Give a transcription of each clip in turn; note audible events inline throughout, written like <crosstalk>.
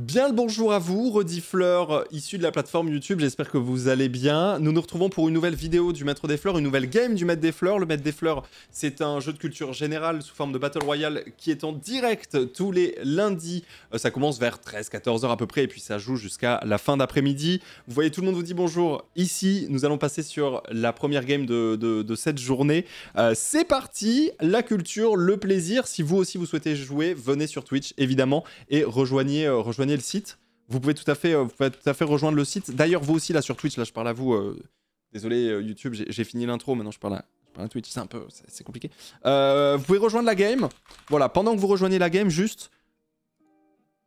Bien le bonjour à vous, Redifleur, euh, issu de la plateforme YouTube, j'espère que vous allez bien. Nous nous retrouvons pour une nouvelle vidéo du Maître des Fleurs, une nouvelle game du Maître des Fleurs. Le Maître des Fleurs, c'est un jeu de culture générale sous forme de Battle Royale qui est en direct tous les lundis. Euh, ça commence vers 13-14 heures à peu près et puis ça joue jusqu'à la fin d'après-midi. Vous voyez, tout le monde vous dit bonjour. Ici, nous allons passer sur la première game de, cette journée. Euh, c'est parti, la culture, le plaisir. Si vous aussi vous souhaitez jouer, venez sur Twitch évidemment et rejoignez, rejoignez le site. Vous pouvez tout à fait, euh, vous pouvez tout à fait rejoindre le site. D'ailleurs, vous aussi là sur Twitch, là je parle à vous. Euh, désolé euh, YouTube, j'ai fini l'intro, maintenant je parle à, je parle à Twitch, c'est un peu, c'est compliqué. vous pouvez rejoindre la game. Voilà, pendant que vous rejoignez la game, juste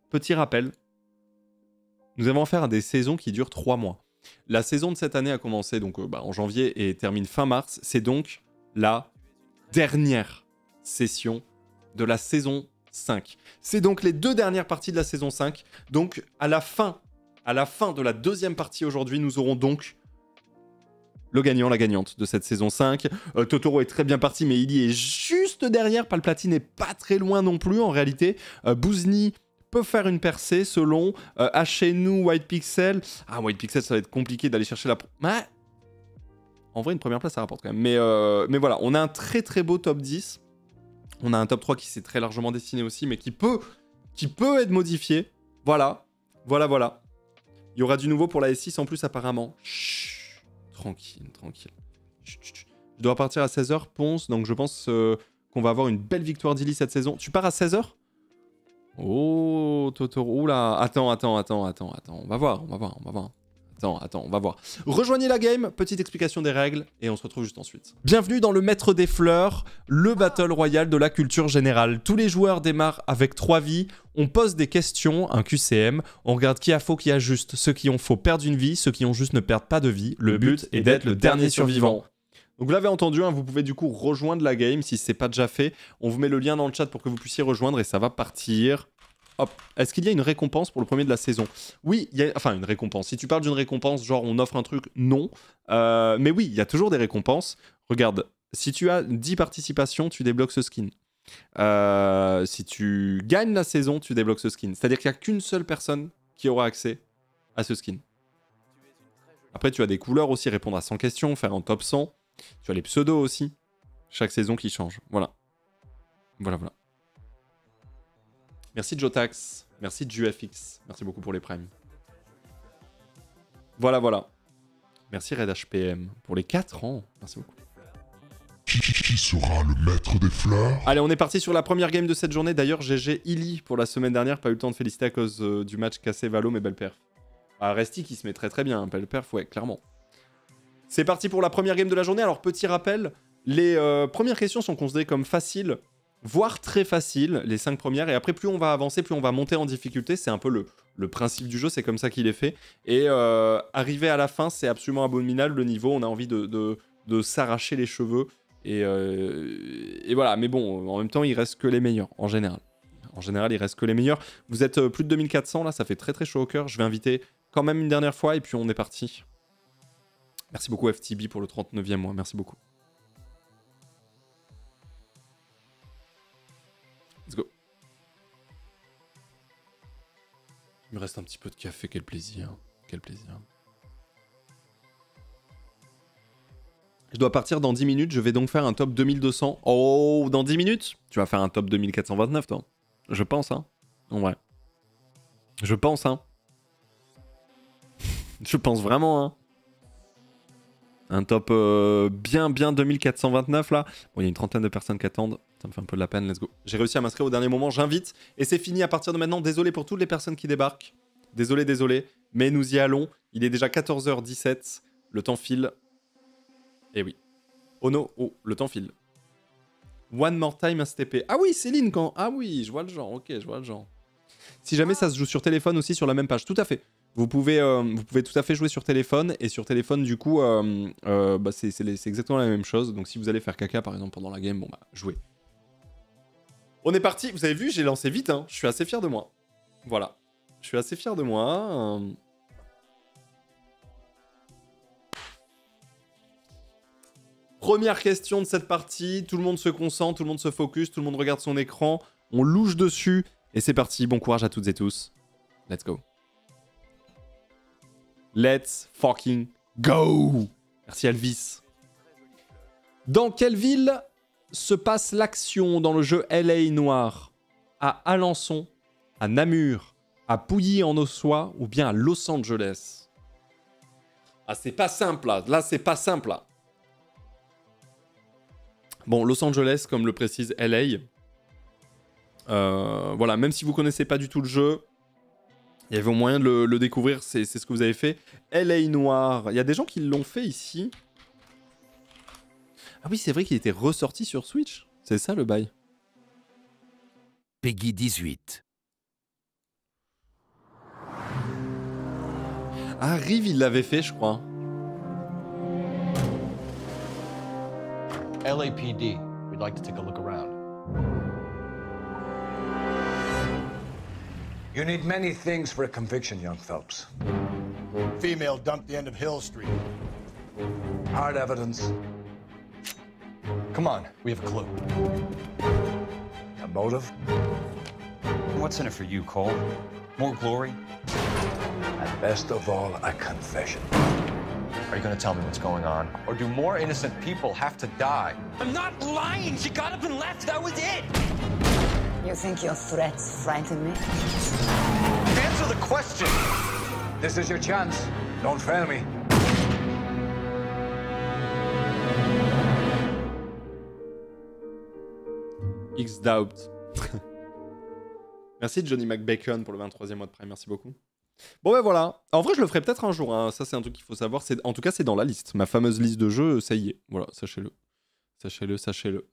petit rappel. Nous avons affaire à des saisons qui durent 3 mois. La saison de cette année a commencé donc bah, en janvier et termine fin mars. C'est donc la dernière session de la saison 5. C'est donc les deux dernières parties de la saison 5. Donc à la fin, à la fin de la deuxième partie aujourd'hui, nous aurons donc le gagnant, la gagnante de cette saison 5. Euh, Totoro est très bien parti, mais il y est juste derrière. Palpatine n'est pas très loin non plus en réalité. Euh, peut faire une percée selon euh, nous White Pixel. Ah, White Pixel, ça va être compliqué d'aller chercher la... Mais... En vrai, une première place, ça rapporte quand même. Mais, euh, mais voilà, on a un très très beau top 10. On a un top 3 qui s'est très largement dessiné aussi, mais qui peut, qui peut être modifié. Voilà, voilà, voilà. Il y aura du nouveau pour la S6 en plus apparemment. Chut, tranquille, tranquille. Je dois partir à 16h, Ponce, donc je pense euh, qu'on va avoir une belle victoire d'Illy cette saison. Tu pars à 16h Oh, Totoro. Oula, attends, attends, attends, attends, attends. On va voir, on va voir, on va voir. Attends, attends, on va voir. Rejoignez la game, petite explication des règles, et on se retrouve juste ensuite. Bienvenue dans le Maître des Fleurs, le Battle Royale de la culture générale. Tous les joueurs démarrent avec 3 vies, on pose des questions, un QCM, on regarde qui a faux, qui a juste. Ceux qui ont faux perdent une vie, ceux qui ont juste ne perdent pas de vie. Le, but, est d'être le dernier survivant. Donc vous l'avez entendu, hein, vous pouvez du coup rejoindre la game si ce n'est pas déjà fait. On vous met le lien dans le chat pour que vous puissiez rejoindre et ça va partir. Hop. Est-ce qu'il y a une récompense pour le premier de la saison? Oui, il y a... enfin une récompense. Si tu parles d'une récompense, genre on offre un truc, non. Euh, mais oui, il y a toujours des récompenses. Regarde, si tu as 10 participations, tu débloques ce skin. Euh, si tu gagnes la saison, tu débloques ce skin. C'est-à-dire qu'il n'y a qu'une seule personne qui aura accès à ce skin. Après, tu as des couleurs aussi, répondre à 100 questions, faire un top 100. Tu as les pseudos aussi. Chaque saison qui change. Voilà. Voilà, voilà. Merci Jotax. Merci JuFX. Merci beaucoup pour les primes. Voilà, voilà. Merci RedHPM pour les 4 ans. Merci beaucoup. Qui sera le maître des fleurs? Allez, on est parti sur la première game de cette journée. D'ailleurs, GG Illy pour la semaine dernière. Pas eu le temps de féliciter à cause euh, du match cassé Valo, mais belle perf. Ah, Resti qui se met très très bien. Belle perf, ouais, clairement. C'est parti pour la première game de la journée. Alors, petit rappel, les euh, premières questions sont considérées comme faciles voire très facile, les 5 premières. Et après, plus on va avancer, plus on va monter en difficulté. C'est un peu le, le principe du jeu, c'est comme ça qu'il est fait. Et euh, arriver à la fin, c'est absolument abominable le niveau. On a envie de, de, s'arracher les cheveux. Et, euh, et, voilà, mais bon, en même temps, il reste que les meilleurs, en général. En général, il reste que les meilleurs. Vous êtes euh, plus de 2400, là, ça fait très très chaud au cœur. Je vais inviter quand même une dernière fois, et puis on est parti. Merci beaucoup FTB pour le 39e mois, merci beaucoup. Il me reste un petit peu de café, quel plaisir. Quel plaisir. Je dois partir dans 10 minutes, je vais donc faire un top 2200. Oh, dans 10 minutes Tu vas faire un top 2429, toi Je pense, hein vrai. Je pense, hein <laughs> Je pense vraiment, hein Un top euh, bien, bien 2429, là. Bon, il y a une trentaine de personnes qui attendent. Ça me fait un peu de la peine, let's go. J'ai réussi à m'inscrire au dernier moment, j'invite. Et c'est fini à partir de maintenant. Désolé pour toutes les personnes qui débarquent. Désolé, désolé. Mais nous y allons. Il est déjà 14h17. Le temps file. Eh oui. Oh no, oh, le temps file. One more time STP. Ah oui, Céline, quand? Ah oui, je vois le genre. Ok, je vois le genre. Si jamais ça se joue sur téléphone aussi sur la même page, tout à fait. Vous pouvez, euh, vous pouvez tout à fait jouer sur téléphone et sur téléphone du coup, euh, euh, bah, c'est exactement la même chose. Donc si vous allez faire caca par exemple pendant la game, bon bah jouez. On est parti. Vous avez vu, j'ai lancé vite. Hein. Je suis assez fier de moi. Voilà. Je suis assez fier de moi. Première question de cette partie. Tout le monde se concentre, tout le monde se focus, tout le monde regarde son écran. On louche dessus. Et c'est parti. Bon courage à toutes et tous. Let's go. Let's fucking go. Merci Elvis. Dans quelle ville se passe l'action dans le jeu LA Noir À Alençon, à Namur, à Pouilly en Ossois ou bien à Los Angeles Ah, c'est pas simple là. Là, c'est pas simple là. Bon, Los Angeles, comme le précise LA. Euh, voilà, même si vous connaissez pas du tout le jeu, il y avait moyen de le, le découvrir, c'est ce que vous avez fait. LA Noir, il y a des gens qui l'ont fait ici. Ah oui, c'est vrai qu'il était ressorti sur Switch. C'est ça le bail. Peggy 18. Ah, Rive, il l'avait fait, je crois. LAPD, we'd like to take a look around. You need many things for a conviction, young Phelps. Female dumped the end of Hill Street. Hard evidence, Come on, we have a clue. a motive, What's in it for you, Cole? More glory? and best of all, a confession. Are you gonna tell me what's going on? Or do more innocent people have to die? I'm not lying! She got up and left, that was it! You think your threats frighten me? Answer the question! This is your chance. Don't fail me. X-Doubt. Merci Johnny McBacon pour le 23e mois de Prime, merci beaucoup. Bon ben voilà, en vrai je le ferai peut-être un jour, hein. ça c'est un truc qu'il faut savoir, c'est en tout cas c'est dans la liste, ma fameuse liste de jeux, ça y est, voilà, sachez-le. Sachez-le, sachez-le.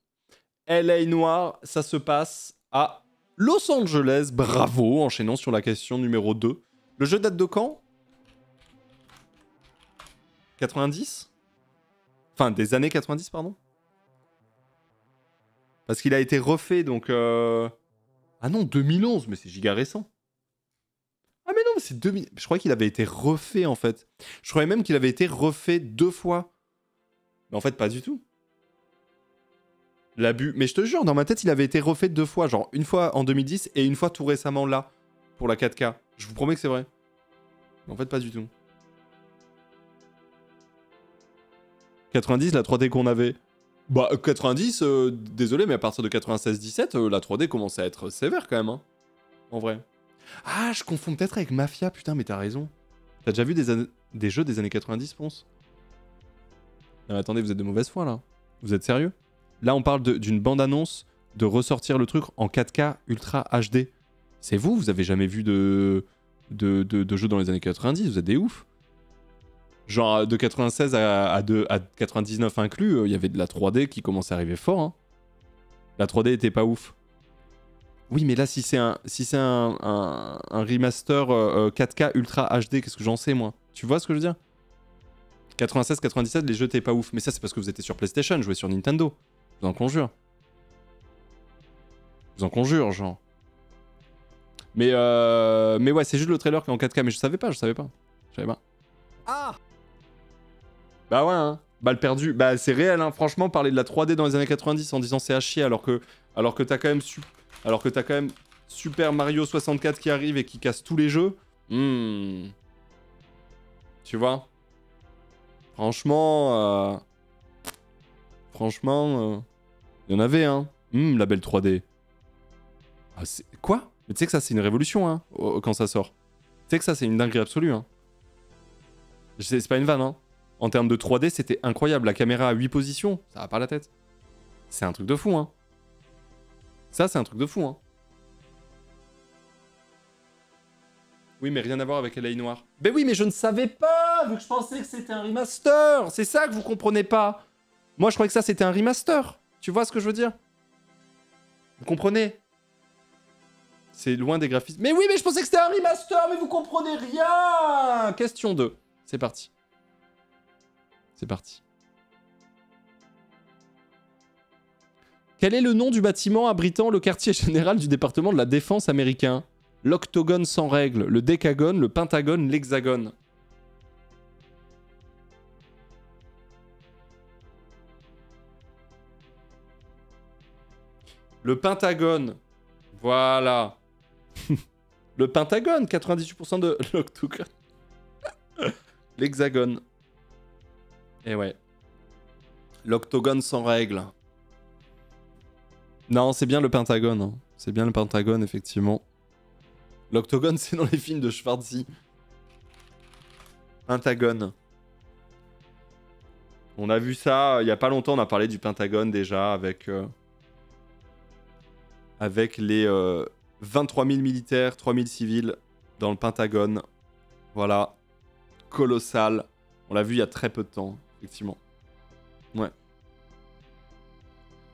LA Noir, ça se passe à Los Angeles, bravo, enchaînons sur la question numéro 2. Le jeu date de quand? 90 Enfin, des années 90, pardon? Parce qu'il a été refait, donc... euh, Ah non, 2011, mais c'est giga récent. Ah mais non, mais c'est 2000... Je croyais qu'il avait été refait, en fait. Je croyais même qu'il avait été refait deux fois. Mais en fait, pas du tout. L'abus... Mais je te jure, dans ma tête, il avait été refait deux fois. Genre, une fois en 2010 et une fois tout récemment là, pour la 4K. Je vous promets que c'est vrai. Mais en fait, pas du tout. 90, la 3D qu'on avait. Bah, euh, 90, euh, désolé, mais à partir de 96-17, euh, la 3D commence à être sévère quand même, hein. En vrai. Ah, je confonds peut-être avec Mafia, putain, mais t'as raison. T'as déjà vu des, jeux des années 90, Ponce Non, mais attendez, vous êtes de mauvaise foi, là. Vous êtes sérieux? Là, on parle d'une bande-annonce de ressortir le truc en 4K Ultra HD. C'est vous, vous avez jamais vu de, de jeux dans les années 90, vous êtes des oufs. Genre de 96 à, à, deux- à 99 inclus, euh, il y avait de la 3D qui commençait à arriver fort. hein. La 3D était pas ouf. Oui, mais là, si c'est un, si c'est un, remaster euh, euh, 4K Ultra HD, qu'est-ce que j'en sais, moi? Tu vois ce que je veux dire? 96-97, les jeux étaient pas ouf. Mais ça, c'est parce que vous étiez sur PlayStation, jouez sur Nintendo. Je vous en conjure. Je vous en conjure, genre. Mais, euh, mais ouais, c'est juste le trailer qui est en 4K. Mais je savais pas, je savais pas. Je savais pas. Ah Bah ouais, hein. Balle perdue. Bah c'est réel, hein. Franchement, parler de la 3D dans les années 90 en disant c'est à chier alors que, alors que t'as quand même Super Mario 64 qui arrive et qui casse tous les jeux. Hmm. Tu vois? Franchement, euh, franchement, euh, il y en avait, hein. Hmm, la belle 3D. Ah, Quoi? Mais tu sais que ça, c'est une révolution, hein, quand ça sort. Tu sais que ça, c'est une dinguerie absolue, hein. C'est pas une vanne, hein. En termes de 3D, c'était incroyable. La caméra à 8 positions, ça va pas la tête. C'est un truc de fou, hein. Ça, c'est un truc de fou, hein. Oui, mais rien à voir avec LA Noir. Ben oui, mais je ne savais pas, vu que je pensais que c'était un remaster. C'est ça que vous comprenez pas. Moi, je croyais que ça, c'était un remaster. Tu vois ce que je veux dire? Vous comprenez? C'est loin des graphismes. Mais oui, mais je pensais que c'était un remaster, mais vous comprenez rien Question 2. C'est parti. C'est parti. Quel est le nom du bâtiment abritant le quartier général du département de la défense américain? L'octogone sans règle, le décagone, le pentagone, l'hexagone. Le pentagone. Voilà. <laughs> Le pentagone, 98% de <laughs> l'octogone. L'hexagone. Et ouais. L'octogone sans règle. Non, c'est bien le pentagone. hein. C'est bien le pentagone, effectivement. L'octogone, c'est dans les films de Schwarzy. Pentagone. On a vu ça euh, il y a pas longtemps, on a parlé du Pentagone déjà avec, euh, avec les euh, 23 000 militaires, 3 000 civils dans le Pentagone. Voilà. Colossal. On l'a vu il y a très peu de temps, effectivement. Ouais.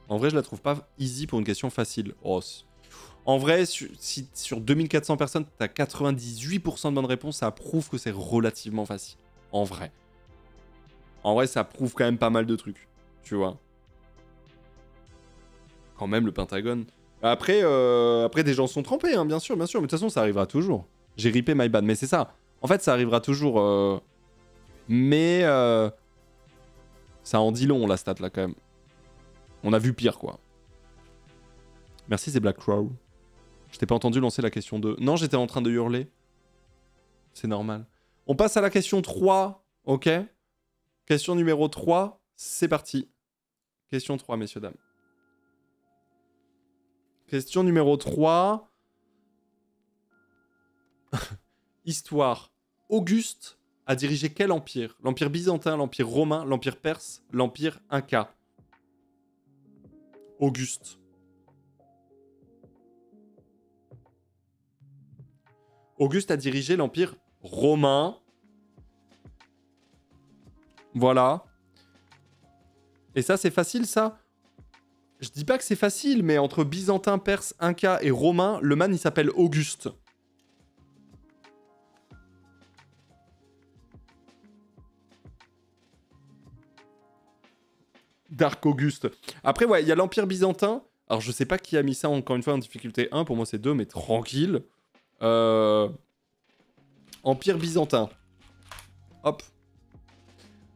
En vrai, je la trouve pas easy pour une question facile. Oh, en vrai, sur, si sur 2400 personnes, t'as 98% de bonnes réponses, ça prouve que c'est relativement facile. En vrai. En vrai, ça prouve quand même pas mal de trucs. Tu vois. Quand même, le Pentagone. Après, euh, après des gens sont trempés, hein, bien sûr, bien sûr. Mais de toute façon, ça arrivera toujours. J'ai ripé my bad. Mais c'est ça. En fait, ça arrivera toujours. euh, Mais... euh, Ça en dit long, la stat, là, quand même. On a vu pire, quoi. Merci, c'est Black Crow. Je t'ai pas entendu lancer la question 2. Non, j'étais en train de hurler. C'est normal. On passe à la question 3, ok? Question numéro 3, c'est parti. Question 3, messieurs, dames. Question numéro 3. <laughs> Histoire. Auguste a dirigé quel empire? L'empire byzantin, l'empire romain, l'empire perse, l'empire inca Auguste. Auguste a dirigé l'empire romain. Voilà. Et ça, c'est facile, ça? Je dis pas que c'est facile, mais entre byzantin, perse, inca et romain, le man, il s'appelle Auguste. Dark Auguste. Après, ouais, il y a l'Empire byzantin. Alors, je sais pas qui a mis ça encore une fois en difficulté 1. Pour moi, c'est 2, mais tranquille. Euh... Empire byzantin. Hop.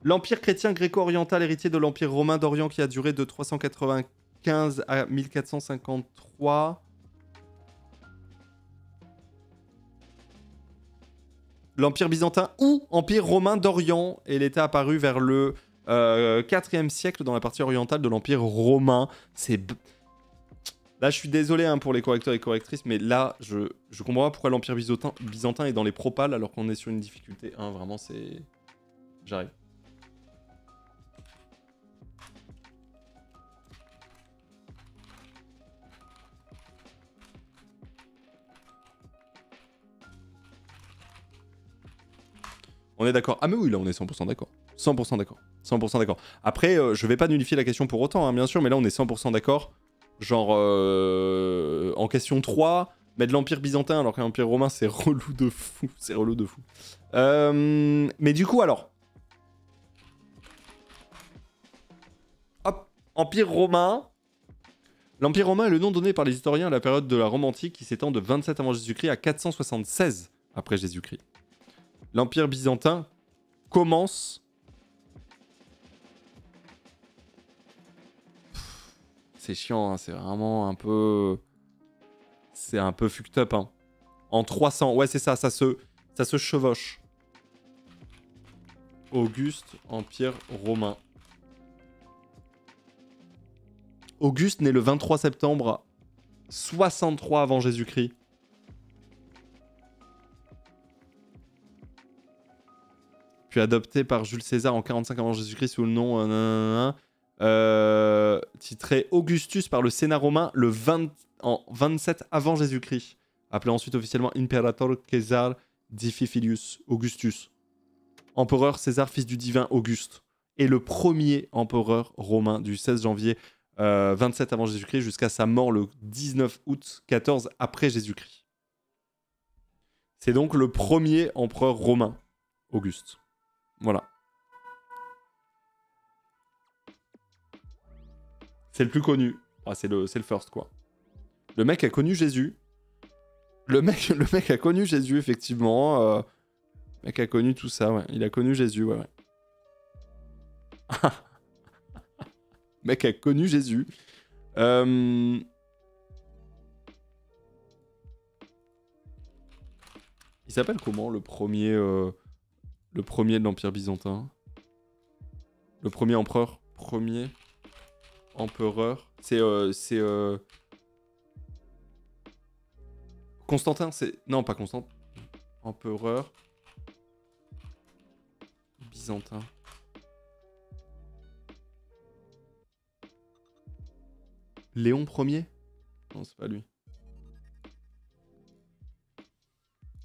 L'Empire chrétien gréco-oriental, héritier de l'Empire romain d'Orient qui a duré de 395 à 1453. L'Empire byzantin ou Empire romain d'Orient. Et il était apparu vers le euh, 4e siècle dans la partie orientale de l'Empire romain. C'est. Là, je suis désolé hein, pour les correcteurs et correctrices, mais là, je, comprends pas pourquoi l'Empire byzantin, est dans les propales alors qu'on est sur une difficulté 1. Vraiment, c'est. J'arrive. On est d'accord. Ah mais oui, là on est 100% d'accord. 100% d'accord. 100% d'accord. Après, euh, je vais pas nullifier la question pour autant, hein, bien sûr, mais là on est 100% d'accord. Genre, euh, en question 3, mettre l'Empire byzantin alors que l'Empire romain c'est relou de fou. C'est relou de fou. Euh, mais du coup, alors. Hop, Empire romain. L'Empire romain est le nom donné par les historiens à la période de la Rome antique qui s'étend de 27 avant Jésus-Christ à 476 après Jésus-Christ. L'Empire byzantin commence. C'est chiant, hein, c'est vraiment un peu. C'est un peu fucked up. Hein. En 300, ouais, c'est ça, ça se, ça se chevauche. Auguste, Empire romain. Auguste né le 23 septembre 63 avant Jésus-Christ. puis adopté par Jules César en 45 avant Jésus-Christ sous le nom euh, euh, titré Augustus par le Sénat romain le 20 en 27 avant Jésus-Christ, appelé ensuite officiellement Imperator Caesar Diffifilius Augustus, empereur César fils du divin Auguste, et le premier empereur romain du 16 janvier euh, 27 avant Jésus-Christ jusqu'à sa mort le 19 août 14 après Jésus-Christ. C'est donc le premier empereur romain, Auguste. Voilà. C'est le plus connu. Ah, c'est le, le first, quoi. Le mec a connu Jésus. Le mec, <laughs> le mec a connu Jésus, effectivement. Euh, le mec a connu tout ça, ouais. Il a connu Jésus, ouais, ouais. le <laughs> mec a connu Jésus. Euh, Il s'appelle comment le premier, euh, le premier de l'Empire byzantin? Le premier empereur? Premier? Empereur C'est. euh, c'est. euh, Constantin, c'est. Non, pas Constantin. Empereur. Byzantin. Léon Ier? Non, c'est pas lui.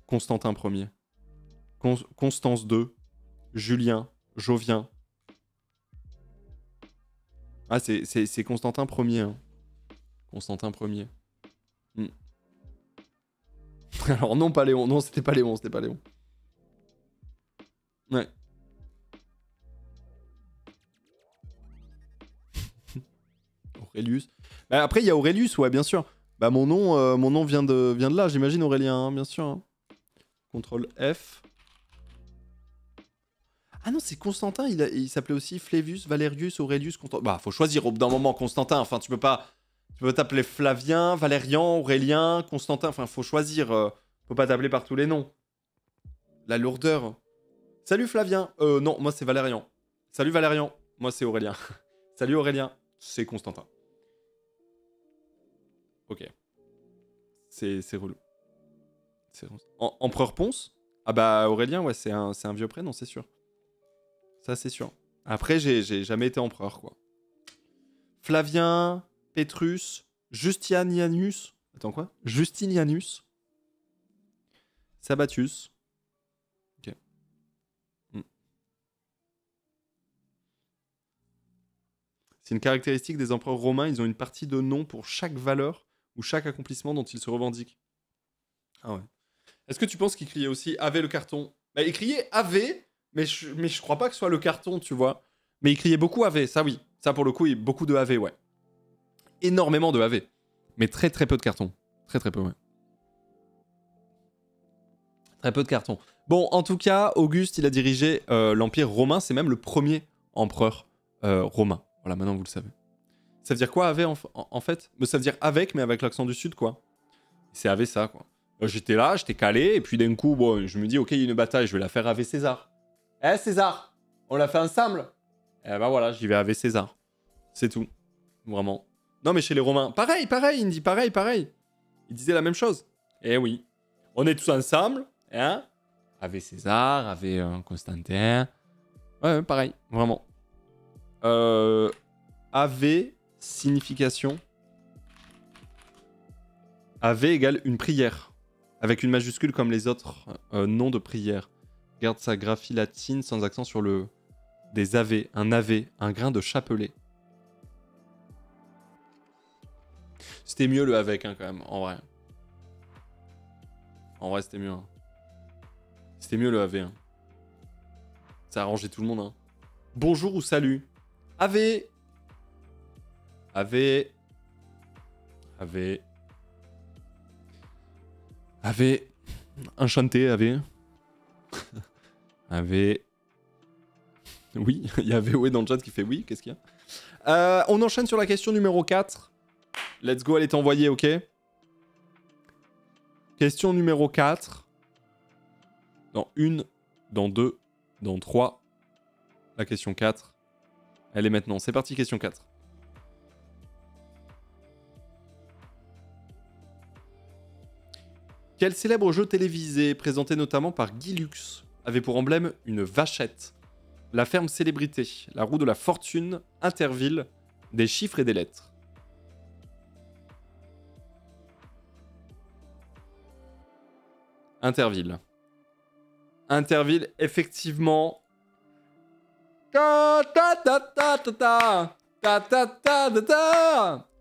Constantin Ier. Con- Constance II. Julien. Jovien. Ah, c'est- Constantin Ier. hein. Constantin Ier. Hmm. <laughs> Alors non, pas Léon. Non, c'était pas Léon, c'était pas Léon. Ouais. <laughs> Aurelius. Bah, après, il y a Aurelius, ouais, bien sûr. Bah, mon nom, euh, mon nom vient, de, vient de là, j'imagine, Aurélien, hein, bien sûr. hein. Contrôle F. Ah non, c'est Constantin, il, s'appelait aussi Flavius, Valerius, Aurelius, Constantin. Bah, faut choisir au bout d'un moment, Constantin. Enfin, tu peux pas. Tu peux t'appeler Flavien, Valérian, Aurélien, Constantin. Enfin, faut choisir. euh, faut pas t'appeler par tous les noms. La lourdeur. Salut Flavien. Euh, non, moi c'est Valérian. Salut Valérian. Moi c'est Aurélien. <laughs> Salut Aurélien. C'est Constantin. Ok. C'est relou. Empereur Ponce? Ah bah Aurélien, ouais, c'est un, c'est un vieux prénom, c'est sûr. Ça, c'est sûr. Après, j'ai jamais été empereur, quoi. Flavien, Petrus, Justinianus. Attends, quoi? Justinianus. Sabatius. Ok. Hmm. C'est une caractéristique des empereurs romains, ils ont une partie de nom pour chaque valeur ou chaque accomplissement dont ils se revendiquent. Ah ouais. Est-ce que tu penses qu'il criait aussi Ave le carton? Bah, Il criait Ave, mais je, crois pas que ce soit le carton, tu vois. Mais il criait beaucoup Ave, ça oui. Ça pour le coup, il beaucoup de Ave, ouais. Énormément de Ave. Mais très très peu de carton. Très très peu, ouais. Très peu de carton. Bon, en tout cas, Auguste, il a dirigé euh, l'Empire romain. C'est même le premier empereur euh, romain. Voilà, maintenant vous le savez. Ça veut dire quoi, Ave, en, fait? Ça veut dire avec, mais avec l'accent du sud, quoi. C'est Ave ça, quoi. Euh, j'étais là, j'étais calé, et puis d'un coup, bon, je me dis, ok, il y a une bataille, je vais la faire Ave César. Eh, César On l'a fait ensemble Eh ben voilà, j'y vais Ave César. C'est tout. Vraiment. Non, mais chez les Romains, pareil, pareil, il dit pareil, pareil. Il disait la même chose. Eh oui. On est tous ensemble, hein Ave César, Ave euh, Constantin. Ouais, pareil, vraiment. Euh, Ave, signification. Ave égale une prière. Avec une majuscule comme les autres euh, noms de prière. Sa graphie latine sans accent sur le. Des ave, un ave, un grain de chapelet. C'était mieux le avec, hein, quand même, en vrai. En vrai, c'était mieux. hein. C'était mieux le AV. hein. Ça a arrangé tout le monde. hein. Bonjour ou salut? AV. AV. AV. AV. Enchanté, AV. <laughs> AV. <laughs> Oui, il y a VOE dans le chat qui fait oui. Qu'est-ce qu'il y a? Euh, On enchaîne sur la question numéro 4. Let's go, elle est envoyée, ok? Question numéro 4. Dans une, dans deux, dans trois. La question 4. Elle est maintenant. C'est parti, question 4. Quel célèbre jeu télévisé, présenté notamment par Guy Lux, avait pour emblème une vachette. La ferme célébrité, la roue de la fortune, Interville, des chiffres et des lettres. Interville. Interville, effectivement.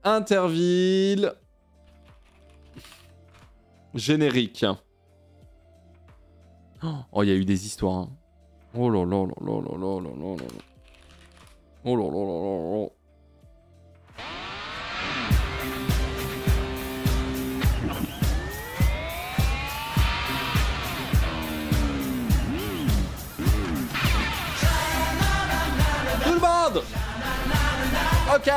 Interville. Générique. Oh, il y a eu des histoires. hein. Oh là là là là là là là là là. Oh là là là là là. Tout le monde Ok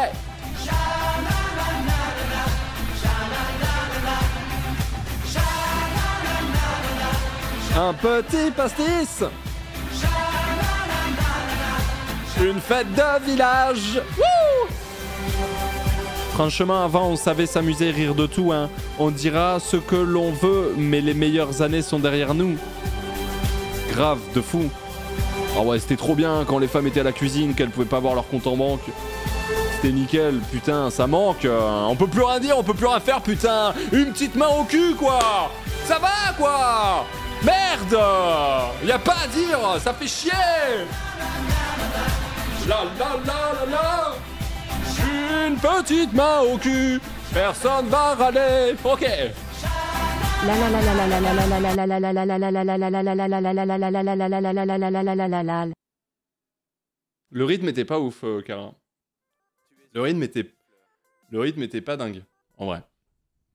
Un petit pastis Une fête de village Wouh Franchement, avant, on savait s'amuser, rire de tout. Hein. On dira ce que l'on veut, mais les meilleures années sont derrière nous. Grave, de fou. Ah ouais, c'était trop bien quand les femmes étaient à la cuisine, qu'elles pouvaient pas avoir leur compte en banque. C'était nickel, putain, ça manque. euh, On peut plus rien dire, on peut plus rien faire, putain. Une petite main au cul, quoi. Ça va, quoi. Merde. Y a pas à dire, ça fait chier. La la la la la. Une petite main au cul. Personne va râler. Ok. Le rythme était pas ouf, euh, Cara. Le rythme était. Le rythme était pas dingue, en vrai.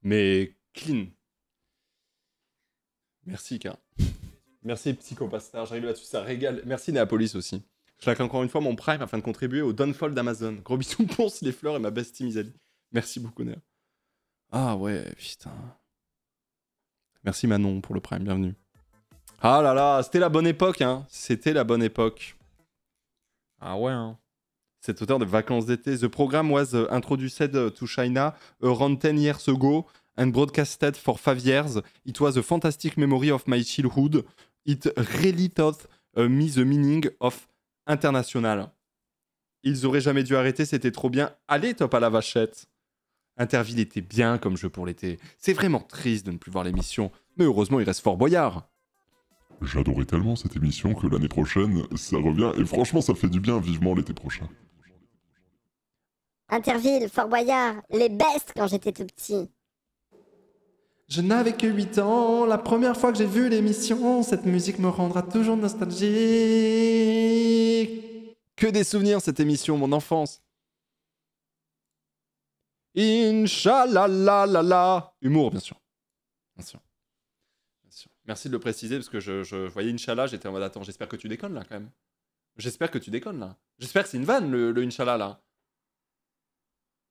Mais clean. Merci, Cara. Merci, Psychopastar. J'arrive là-dessus, ça régale. Merci, Néapolis aussi. Je claque encore une fois mon prime afin de contribuer au downfall d'Amazon. Gros bisous, <laughs> Ponce, les fleurs et ma bestie Misali. Merci beaucoup, Néa. Ah ouais, putain. Merci Manon pour le prime, bienvenue. Ah là là, c'était la bonne époque, hein. C'était la bonne époque. Ah ouais, hein. Cet auteur de Vacances d'été, the program was uh, introduced uh, to China around 10 years ago and broadcasted for 5 years. It was a fantastic memory of my childhood. It really taught uh, me the meaning of international. Ils auraient jamais dû arrêter, c'était trop bien. Allez, top à la vachette. Interville était bien comme jeu pour l'été. C'est vraiment triste de ne plus voir l'émission, mais heureusement il reste Fort Boyard. J'adorais tellement cette émission que l'année prochaine, ça revient et franchement, ça fait du bien vivement l'été prochain. Interville, Fort Boyard, les bestes quand j'étais tout petit. Je n'avais que 8 ans, la première fois que j'ai vu l'émission, cette musique me rendra toujours nostalgique. Que des souvenirs cette émission, mon enfance. Inch'Allah la. Humour, bien sûr. Bien. Merci de le préciser parce que je, voyais Inch'Allah, j'étais en mode attends, j'espère que tu déconnes là quand même. J'espère que tu déconnes là. J'espère que c'est une vanne le, le là.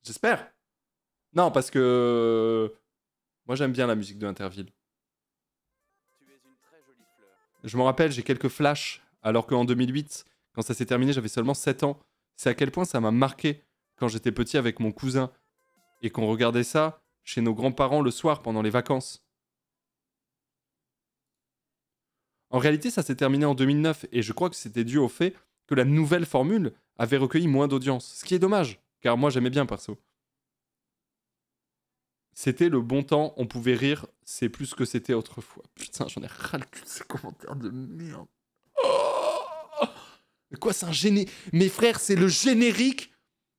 J'espère. Non, parce que moi j'aime bien la musique de Interville. Je me rappelle, j'ai quelques flashs, alors qu'en 2008, quand ça s'est terminé, j'avais seulement 7 ans. C'est à quel point ça m'a marqué quand j'étais petit avec mon cousin et qu'on regardait ça chez nos grands-parents le soir pendant les vacances. En réalité, ça s'est terminé en 2009 et je crois que c'était dû au fait que la nouvelle formule avait recueilli moins d'audience, ce qui est dommage, car moi j'aimais bien perso. C'était le bon temps, on pouvait rire, c'est plus que c'était autrefois. Putain, j'en ai ras le cul ces commentaires de merde. Oh Mais quoi, c'est un géné... Mes frères, c'est le générique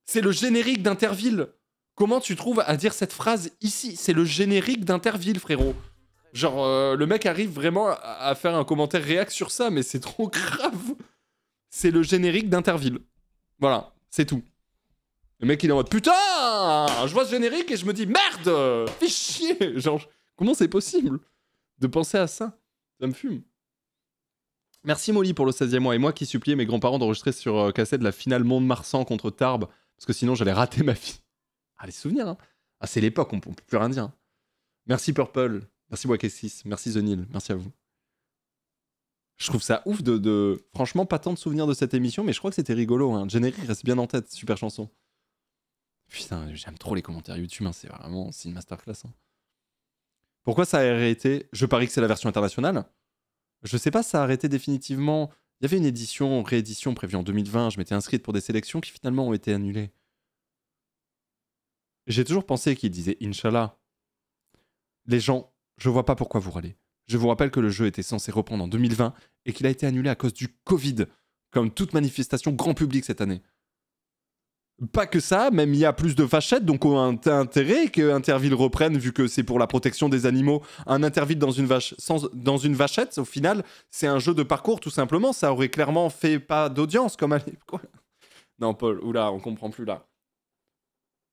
C'est le générique d'Interville Comment tu trouves à dire cette phrase ici? C'est le générique d'Interville, frérot. Genre, euh, le mec arrive vraiment à, faire un commentaire réac sur ça, mais c'est trop <laughs> grave. C'est le générique d'Interville. Voilà, c'est tout. Le mec, il est en mode Putain Je vois ce générique et je me dis Merde Fais chier <laughs> comment c'est possible de penser à ça? Ça me fume. Merci Molly pour le 16e mois et moi qui suppliais mes grands-parents d'enregistrer sur euh, cassette la finale Monde-Marsan contre Tarbes parce que sinon j'allais rater ma vie. <laughs> Ah, les souvenirs, hein. Ah, c'est l'époque, on, peut plus rien dire. hein. Merci Purple, merci Wakessis, merci The merci à vous. Je trouve ça ouf de, Franchement, pas tant de souvenirs de cette émission, mais je crois que c'était rigolo. Hein. Générique reste bien en tête, super chanson. Putain, j'aime trop les commentaires YouTube, hein, c'est vraiment une masterclass. hein. Pourquoi ça a arrêté? Je parie que c'est la version internationale. Je sais pas ça a arrêté définitivement. Il y avait une édition, réédition prévue en 2020. Je m'étais inscrite pour des sélections qui finalement ont été annulées. J'ai toujours pensé qu'il disait Inch'Allah. Les gens, je vois pas pourquoi vous râlez. Je vous rappelle que le jeu était censé reprendre en 2020 et qu'il a été annulé à cause du Covid, comme toute manifestation grand public cette année. Pas que ça, même il y a plus de vachettes, donc on a int- intérêt que Interville reprenne, vu que c'est pour la protection des animaux. Un Interville dans une, vache, dans une vachette, au final, c'est un jeu de parcours, tout simplement. Ça aurait clairement fait pas d'audience, comme à l'époque. Non, Paul, oula, on comprend plus là.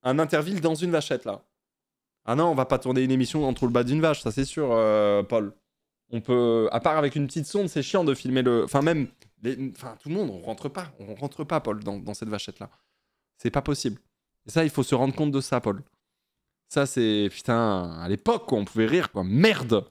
Un Interville dans une vachette, là. Ah non, on va pas tourner une émission entre le bas d'une vache, ça c'est sûr, euh, Paul. On peut, à part avec une petite sonde, c'est chiant de filmer le. Enfin, même. Enfin, tout le monde, on rentre pas. On rentre pas, Paul, dans, dans cette vachette-là. C'est pas possible. Et ça, il faut se rendre compte de ça, Paul. Ça, c'est. Putain, à l'époque, on pouvait rire, quoi. Merde!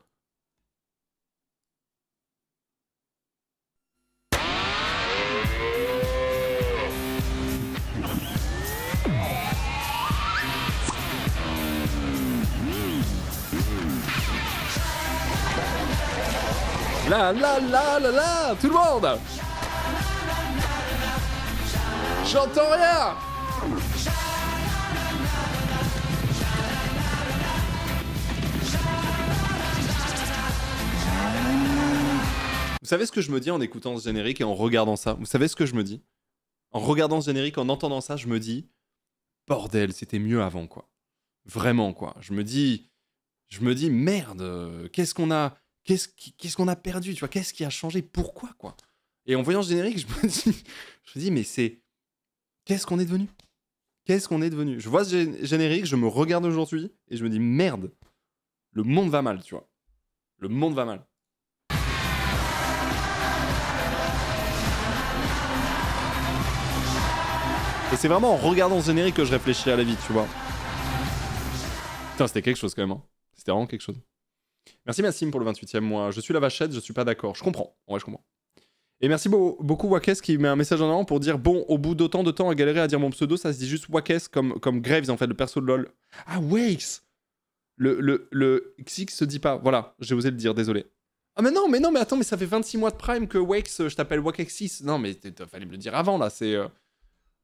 La la la la la Tout le monde J'entends rien vous savez ce que je me dis en écoutant ce générique et en regardant ça Vous savez ce que je me dis En regardant ce générique, en entendant ça, je me dis bordel, c'était mieux avant quoi. Vraiment quoi. Je me dis je me dis merde, qu'est-ce qu'on a qu'est-ce qu'on a perdu, tu vois Qu'est-ce qui a changé Pourquoi quoi? Et en voyant ce générique, je me dis <laughs> je me dis mais c'est qu'est-ce qu'on est devenu? Qu'est-ce qu'on est devenu? Je vois ce gé- générique, je me regarde aujourd'hui et je me dis merde. Le monde va mal, tu vois. Le monde va mal. Et c'est vraiment en regardant ce générique que je réfléchis à la vie, tu vois. Putain, c'était quelque chose quand même. hein. C'était vraiment quelque chose. Merci Massim pour le 28ème mois. Je suis la vachette, je suis pas d'accord. Je comprends. Ouais, je comprends. Et merci beau- beaucoup Wakes qui met un message en avant pour dire Bon, au bout d'autant de temps à galérer à dire mon pseudo, ça se dit juste Wakes comme, comme Graves en fait, le perso de LoL. Ah, Wakes Le, le, le XX se dit pas. Voilà, j'ai osé le dire, désolé. Ah, mais non, mais non, mais attends, mais ça fait 26 mois de Prime que Wakes, euh, je t'appelle Wakexis. Non, mais fallait me le dire avant là, c'est. euh,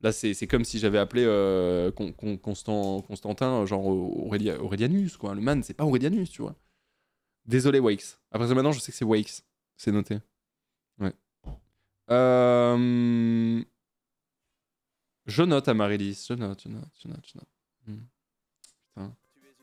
Là, c'est comme si j'avais appelé euh, Con- Con- Constant, Constantin, genre Aurélia- Aurelianus, quoi. Le man, c'est pas Aurelianus, tu vois. Désolé, Wakes. Après ça, maintenant, je sais que c'est Wakes. C'est noté. Ouais. Euh, Je note à Marilis. Je note, je note, je note, je note. Hmm. Putain.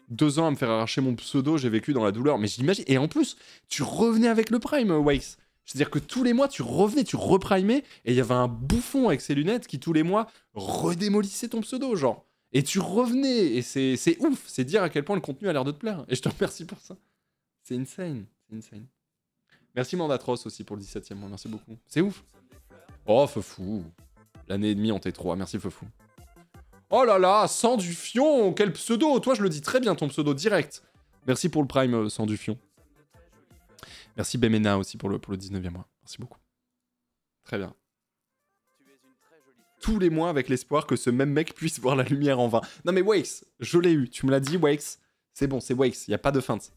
Deux ans à me faire arracher mon pseudo, j'ai vécu dans la douleur. Mais j'imagine. Et en plus, tu revenais avec le Prime, Wakes. C'est-à-dire que tous les mois, tu revenais, tu reprimais, et il y avait un bouffon avec ses lunettes qui, tous les mois, redémolissait ton pseudo, genre. Et tu revenais, et c'est ouf, c'est dire à quel point le contenu a l'air de te plaire. Et je te remercie pour ça. C'est insane, c'est insane. Merci Mandatros aussi pour le 17ème mois, merci beaucoup. C'est ouf. Oh, fou. L'année et demie en T3, merci fou. Oh là là, sans du fion, quel pseudo Toi, je le dis très bien, ton pseudo, direct. Merci pour le prime, euh, sans du fion. Merci Bemena aussi pour le, pour le 19e mois. Merci beaucoup. Très bien. Tous les mois avec l'espoir que ce même mec puisse voir la lumière en vain. Non mais Wakes, je l'ai eu. Tu me l'as dit, Wakes. C'est bon, c'est Wakes. Il n'y a pas de feinte.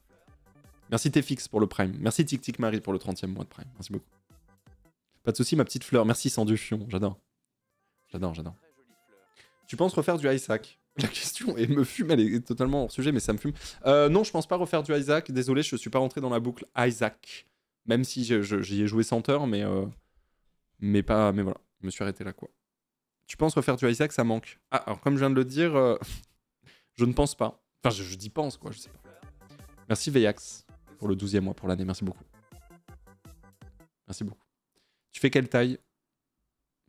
Merci Tfix pour le prime. Merci Tic Tic Marie pour le 30e mois de prime. Merci beaucoup. Pas de soucis, ma petite fleur. Merci sans du fion. J'adore. J'adore, j'adore. Tu penses refaire du Isaac? <laughs> La question et me fume, elle est totalement hors sujet, mais ça me fume. Euh, non, je pense pas refaire du Isaac. Désolé, je suis pas rentré dans la boucle Isaac. Même si j'y ai joué 100 heures, mais, euh, mais pas. Mais voilà, je me suis arrêté là, quoi. Tu penses refaire du Isaac, ça manque. Ah, alors comme je viens de le dire, euh, <laughs> je ne pense pas. Enfin, je, je dis pense, quoi, je sais pas. Merci Veyax pour le 12e mois pour l'année, merci beaucoup. Merci beaucoup. Tu fais quelle taille?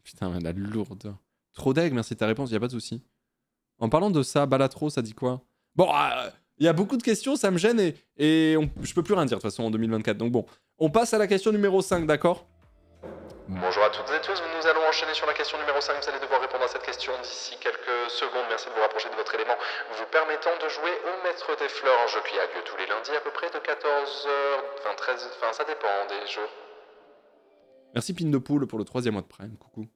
Putain, mais la lourde. Trop deg, merci de ta réponse, y a pas de souci. En parlant de ça, Balatro, ça dit quoi? Bon, euh, il y a beaucoup de questions, ça me gêne et, et je peux plus rien dire de toute façon en 2024. Donc bon, on passe à la question numéro 5, d'accord? Bonjour à toutes et tous, nous allons enchaîner sur la question numéro 5. Vous allez devoir répondre à cette question d'ici quelques secondes. Merci de vous rapprocher de votre élément vous permettant de jouer au Maître des Fleurs, un jeu qui a lieu tous les lundis à peu près de 14h, enfin 13, enfin ça dépend des jours. Merci Pin de Poule pour le troisième mois de Prime, coucou.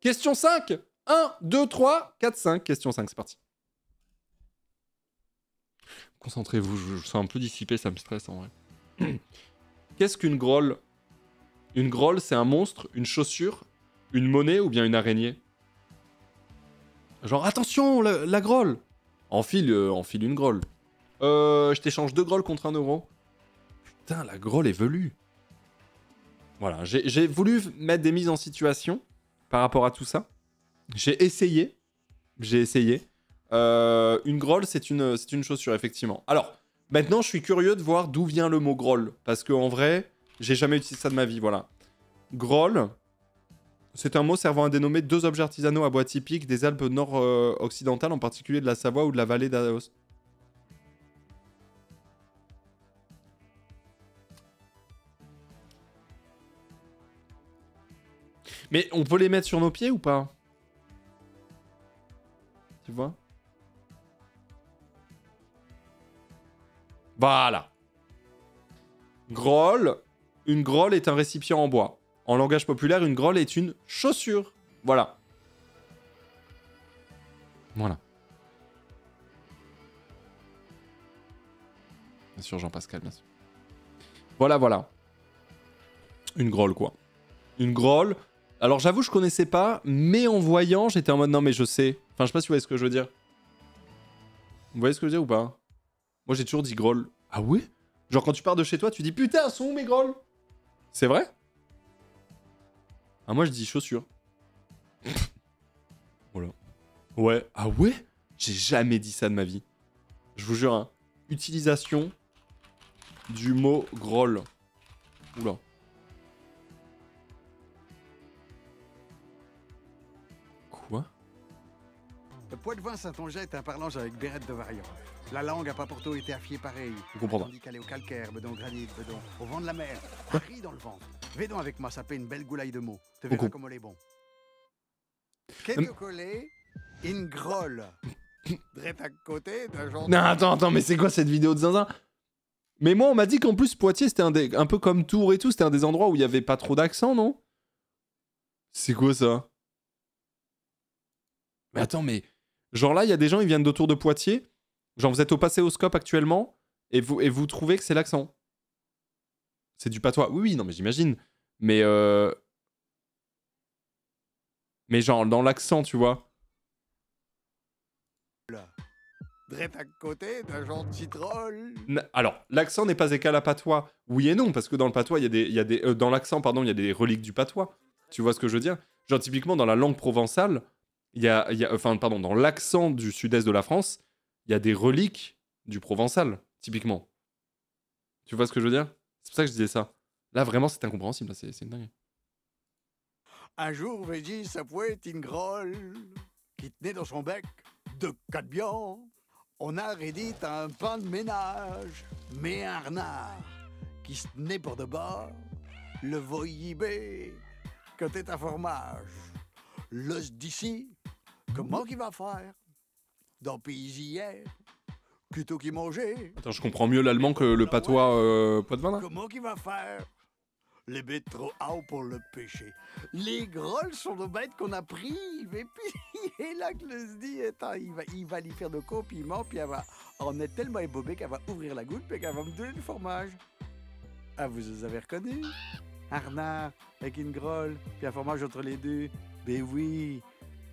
Question 5 1, 2, 3, 4, 5. Question 5, c'est parti. Concentrez-vous, je, je sens un peu dissipé, ça me stresse en vrai. <clears throat> Qu'est-ce qu'une grolle? Une grolle, c'est un monstre, une chaussure, une monnaie ou bien une araignée? Genre, attention, la, la grolle Enfile, euh, enfile une grolle. Euh, je t'échange deux grolles contre un euro. Putain, la grolle est velue. Voilà, j'ai voulu mettre des mises en situation par rapport à tout ça. J'ai essayé. J'ai essayé. Euh, une grolle, c'est une, c'est une chaussure, effectivement. Alors, maintenant, je suis curieux de voir d'où vient le mot grolle. Parce qu'en vrai, j'ai jamais utilisé ça de ma vie, voilà. Grolle, c'est un mot servant à dénommer deux objets artisanaux à bois typiques des Alpes nord-occidentales, en particulier de la Savoie ou de la vallée d'Aoste. Mais on peut les mettre sur nos pieds ou pas? Tu vois? Voilà. Grolle. Une grolle est un récipient en bois. En langage populaire, une grolle est une chaussure. Voilà. Voilà. Bien sûr, Jean-Pascal, bien sûr. Voilà, voilà. Une grolle, quoi. Une grolle. Alors j'avoue, je connaissais pas, mais en voyant, j'étais en mode non, mais je sais. Enfin, je sais pas si vous voyez ce que je veux dire. Vous voyez ce que je veux dire ou pas? Moi, j'ai toujours dit grolle. Ah ouais? Genre, quand tu pars de chez toi, tu dis putain, sont où mes grolles? C'est vrai Ah, moi, je dis chaussures. <laughs> voilà. Ouais. Ah ouais? J'ai jamais dit ça de ma vie. Je vous jure, hein. Utilisation du mot grolle. Oula. Quoi? Le poids de vin Saint-Onget est un parlange avec Bérette de variant. La langue a pas pour tout été affiée pareil. Je comprends pas. Tandis qu'elle est au calcaire, bedon granit, bedon au vent de la mer. Harry dans le ventre. Védon avec moi, ça fait une belle goulaille de mots. Tu verras comme on est bon. Qu'est-ce que collé Une grolle? À côté d'un genre. Non, attends, attends, mais c'est quoi cette vidéo de zinzin? Mais moi, on m'a dit qu'en plus, Poitiers, c'était un, des- un peu comme Tours et tout, c'était un des endroits où il y avait pas trop d'accent, non? C'est quoi ça? Mais attends, mais. Genre là, il y a des gens, ils viennent d'autour de Poitiers. Genre, vous êtes au Passéoscope actuellement, et vous, et vous trouvez que c'est l'accent. C'est du patois. Oui, oui, non, mais j'imagine. Mais. Euh... Mais genre, dans l'accent, tu vois. À côté d'un citrole. N- Alors, l'accent n'est pas égal à patois. Oui et non, parce que dans le patois, il y a des, il y a des, euh, dans l'accent, pardon, il y a des reliques du patois. Tu vois ce que je veux dire? Genre typiquement dans la langue provençale, il y a, il y a- enfin pardon, dans l'accent du sud-est de la France, il y a des reliques du provençal, typiquement. Tu vois ce que je veux dire? C'est pour ça que je disais ça. Là, vraiment, c'est incompréhensible. C'est une dingue. Un jour, Veggie s'apouait une grolle qui tenait dans son bec de biens. On a rédit un pain de ménage, mais un renard qui se tenait pour de bord, le voyibé, quand t'es un fromage. L'os d'ici, comment qu'il va faire Dans pays hier, plutôt qu'il mangeait. Attends, je comprends mieux l'allemand que le patois euh, poitevin, là Comment qu'il va faire? Les bêtes trop haut pour le pêcher. Les grolles sont nos bêtes qu'on a pris. Et puis, <laughs> et là que le se dit, attends, il va, il va lui faire de compliments, puis elle va, on est tellement ébobé qu'elle va ouvrir la goutte, puis qu'elle va me donner du fromage. Ah, vous les avez reconnus? Un renard avec une grolle, puis un fromage entre les deux. Ben oui,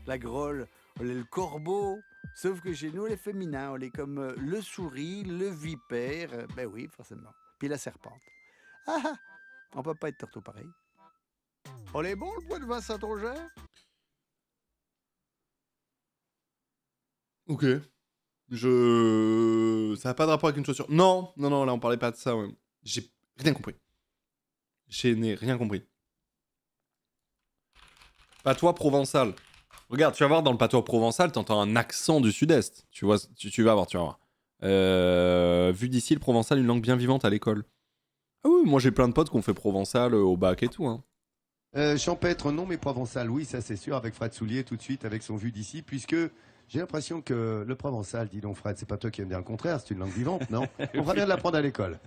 la grolle, le corbeau. Sauf que chez nous, on est féminin. On est comme euh, le souris, le vipère. euh, Ben oui, forcément. Puis la serpente. Ah ah On peut pas être torto pareil. On est bon, le poids de vin Saint-Onget Ok. Je. Ça n'a pas de rapport avec une chaussure. Non, non, non, là on parlait pas de ça. ouais. J'ai rien compris. Je n'ai rien compris. Patois provençal. Regarde, tu vas voir dans le patois provençal, t'entends un accent du sud-est. Tu vois, tu, vas voir, tu vas voir. Euh, vu d'ici, le provençal, une langue bien vivante à l'école. Ah oui, moi j'ai plein de potes qui ont fait provençal euh, au bac et tout. Hein. Euh, champêtre, non, mais provençal, oui, ça c'est sûr, avec Fred Soulier tout de suite, avec son vue d'ici, puisque j'ai l'impression que le provençal, dis donc Fred, c'est pas toi qui me dire le contraire, c'est une langue vivante, non <laughs> On va bien de l'apprendre à l'école.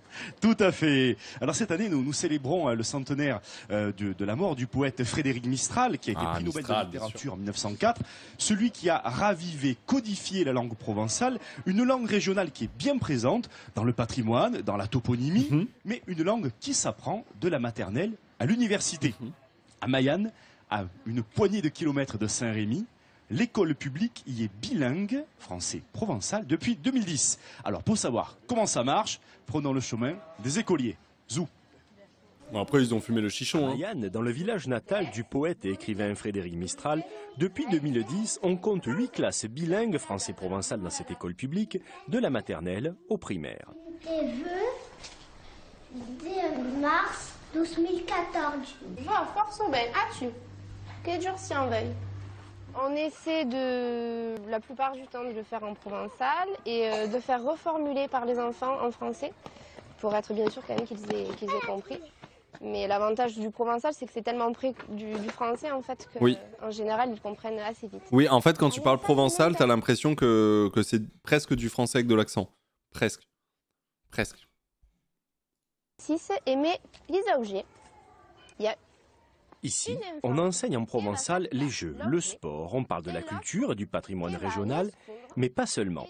Tout à fait. Alors cette année, nous, nous célébrons euh, le centenaire euh, de, de la mort du poète Frédéric Mistral, qui a été Ah, prix Nobel de littérature en 1904. Celui qui a ravivé, codifié la langue provençale, une langue régionale qui est bien présente dans le patrimoine, dans la toponymie, Mhm. mais une langue qui s'apprend de la maternelle à l'université. Mhm. À Mayenne, à une poignée de kilomètres de Saint-Rémy, l'école publique y est bilingue français-provençal depuis 2010. Alors pour savoir comment ça marche, prenons le chemin des écoliers. Zou. Bon, après, ils ont fumé le chichon. hein. Mayenne, dans le village natal du poète et écrivain Frédéric Mistral, depuis 2010, on compte huit classes bilingues français-provençal dans cette école publique, de la maternelle au primaire. Des vœux de mars 2014. Va, force au bain, as-tu? Que en veille On essaie de, la plupart du temps, de le faire en provençal et euh, de faire reformuler par les enfants en français pour être bien sûr quand même qu'ils aient, qu'ils aient compris. Mais l'avantage du provençal, c'est que c'est tellement près du, du français en fait que, Oui. en général, ils comprennent assez vite. Oui, en fait, quand tu parles provençal, t'as l'impression que, que c'est presque du français avec de l'accent. Presque. Presque. 6. Aimer les objets. Il y a Ici, on enseigne en provençal les jeux, le sport, on parle de la culture et du patrimoine régional, mais pas seulement.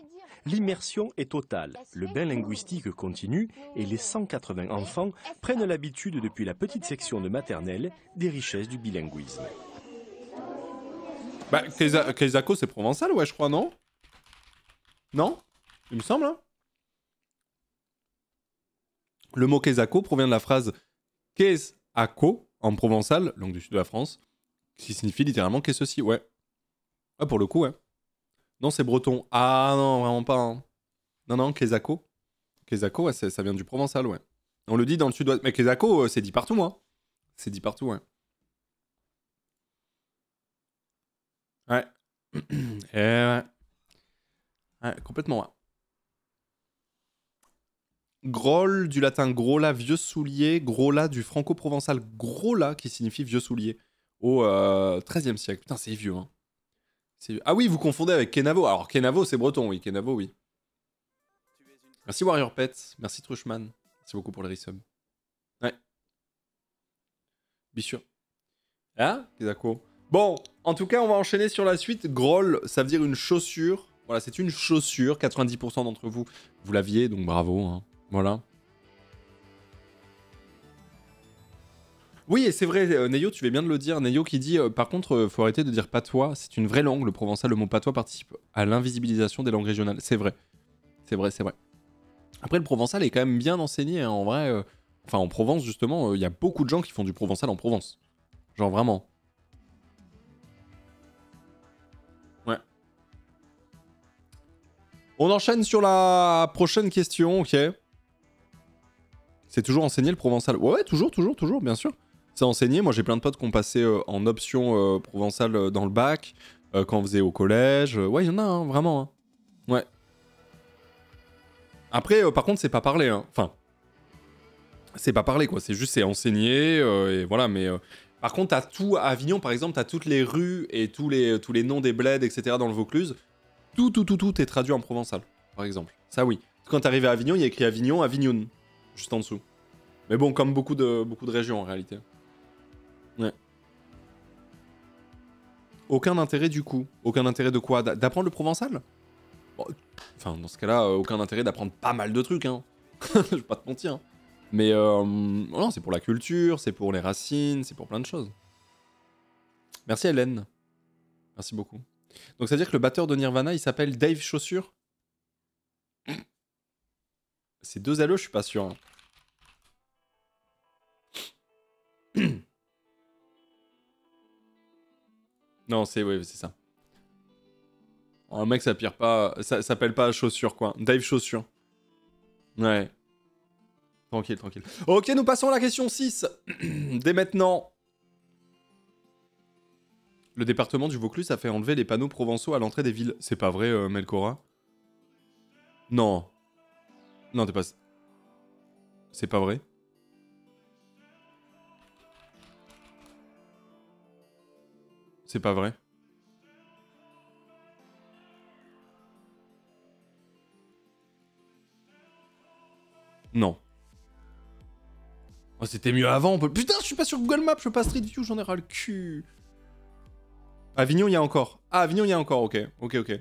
l'immersion est totale, le bain linguistique continue et les 180 enfants prennent l'habitude depuis la petite section de maternelle des richesses du bilinguisme. Bah, Keizako, c'est provençal, ouais, je crois, non? Non? Il me semble, hein. Le mot Keizako provient de la phrase Qu'est ako en provençal, langue du sud de la France, qui signifie littéralement qu'est ceci, ouais. Ah, pour le coup, ouais. Non, c'est breton. Ah non, vraiment pas. hein. Non, non, Kezako. Kezako, ouais, ça vient du provençal, ouais. On le dit dans le sud-ouest. Mais Kezako, euh, c'est dit partout, hein. C'est dit partout, ouais. Ouais. Et <clears throat> ouais. Ouais, complètement, ouais. Groll du latin grola, vieux soulier, grola du franco-provençal grola qui signifie vieux soulier au euh, XIIIe siècle. Putain, c'est vieux, hein. Ah oui, vous confondez avec Kenavo. Alors, Kenavo, c'est breton, oui. Kenavo, oui. Merci Warrior Pet. Merci Trushman. Merci beaucoup pour le resub. Ouais. Bien sûr. Ah. Bon, en tout cas, on va enchaîner sur la suite. Groll, ça veut dire une chaussure. Voilà, c'est une chaussure. 90% d'entre vous, vous l'aviez, donc bravo. hein. Voilà. Oui, et c'est vrai, euh, Neyo, tu fais bien de le dire. Neyo qui dit, euh, par contre, euh, faut arrêter de dire patois. C'est une vraie langue, le provençal. Le mot patois participe à l'invisibilisation des langues régionales. C'est vrai. C'est vrai, c'est vrai. Après, le provençal est quand même bien enseigné, hein, en vrai. euh, Enfin, en Provence, justement, il y a beaucoup de gens qui font du provençal en Provence. Genre, vraiment. Ouais. On enchaîne sur la prochaine question, ok. C'est toujours enseigné le provençal. Ouais, toujours, toujours, toujours, bien sûr. C'est enseigné. Moi, j'ai plein de potes qui ont passé euh, en option euh, provençal euh, dans le bac, quand on faisait au collège. Ouais, il y en a, hein, vraiment. hein. Ouais. Après, par contre, c'est pas parlé. hein. Enfin, c'est pas parlé, quoi. C'est juste, c'est enseigné, et voilà. Mais par contre, t'as tout à Avignon, par exemple, t'as toutes les rues et tous les, tous les noms des bleds, etc. dans le Vaucluse. Tout, tout, tout, tout est traduit en provençal, par exemple. Ça, oui. Quand t'arrives à Avignon, il y a écrit Avignon, Avignon, juste en dessous. Mais bon, comme beaucoup de, beaucoup de régions, en réalité. Ouais. Aucun intérêt, du coup. Aucun intérêt de quoi? D'a- D'apprendre le provençal? Enfin, dans ce cas-là, euh, aucun intérêt d'apprendre pas mal de trucs, hein. <laughs> Je vais pas te mentir. hein. Mais euh, non, c'est pour la culture, c'est pour les racines, c'est pour plein de choses. Merci Hélène. Merci beaucoup. Donc ça veut dire que le batteur de Nirvana, il s'appelle Dave Chaussure? C'est deux LE, je suis pas sûr. hein. Non, c'est oui, c'est ça. Un mec, ça pire pas, ça s'appelle pas Chaussure quoi. Dave Chaussure. Ouais. Tranquille, tranquille. Ok, nous passons à la question 6. <clears throat> Dès maintenant. Le département du Vaucluse a fait enlever les panneaux provençaux à l'entrée des villes. C'est pas vrai, euh, Melkora Non. Non, t'es pas... C'est pas vrai C'est pas vrai Non. Oh, c'était mieux avant. on peut- Putain, je suis pas sur Google Maps, je suis pas Street View, j'en ai ras le cul. Avignon, il y a encore. Ah, Avignon, il y a encore, ok. Ok, ok.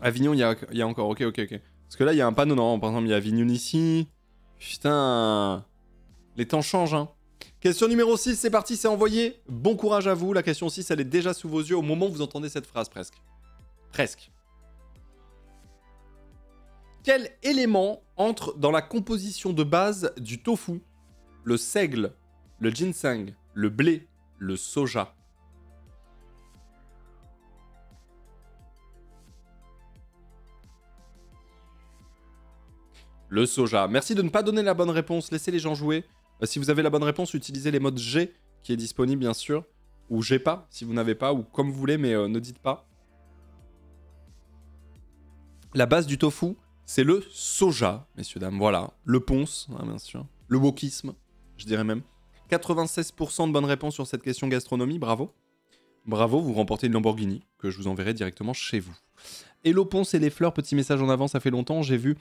Avignon, il y a, y a encore, ok, ok, ok. Parce que là, il y a un panneau, non, par exemple, il y a Avignon ici. Putain. Les temps changent, hein. Question numéro 6, c'est parti, c'est envoyé. Bon courage à vous. La question 6, elle est déjà sous vos yeux au moment où vous entendez cette phrase, presque. Presque. Quel élément entre dans la composition de base du tofu Le seigle, le ginseng, le blé, le soja? Le soja. Merci de ne pas donner la bonne réponse. Laissez les gens jouer. Euh, si vous avez la bonne réponse, utilisez les modes G qui est disponible bien sûr. Ou G pas si vous n'avez pas. Ou comme vous voulez, mais euh, ne dites pas. La base du tofu, c'est le soja, messieurs, dames. Voilà. Le ponce, hein, bien sûr. Le wokisme, je dirais même. 96% de bonnes réponses sur cette question gastronomie. Bravo. Bravo, vous remportez une Lamborghini que je vous enverrai directement chez vous. Hello Ponce et les fleurs, petit message en avant, ça fait longtemps. J'ai vu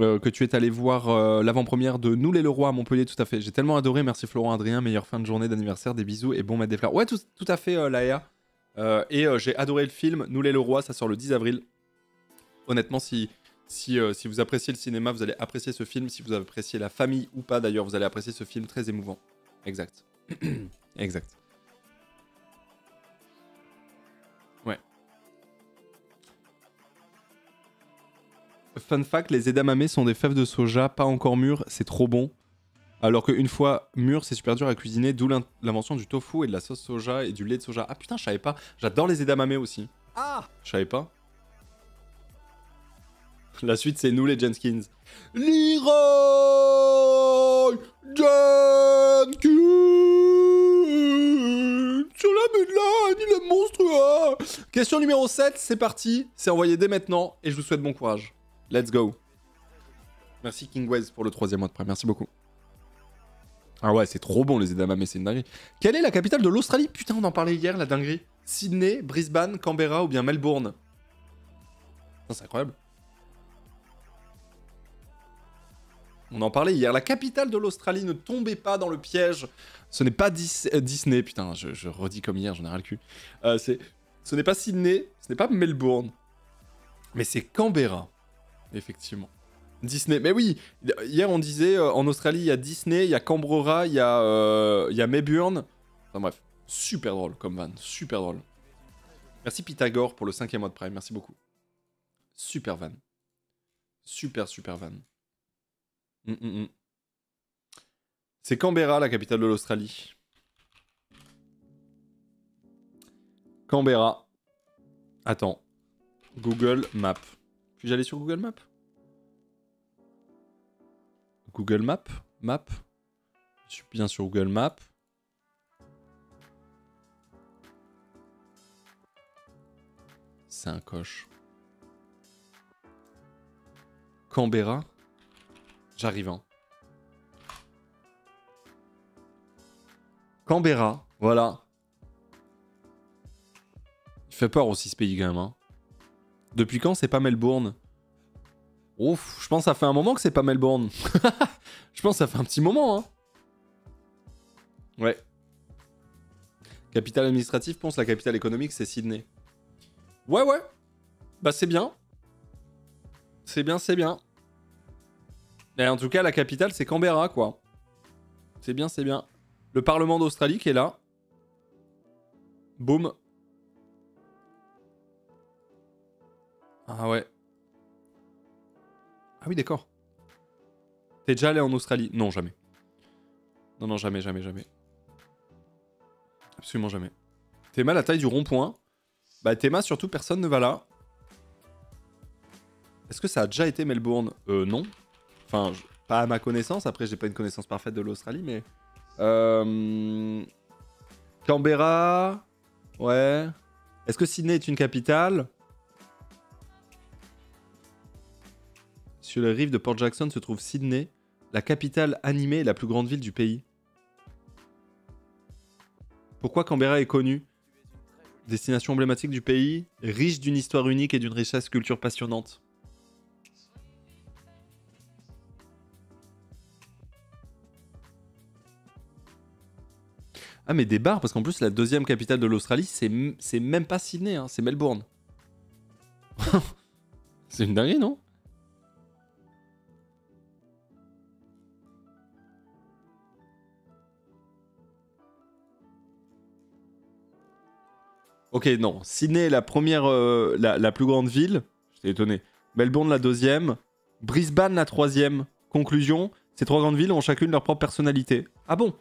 euh, que tu es allé voir euh, l'avant-première de Nous les Leroy à Montpellier, tout à fait. J'ai tellement adoré. Merci Florent Adrien, meilleure fin de journée d'anniversaire, des bisous et bon mettre des fleurs. Ouais, tout, tout à fait, euh. Euh, et j'ai adoré le film Nous les Leroy, ça sort le 10 avril. honnêtement, si, si, si vous appréciez le cinéma, vous allez apprécier ce film. Si vous appréciez la famille ou pas, d'ailleurs, vous allez apprécier ce film très émouvant. Exact. <clears throat> exact. Fun fact, les edamame sont des fèves de soja pas encore mûres, c'est trop bon. Alors qu'une fois mûr, c'est super dur à cuisiner, d'où l'in- l'invention du tofu et de la sauce soja et du lait de soja. Ah putain, je savais pas. J'adore les edamame aussi. Ah Je savais pas. La suite, c'est nous les Jenskins. Leroy Jenkins Sur la Midline, il est monstrueux Question numéro 7, c'est parti. C'est envoyé dès maintenant et je vous souhaite bon courage. Let's go. Merci King Wes pour le troisième mois de prêt. Merci beaucoup. Ah ouais, c'est trop bon les edamame, c'est une dinguerie. Quelle est la capitale de l'Australie? Putain, on en parlait hier, la dinguerie. Sydney, Brisbane, Canberra ou bien Melbourne? C'est incroyable. On en parlait hier. La capitale de l'Australie, ne tombez pas dans le piège. Ce n'est pas euh, Disney. Putain, je, redis comme hier, j'en ai ras le cul. Euh, ce n'est pas Sydney, ce n'est pas Melbourne. Mais c'est Canberra. Effectivement. Disney. Mais oui, hier on disait euh, en Australie, il y a Disney, il y a Canberra, il y a, euh, Melbourne. Enfin bref, super drôle comme van, super drôle. Merci Pythagore pour le cinquième mois de Prime, merci beaucoup. Super van. Super, super van. Mm, mm, mm. C'est Canberra, la capitale de l'Australie. Canberra. Attends. Google Maps. Puis-je aller sur Google Maps Google Maps Map Je suis bien sur Google Maps. C'est un coche. Canberra J'arrive, hein. Canberra, voilà. Il fait peur aussi ce pays quand hein. Depuis quand c'est pas Melbourne? Ouf, je pense que ça fait un moment que c'est pas Melbourne. <laughs> je pense que ça fait un petit moment, hein. Ouais. Capitale administrative, pense la capitale économique, c'est Sydney. Ouais, ouais. Bah, c'est bien. C'est bien, c'est bien. Et en tout cas, la capitale, c'est Canberra, quoi. C'est bien, c'est bien. Le Parlement d'Australie qui est là. Boum. Ah ouais. Ah oui, d'accord. T'es déjà allé en Australie? Non, jamais. Non, non, jamais, jamais, jamais. Absolument jamais. Théma, la taille du rond-point? Bah, Théma, surtout, personne ne va là. Est-ce que ça a déjà été Melbourne? Euh, non. Enfin, pas à ma connaissance. Après, j'ai pas une connaissance parfaite de l'Australie, mais. Euh... Canberra. Ouais. Est-ce que Sydney est une capitale? Sur les rives de Port Jackson se trouve Sydney, la capitale animée et la plus grande ville du pays. Pourquoi Canberra est connue? Destination emblématique du pays, riche d'une histoire unique et d'une richesse culture passionnante. Ah mais des bars, parce qu'en plus la deuxième capitale de l'Australie, c'est même pas Sydney, hein, c'est Melbourne. <laughs> c'est une dinguerie, non? Ok, non. Sydney est la première, euh, la, plus grande ville. J'étais étonné. Melbourne la deuxième. Brisbane la troisième. Conclusion, ces trois grandes villes ont chacune leur propre personnalité. Ah bon?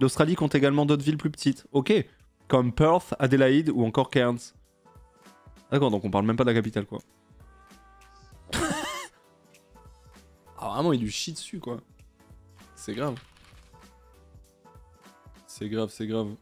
L'Australie compte également d'autres villes plus petites. Ok. Comme Perth, Adelaide ou encore Cairns. D'accord, donc on parle même pas de la capitale, quoi. <laughs> ah vraiment, il lui chie dessus, quoi. C'est grave. C'est grave, c'est grave.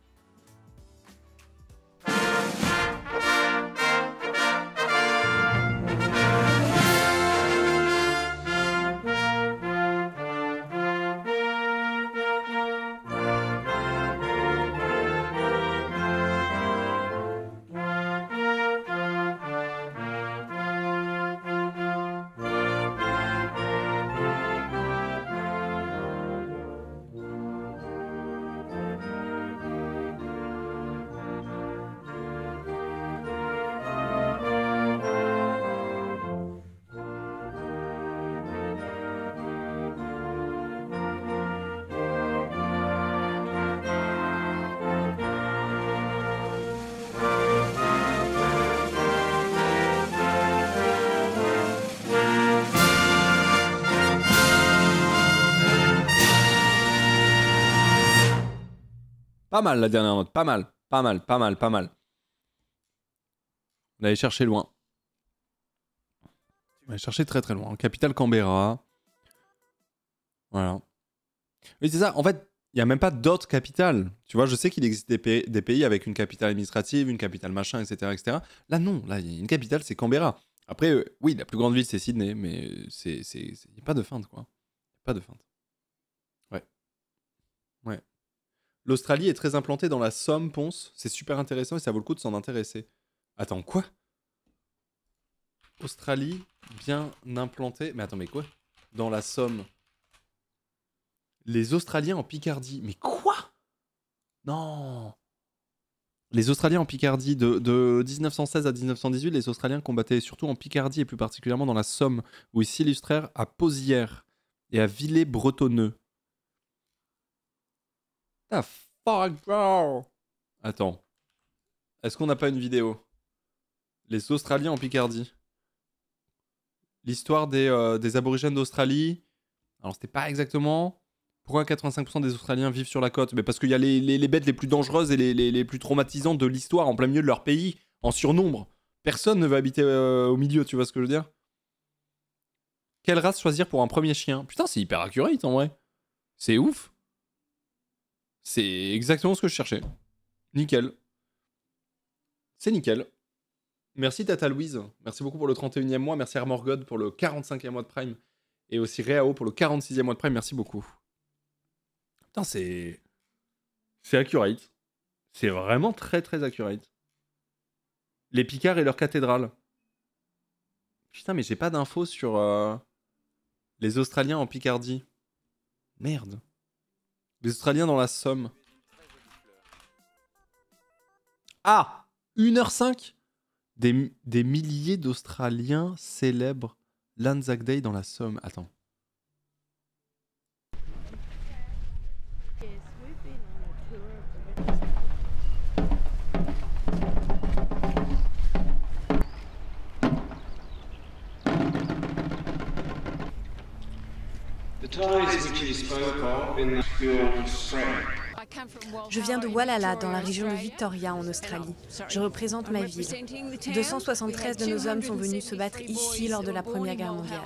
Pas mal la dernière note, pas mal, pas mal, pas mal, pas mal. On allait chercher loin. On allait chercher très très loin. Capitale Canberra. Voilà. Oui, c'est ça. En fait, il n'y a même pas d'autres capitales. Tu vois, je sais qu'il existe des pays, avec une capitale administrative, une capitale machin, etc. etc. Là, non. Là, il y a une capitale, c'est Canberra. Après, euh, oui, la plus grande ville, c'est Sydney, mais c'est, c'est, c'est- il n'y a pas de feinte, quoi. Pas de feinte. Ouais. Ouais. L'Australie est très implantée dans la Somme, Ponce. C'est super intéressant et ça vaut le coup de s'en intéresser. Attends, quoi? Australie bien implantée. Mais attends, mais quoi? Dans la Somme. Les Australiens en Picardie. Mais quoi? Non Les Australiens en Picardie, de, de 1916 à 1918, les Australiens combattaient surtout en Picardie et plus particulièrement dans la Somme, où ils s'illustrèrent à Pozières et à Villers-Bretonneux. Attends. Est-ce qu'on n'a pas une vidéo? Les Australiens en Picardie. L'histoire des, euh, des aborigènes d'Australie. Alors, c'était pas exactement. Pourquoi 85% des Australiens vivent sur la côte? Mais parce qu'il y a les, les- bêtes les plus dangereuses et les, les- les plus traumatisantes de l'histoire en plein milieu de leur pays, en surnombre. Personne ne veut habiter euh, au milieu, tu vois ce que je veux dire? Quelle race choisir pour un premier chien? Putain, c'est hyper accurate en vrai. C'est ouf. C'est exactement ce que je cherchais. Nickel. C'est nickel. Merci Tata Louise. Merci beaucoup pour le 31e mois. Merci Armorgod pour le 45e mois de Prime. Et aussi Réao pour le 46e mois de Prime. Merci beaucoup. Putain, c'est. C'est accurate. C'est vraiment très très accurate. Les Picards et leur cathédrale. Putain, mais j'ai pas d'infos sur euh, les Australiens en Picardie. Merde. Les Australiens dans la Somme. Ah 1h05 des, des milliers d'Australiens célèbrent l'Anzac Day dans la Somme. Attends. Je viens de Wallala, dans la région de Victoria, en Australie. Je représente ma ville. 273 de nos hommes sont venus se battre ici lors de la Première Guerre mondiale.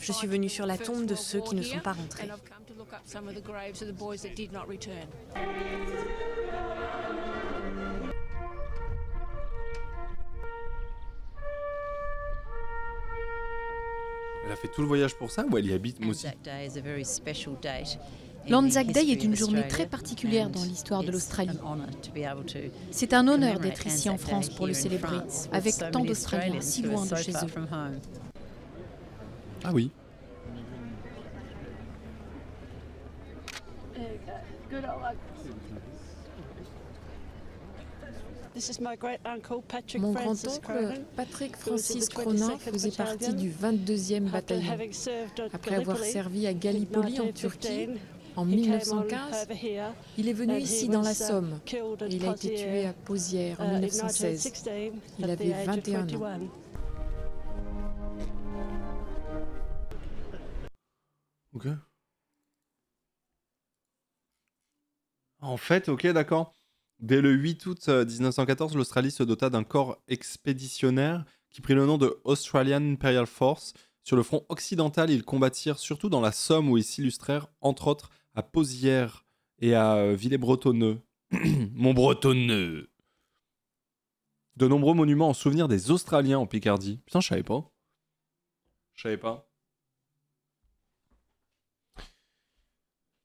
Je suis venu sur la tombe de ceux qui ne sont pas rentrés. Elle a fait tout le voyage pour ça ou elle y habite moi aussi L'Anzac Day est une journée très particulière dans l'histoire de l'Australie. C'est un honneur d'être ici en France pour le célébrer, avec tant d'Australiens si loin de chez eux. Ah oui. Mon grand-oncle Patrick Francis Cronin faisait partie du 22e bataillon. Après avoir servi à Gallipoli en Turquie en 1915, il est venu ici dans la Somme. Il a été tué à Pozières en 1916. Il avait 21 ans. Ok. En fait, ok, d'accord. Dès le 8 août euh, 1914, l'Australie se dota d'un corps expéditionnaire qui prit le nom de Australian Imperial Force. Sur le front occidental, ils combattirent surtout dans la Somme où ils s'illustrèrent, entre autres, à Pozières et à euh, Villers-Bretonneux. <clears throat> Mon bretonneux De nombreux monuments en souvenir des Australiens en Picardie. Putain, je savais pas. Je savais pas.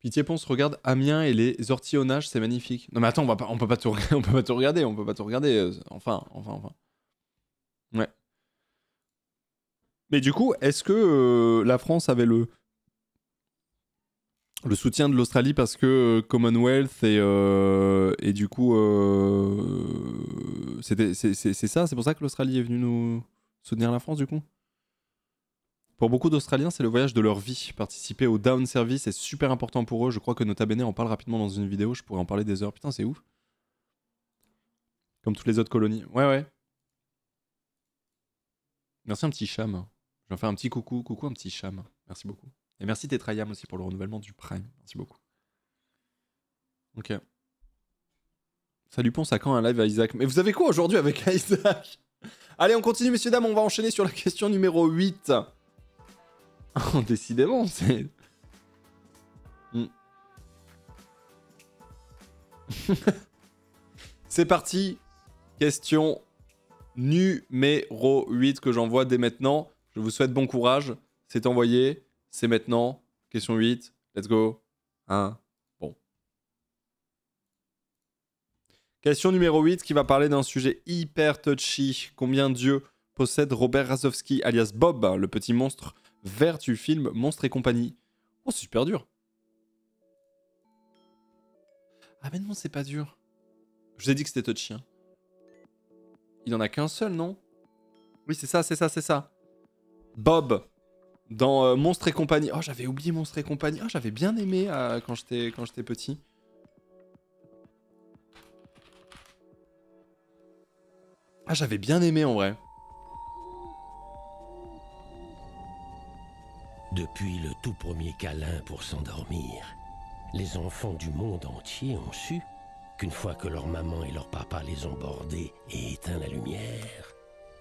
Pitié Ponce regarde Amiens et les ortillonnages, c'est magnifique. Non mais attends, on, va pas, on peut pas tout, <laughs> on peut pas regarder, on peut pas tout regarder. euh, Enfin, enfin, enfin. Ouais. Mais du coup, est-ce que euh, la France avait le le soutien de l'Australie parce que euh, Commonwealth et et du coup c'est ça, c'est pour ça que l'Australie est venue nous soutenir la France du coup? Pour beaucoup d'Australiens, c'est le voyage de leur vie. Participer au down service est super important pour eux. Je crois que Nota Bene en parle rapidement dans une vidéo. Je pourrais en parler des heures. Putain, c'est ouf. Comme toutes les autres colonies. Ouais, ouais. Merci un petit cham. Je vais faire un petit coucou. Coucou un petit cham. Merci beaucoup. Et merci Tetrayam aussi pour le renouvellement du Prime. Merci beaucoup. Ok. Salut Ponce, à quand un live à Isaac? Mais vous avez quoi aujourd'hui avec <laughs> Isaac? Allez, on continue, messieurs, dames, on va enchaîner sur la question numéro 8. <laughs> Oh, décidément, c'est... Hmm. <laughs> c'est parti. Question numéro 8 que j'envoie dès maintenant. Je vous souhaite bon courage. C'est envoyé. C'est maintenant. Question 8. Let's go. 1. Bon. Question numéro 8 qui va parler d'un sujet hyper touchy. Combien d'yeux possède Robert Razowski, alias Bob, le petit monstre vert du film Monstre et compagnie Oh, c'est super dur. Ah, mais non, c'est pas dur. Je vous ai dit que c'était touchy. Hein. Il en a qu'un seul, non? Oui, c'est ça, c'est ça, c'est ça. Bob, dans euh, Monstre et compagnie. Oh, j'avais oublié Monstre et compagnie. Oh, j'avais bien aimé euh, quand j'étais petit. Ah, j'avais bien aimé en vrai. Depuis le tout premier câlin pour s'endormir, les enfants du monde entier ont su qu'une fois que leur maman et leur papa les ont bordés et éteint la lumière,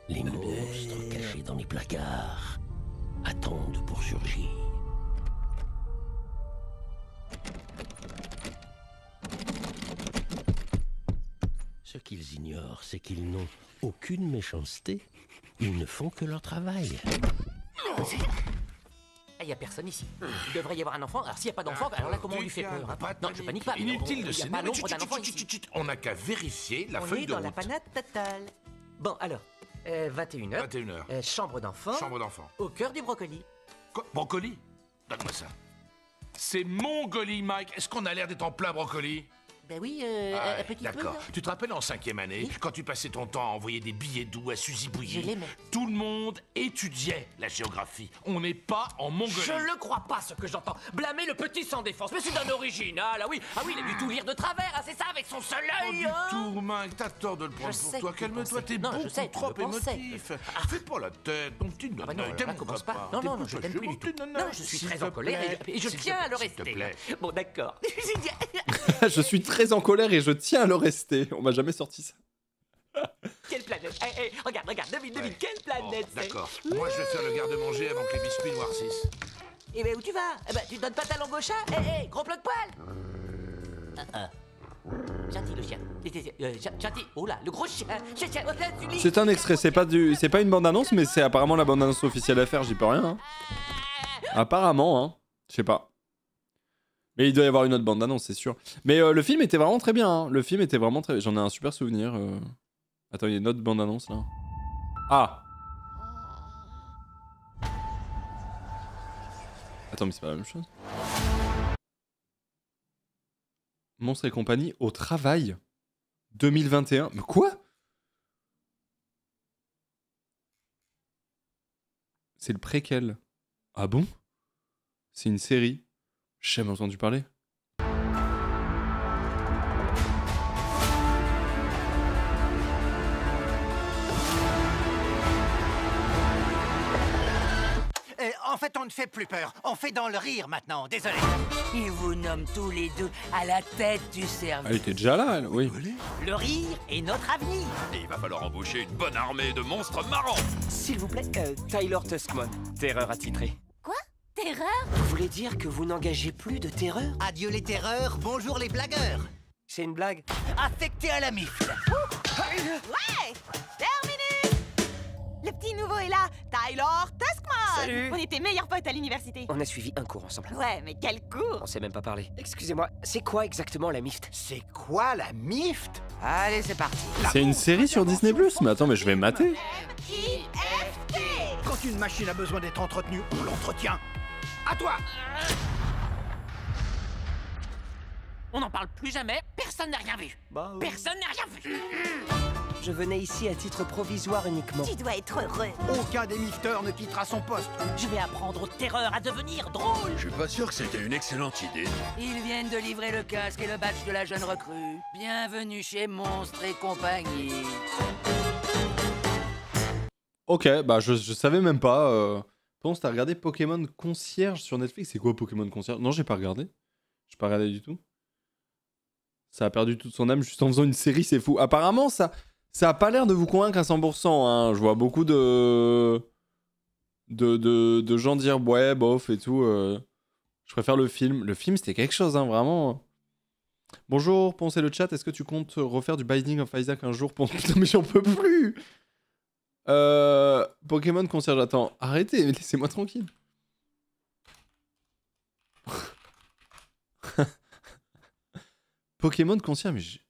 les monstres cachés dans les placards attendent pour surgir. Ce qu'ils ignorent, c'est qu'ils n'ont aucune méchanceté. Ils ne font que leur travail. Il n'y a personne ici. Il devrait y avoir un enfant. Alors s'il n'y a pas d'enfant, alors là comment on lui fait peur hein? Non, je panique pas. Inutile de s'énerver. On n'a qu'à vérifier la on feuille est de dans la route. panade totale. Bon, alors, euh, 21h. 21h. chambre d'enfant. Chambre d'enfant. Au cœur du brocoli. Brocoli? Donne-moi ça. C'est Mongolie, Mike. Est-ce qu'on a l'air d'être en plein brocoli? Ben oui, euh, Ah un ouais, petit peu. D'accord. là. Tu te rappelles en cinquième année, quand tu passais ton temps à envoyer des billets doux à Suzy Je Bouilly l'aimais. Tout le monde étudiait la géographie. On n'est pas en Mongolie. Je le crois pas ce que j'entends. Blâmer le petit sans défense. Mais c'est d'un original. Ah oui, ah oui, il a dû tout lire de travers. Ah, c'est ça avec son seul Pas œil. du hein. tout, Mike. T'as tort de le prendre Je pour sais toi. que tu le Calme-toi, pensais. t'es Non, je beaucoup sais, tu trop le pensais. émotif. Fais pas la tête, mon petit Ah bah non, là, mon commence pas. Non, non, non, je t'aime plus du tout. Non, je suis très en colère et je, et tiens à le rester. plaît. Bon, d'accord. <laughs> je suis très en colère et je tiens à le rester. On m'a jamais sorti ça. Quelle planète Eh, eh, regarde, regarde, devine, devine, quelle planète c'est D'accord. Moi, je vais faire le garde-manger avant que les biscuits noircissent. Eh ben où tu vas? Eh ben tu donnes pas ta langue au chat? Eh, eh, gros plat de poil Ah, ah. Gentil le chien. Euh, gentil. Oh là, le gros chien. Oh. C'est un extrait, c'est pas du, c'est pas une bande annonce, mais c'est apparemment la bande annonce officielle à faire. J'y peux rien. hein. Apparemment, hein. Je sais pas. Mais il doit y avoir une autre bande annonce, c'est sûr. Mais euh, le film était vraiment très bien. hein. Le film était vraiment très. J'en ai un super souvenir. euh. Attends, il y a une autre bande annonce là. Ah. Attends, mais c'est pas la même chose. Monstre et compagnie au travail 2021. Mais quoi? C'est le préquel. Ah bon? C'est une série J'ai jamais entendu parler? Euh, en fait, on ne fait plus peur. On fait dans le rire maintenant. Désolé. Il vous nomme tous les deux à la tête du service. Elle était déjà là, elle, oui. Le rire est notre avenir. Et il va falloir embaucher une bonne armée de monstres marrants. S'il vous plaît, euh, Tyler Tuskman, terreur attitrée. Terreur? Vous voulez dire que vous n'engagez plus de terreur? Adieu les terreurs, bonjour les blagueurs. C'est une blague Affecté à la mifle. Ouais Terminé Le petit nouveau est là, Tyler Tuskman Salut. On était meilleurs potes à l'université. On a suivi un cours ensemble. Ouais, mais quel cours? On s'est même pas parlé. Excusez-moi, c'est quoi exactement la MIFT C'est quoi la MIFT Allez, c'est parti. C'est une série sur Disney Plus Mais attends, mais je vais mater. Quand une machine a besoin d'être entretenue, on l'entretient. À toi On n'en parle plus jamais, personne n'a rien vu. Bah, Personne n'a rien vu. Je venais ici à titre provisoire uniquement. Tu dois être heureux. Aucun des mifteurs ne quittera son poste. Je vais apprendre aux terreurs à devenir drôles. Je suis pas sûr que c'était une excellente idée. Ils viennent de livrer le casque et le badge de la jeune recrue. Bienvenue chez Monstre et compagnie. Ok, bah je, je savais même pas. Euh... Pense, t'as regardé Pokémon Concierge sur Netflix? C'est quoi Pokémon Concierge? Non, j'ai pas regardé. J'ai pas regardé du tout. Ça a perdu toute son âme juste en faisant une série, c'est fou. Apparemment, ça, ça a pas l'air de vous convaincre à 100%. Hein. Je vois beaucoup de... De, de, de gens dire ouais, bof et tout. euh. Je préfère le film. Le film, c'était quelque chose, hein, vraiment. Bonjour, Ponce et le chat. Est-ce que tu comptes refaire du Binding of Isaac un jour? Ponce <laughs> Putain, mais j'en peux plus euh, Pokémon concierge, attends. Arrêtez, laissez-moi tranquille. <laughs> Pokémon concierge, mais j'ai...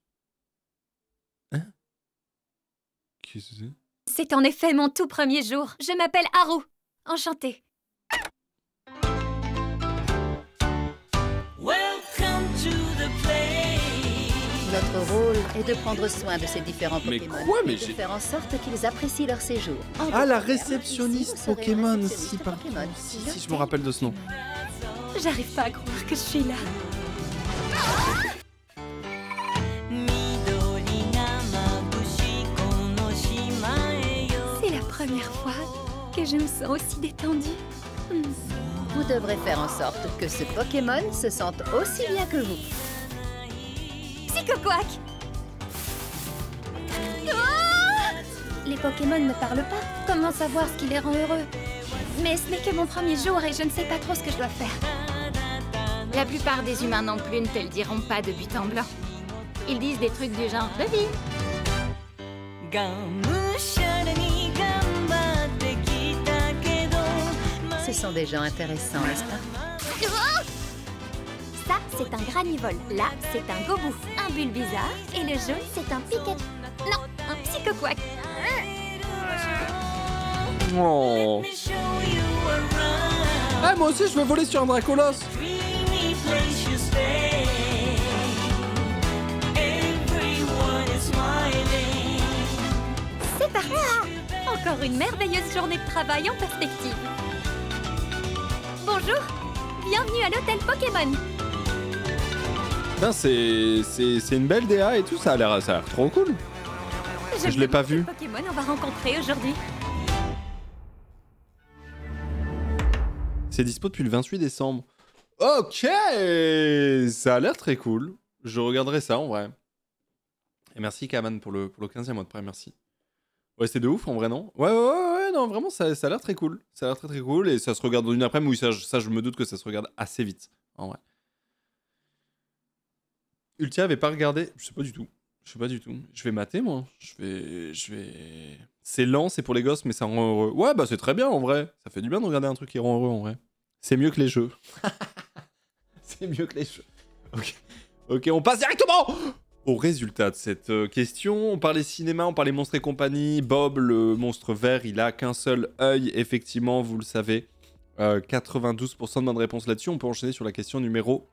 Hein Qu'est-ce que c'est? C'est en effet mon tout premier jour. Je m'appelle Haru. Enchantée. Notre rôle est de prendre soin de ces différents Mais Pokémon quoi, mais et de faire en sorte qu'ils apprécient leur séjour. En Ah, la réceptionniste Pokémon, réceptionniste si, par Pokémon. si, si, je me rappelle de ce nom. J'arrive pas à croire que je suis là. C'est la première fois que je me sens aussi détendue. Vous devrez faire en sorte que ce Pokémon se sente aussi bien que vous. Ah Les Pokémon ne parlent pas. Comment savoir ce qui les rend heureux? Mais ce n'est que mon premier jour et je ne sais pas trop ce que je dois faire. La plupart des humains non plus ne te le diront pas de but en blanc. Ils disent des trucs du genre de vie. Ce sont des gens intéressants, n'est-ce pas? Oh Ça, c'est un granivole. Là, c'est un gobou. Un bulbizarre. Et le jaune, c'est un Pikachu. Non, un psychoquack. Oh. Ah, moi aussi, je veux voler sur un Dracolos. C'est parti Encore une merveilleuse journée de travail en perspective. Bonjour Bienvenue à l'hôtel Pokémon c'est une belle DA et tout, ça a l'air trop cool. Je l'ai pas vu. Pokémon on va rencontrer aujourd'hui. C'est dispo depuis le 28 décembre. Ok Ça a l'air très cool. Je regarderai ça en vrai. Et merci Kaman pour le, pour le 15e mois de près, merci. Ouais, c'est de ouf en vrai, non? Ouais, ouais, ouais, ouais, non, vraiment, ça, ça a l'air très cool. Ça a l'air très très cool et ça se regarde dans une après-midi. Oui, ça, je- ça, je me doute que ça se regarde assez vite, en vrai. Ultia avait pas regardé Je sais pas du tout. Je sais pas du tout. Je vais mater, moi. Je vais. Je vais. C'est lent, c'est pour les gosses, mais ça rend heureux. Ouais, bah c'est très bien en vrai. Ça fait du bien de regarder un truc qui rend heureux en vrai. C'est mieux que les jeux. <laughs> c'est mieux que les jeux. Ok. Ok, on passe directement au résultat de cette euh, question. On parlait cinéma, on parlait monstres et compagnie. Bob, le monstre vert, il a qu'un seul œil, effectivement, vous le savez. Euh, 92% de bonnes réponses là-dessus. On peut enchaîner sur la question numéro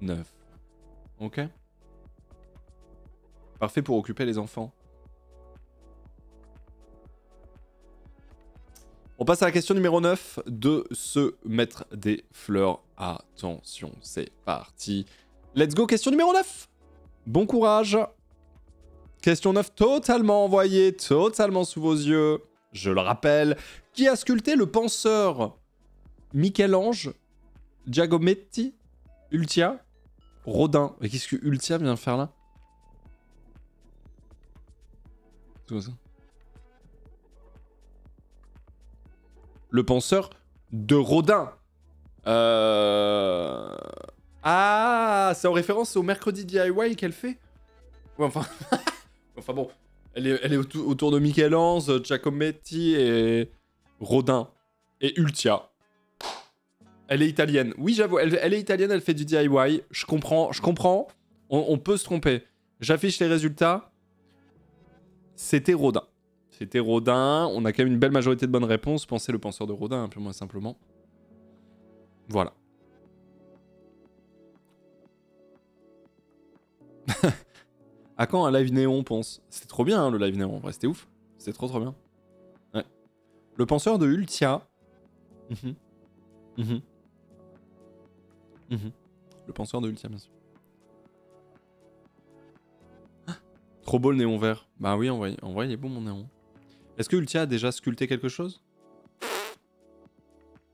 9. Ok Parfait pour occuper les enfants. On passe à la question numéro 9 de se mettre des fleurs. Attention, c'est parti. Let's go, question numéro 9. Bon courage. Question 9 totalement envoyée, totalement sous vos yeux. Je le rappelle, qui a sculpté le penseur Michel-Ange Giacometti Ultia Rodin. Mais qu'est-ce que Ultia vient faire là C'est quoi ça Le penseur de Rodin. Euh... Ah, c'est en référence au mercredi DIY qu'elle fait Ouais, enfin... <laughs> enfin bon, elle est, elle est autou- autour de Michel-Ange, Giacometti et Rodin. Et Ultia. Elle est italienne. Oui, j'avoue, elle, est italienne, elle fait du DIY. Je comprends, je comprends. On, peut se tromper. J'affiche les résultats. C'était Rodin. C'était Rodin. On a quand même une belle majorité de bonnes réponses. Pensez le penseur de Rodin, peu moins simplement. Voilà. <laughs> à quand un live néon, pense? C'était trop bien, hein, le live néon. C'était ouf. C'était trop, trop bien. Ouais. Le penseur de Ultia. Mhm. Mhm. Mhm. Le penseur de Ultia, bien sûr. Ah, Trop beau le néon vert. Bah oui, en vrai, il est beau mon néon. Est-ce que Ultia a déjà sculpté quelque chose?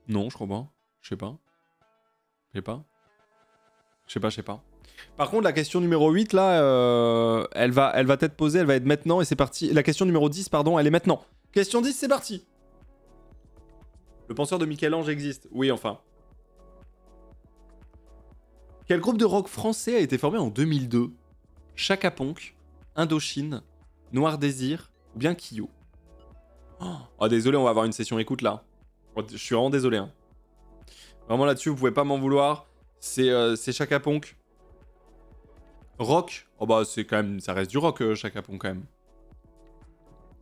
Non, je crois pas. Je sais pas. Je sais pas. Je sais pas, je sais pas. Par contre, la question numéro 8, là, euh, elle va, elle va être posée, elle va être maintenant, et c'est parti. La question numéro 10, pardon, elle est maintenant. Question 10, c'est parti. Le penseur de Michel-Ange existe. Oui, enfin. Quel groupe de rock français a été formé en 2002 Chaka Ponk, Indochine, Noir Désir ou bien Kyo oh, oh, désolé, on va avoir une session écoute là. Oh, Je suis vraiment désolé. hein. Vraiment là-dessus, vous pouvez pas m'en vouloir. C'est euh, Chaka Ponk. Rock? Oh bah c'est quand même, ça reste du rock, euh, Chaka Ponk quand même.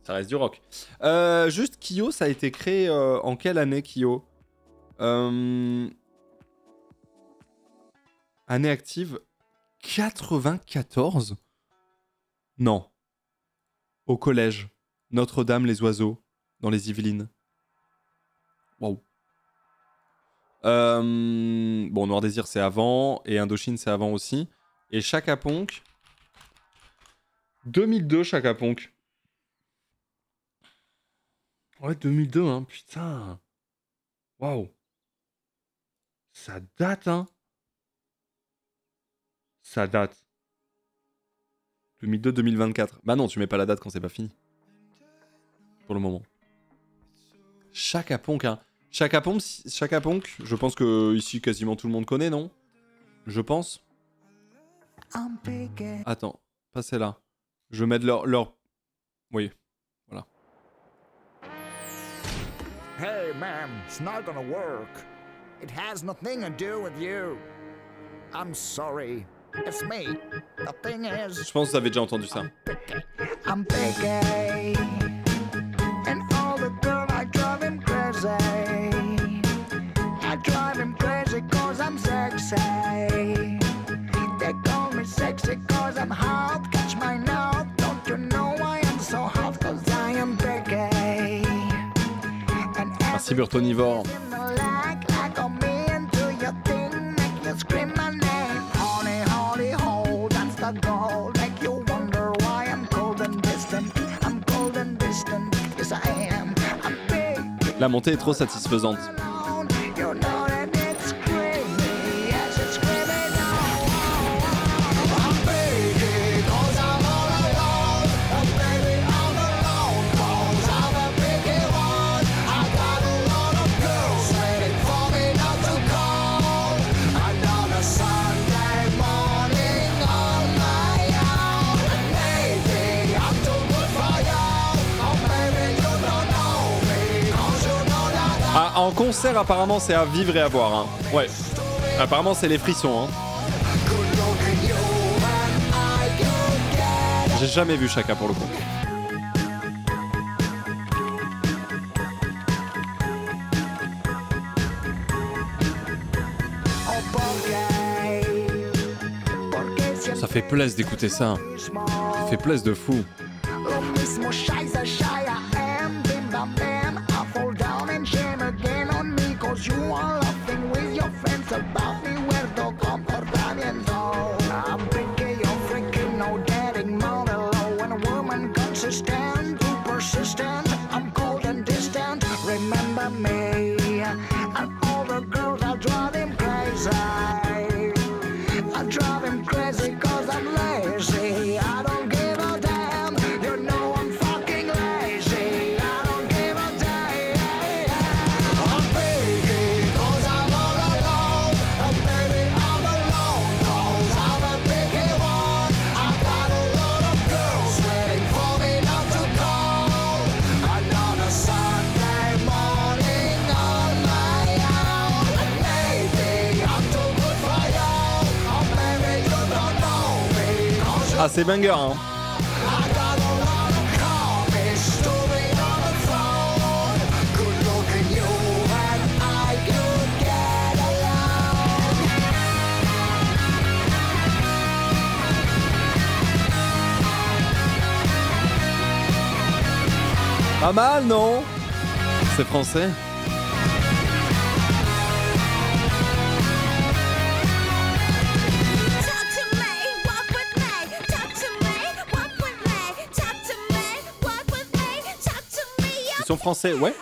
Ça reste du rock. Euh, juste Kyo, ça a été créé euh, en quelle année Kyo Euh, Année active 94 Non. Au collège. Notre-Dame les oiseaux. Dans les Yvelines. Waouh. Euh, bon, Noir Désir c'est avant. Et Indochine c'est avant aussi. Et Chaka Ponk. 2002 Chaka Ponk. Ouais, 2002, hein, putain. Waouh. Ça date, hein. Ça date. 2002-2024. Bah non, tu mets pas la date quand c'est pas fini. Pour le moment. Chaka Ponk, hein. Chaka Ponk, Chaka Ponk, je pense que ici quasiment tout le monde connaît, non? Je pense. Attends, pas celle-là. Je vais mettre leur, leur... Oui, voilà. Hey, ma'am, it's not gonna work. It has nothing to do with you. I'm sorry. It's me. The thing is, Je pense que vous avez déjà entendu ça. I'm picky. La montée est trop satisfaisante. En concert, apparemment, c'est à vivre et à voir. Hein. Ouais. Apparemment, c'est les frissons. Hein. J'ai jamais vu Chaka pour le coup. Ça fait plaisir d'écouter ça. Ça fait plaisir de fou. Could get along. Pas mal, non? C'est français? Ouais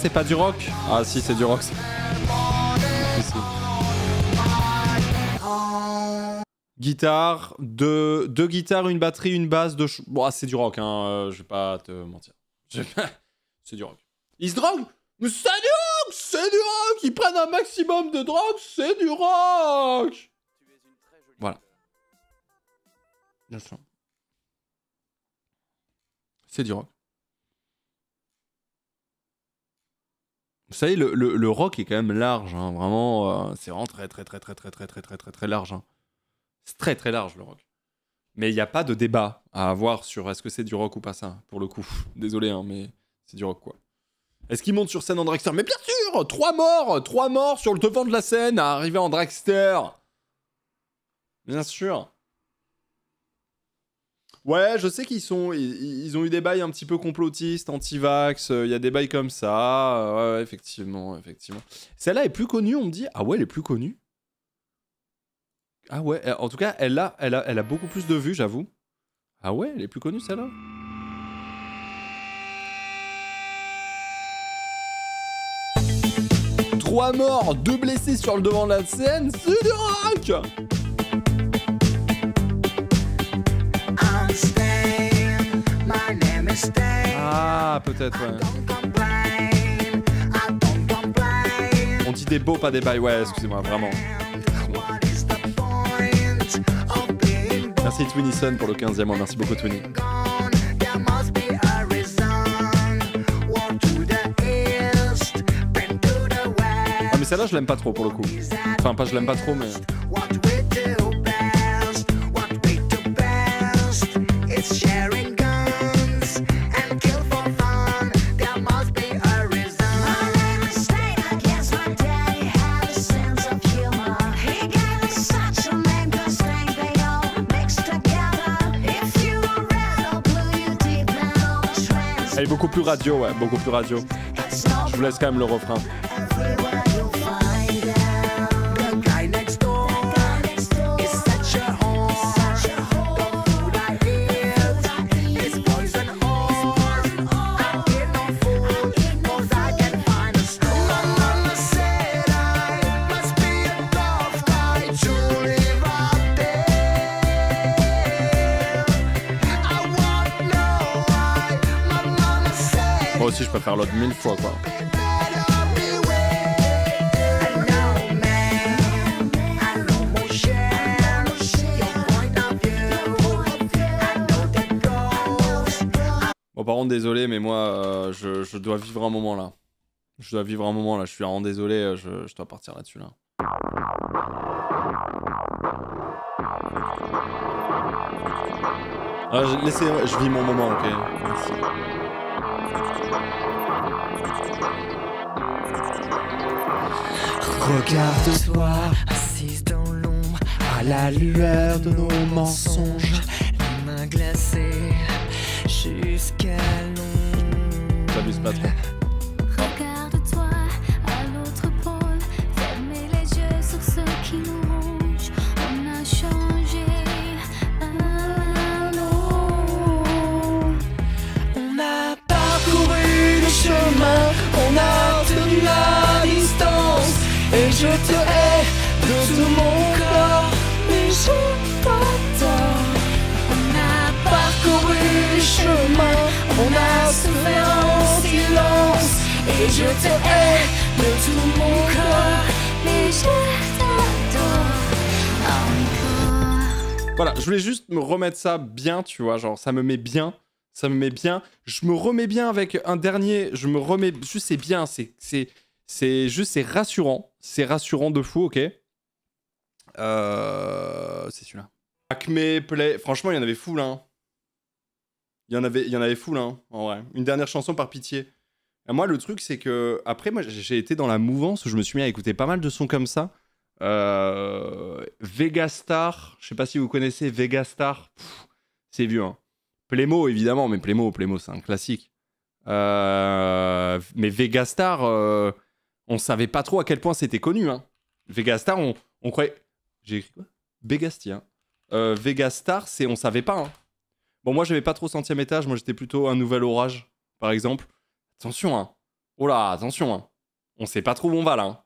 c'est pas du rock? Ah, si, c'est du rock. Guitare, deux, deux guitares, une batterie, une basse, deux. Bon, ah, c'est du rock, hein. euh, je vais pas te mentir. <laughs> C'est du rock. Ils se droguent Mais c'est du rock C'est du rock Ils prennent un maximum de drogue, c'est du rock Voilà. Bien sûr. C'est du rock. Vous savez, le, le- rock est quand même large, hein, vraiment. euh, c'est vraiment très, très, très, très, très, très, très, très, très, très large. hein. C'est très, très large, le rock. Mais il n'y a pas de débat à avoir sur est-ce que c'est du rock ou pas ça, pour le coup. <laughs> Désolé, hein, mais c'est du rock, quoi. Est-ce qu'il monte sur scène en dragster? Mais bien sûr Trois morts Trois morts sur le devant de la scène à arriver en dragster Bien sûr Ouais, je sais qu'ils sont, ils, ont eu des bails un petit peu complotistes, anti-vax. euh, Il y a des bails comme ça. euh, ouais, effectivement, effectivement. Celle-là est plus connue, on me dit? Ah ouais, elle est plus connue? Ah ouais, en tout cas, elle a, elle a, elle a beaucoup plus de vues, j'avoue. Ah ouais, elle est plus connue celle-là? Trois morts, deux blessés sur le devant de la scène, c'est du rock Ah, peut-être, ouais. On dit des beaux, pas des bails, ouais, excusez-moi, vraiment. Merci Twinison pour le 15e mois, merci beaucoup Twinny. Ah mais celle-là je l'aime pas trop pour le coup. Enfin pas je l'aime pas trop mais... Sharing Elle est beaucoup plus radio, ouais, beaucoup plus radio. Je vous laisse quand même le refrain. Je préfère l'autre mille fois quoi. Bon par contre désolé mais moi euh, je, dois vivre un moment là. Je dois vivre un moment là, je suis vraiment désolé, euh, je, je dois partir là-dessus là. Ah, je- laissez, je vis mon moment, ok. Merci. Regarde-toi, assise dans l'ombre, à la lueur de nos mensonges, les mains glacées jusqu'à l'ombre. J'abuse pas trop. Encore. Voilà, je voulais juste me remettre ça bien, tu vois, genre ça me met bien, ça me met bien. Je me remets bien avec un dernier, je me remets, juste c'est bien, c'est, c'est, c'est juste, c'est rassurant, c'est rassurant de fou, ok? Euh, c'est celui-là. Acme, Play, franchement il y en avait full, hein. Il y en avait, il y en avait full, hein, en vrai. Une dernière chanson par pitié. Et moi, le truc, c'est que, après, moi, j'ai été dans la mouvance où je me suis mis à écouter pas mal de sons comme ça. Euh, Vegastar, je sais pas si vous connaissez Vegastar, c'est vieux. Hein. Playmo, évidemment, mais Playmo, Playmo, c'est un classique. Euh, mais Vegastar, euh, on savait pas trop à quel point c'était connu. Hein. Vegastar, on, on croyait. J'ai écrit quoi? Begastien. Euh, Vegastar, c'est on savait pas. hein. Bon, moi, j'avais pas trop centième étage. Moi, j'étais plutôt un nouvel orage, par exemple. Attention, hein. Oh là, attention, hein. On sait pas trop où on va là. Hein.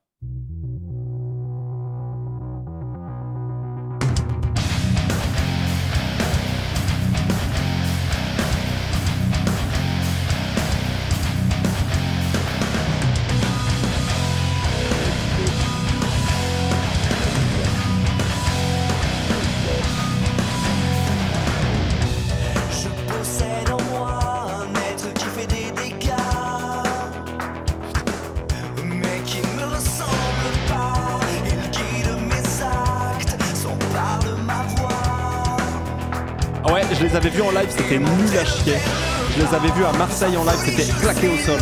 Je les avais vus à Marseille en live, c'était claqué au sol.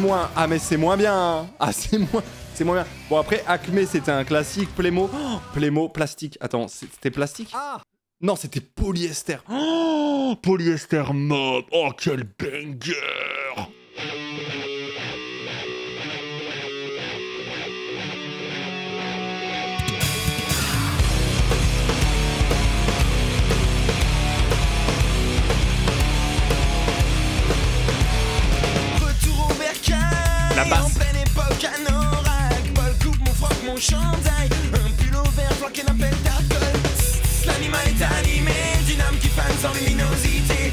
moins. Ah, mais c'est moins bien. Hein. Ah, <laughs> c'est moins. C'est moins bien. Bon, après, Acme, c'était un classique. Plémo. Oh, Plémo, plastique. Attends, c'était plastique? Ah Non, c'était polyester. Oh, polyester mob. Oh, quel banger la basse. En pleine époque anorak, Paul coupe mon froc, mon chandail. Un pull vert, flanqué d'un pelle d'alcool. L'animal est animé d'une âme qui fane sans luminosité.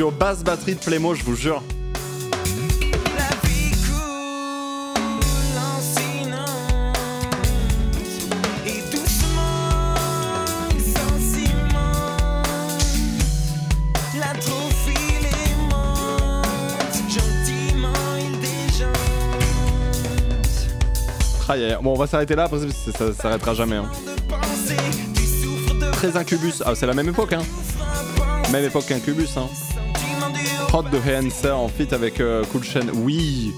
duo basse-batterie de Plémo, je vous jure. Ah, bon, on va s'arrêter là, parce que ça, ça, s'arrêtera jamais. Hein. Très incubus. Ah, c'est la même époque, hein. Même époque qu'Incubus, hein. Hot the Hands en fit avec euh, Cool Chain. Oui,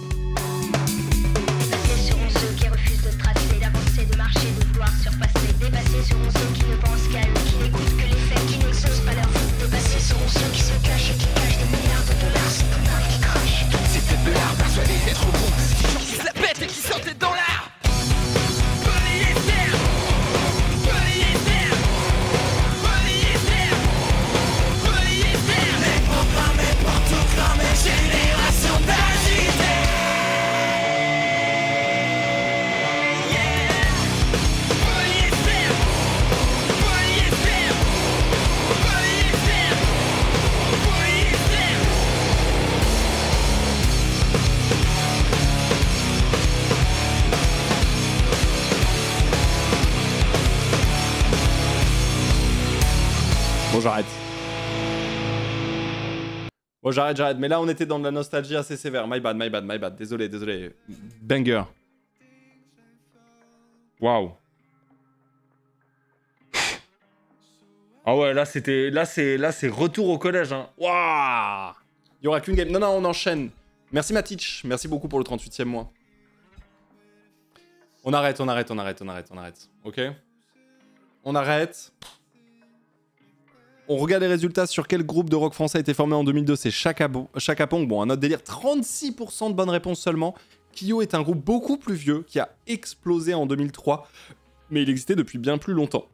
J'arrête, j'arrête. Mais là, on était dans de la nostalgie assez sévère. My bad, my bad, my bad. Désolé, désolé. Banger. Waouh. Ah ouais, là c'était, là c'est, là c'est retour au collège. Hein. Waouh. Il y aura qu'une game. Non, non, on enchaîne. Merci Matich. Merci beaucoup pour le 38e mois. On arrête, on arrête, on arrête, on arrête, on arrête. Ok. On arrête. On regarde les résultats sur quel groupe de rock français a été formé en 2002. C'est Chaka. Bon, un autre délire. 36% de bonnes réponses seulement. Kyo est un groupe beaucoup plus vieux qui a explosé en 2003. Mais il existait depuis bien plus longtemps.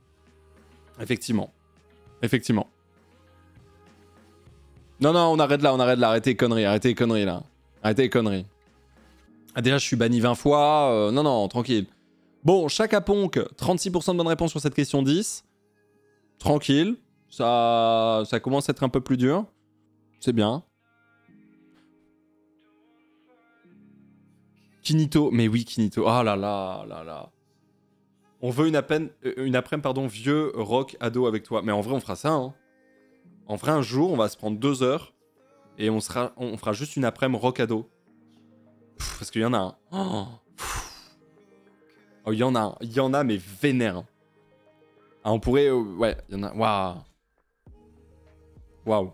Effectivement. Effectivement. Non, non, on arrête là, on arrête là. Arrêtez les conneries, arrêtez les conneries là. Arrêtez les conneries. Ah, déjà, je suis banni 20 fois. euh, non, non, tranquille. Bon, Chaka Ponk, 36% de bonnes réponses sur cette question 10. Tranquille. Ça, commence à être un peu plus dur. C'est bien. Kinito. Mais oui, Kinito. Oh là là là là. On veut une une après pardon, vieux rock ado avec toi. Mais en vrai, on fera ça. Hein. En vrai, un jour, on va se prendre deux heures et on, fera juste une après-midi rock ado. Parce qu'il y en a un. Oh, il y en a un. Il y en a, mais vénère. Ah, on pourrait. euh, ouais, il y en a. Waouh. Waouh.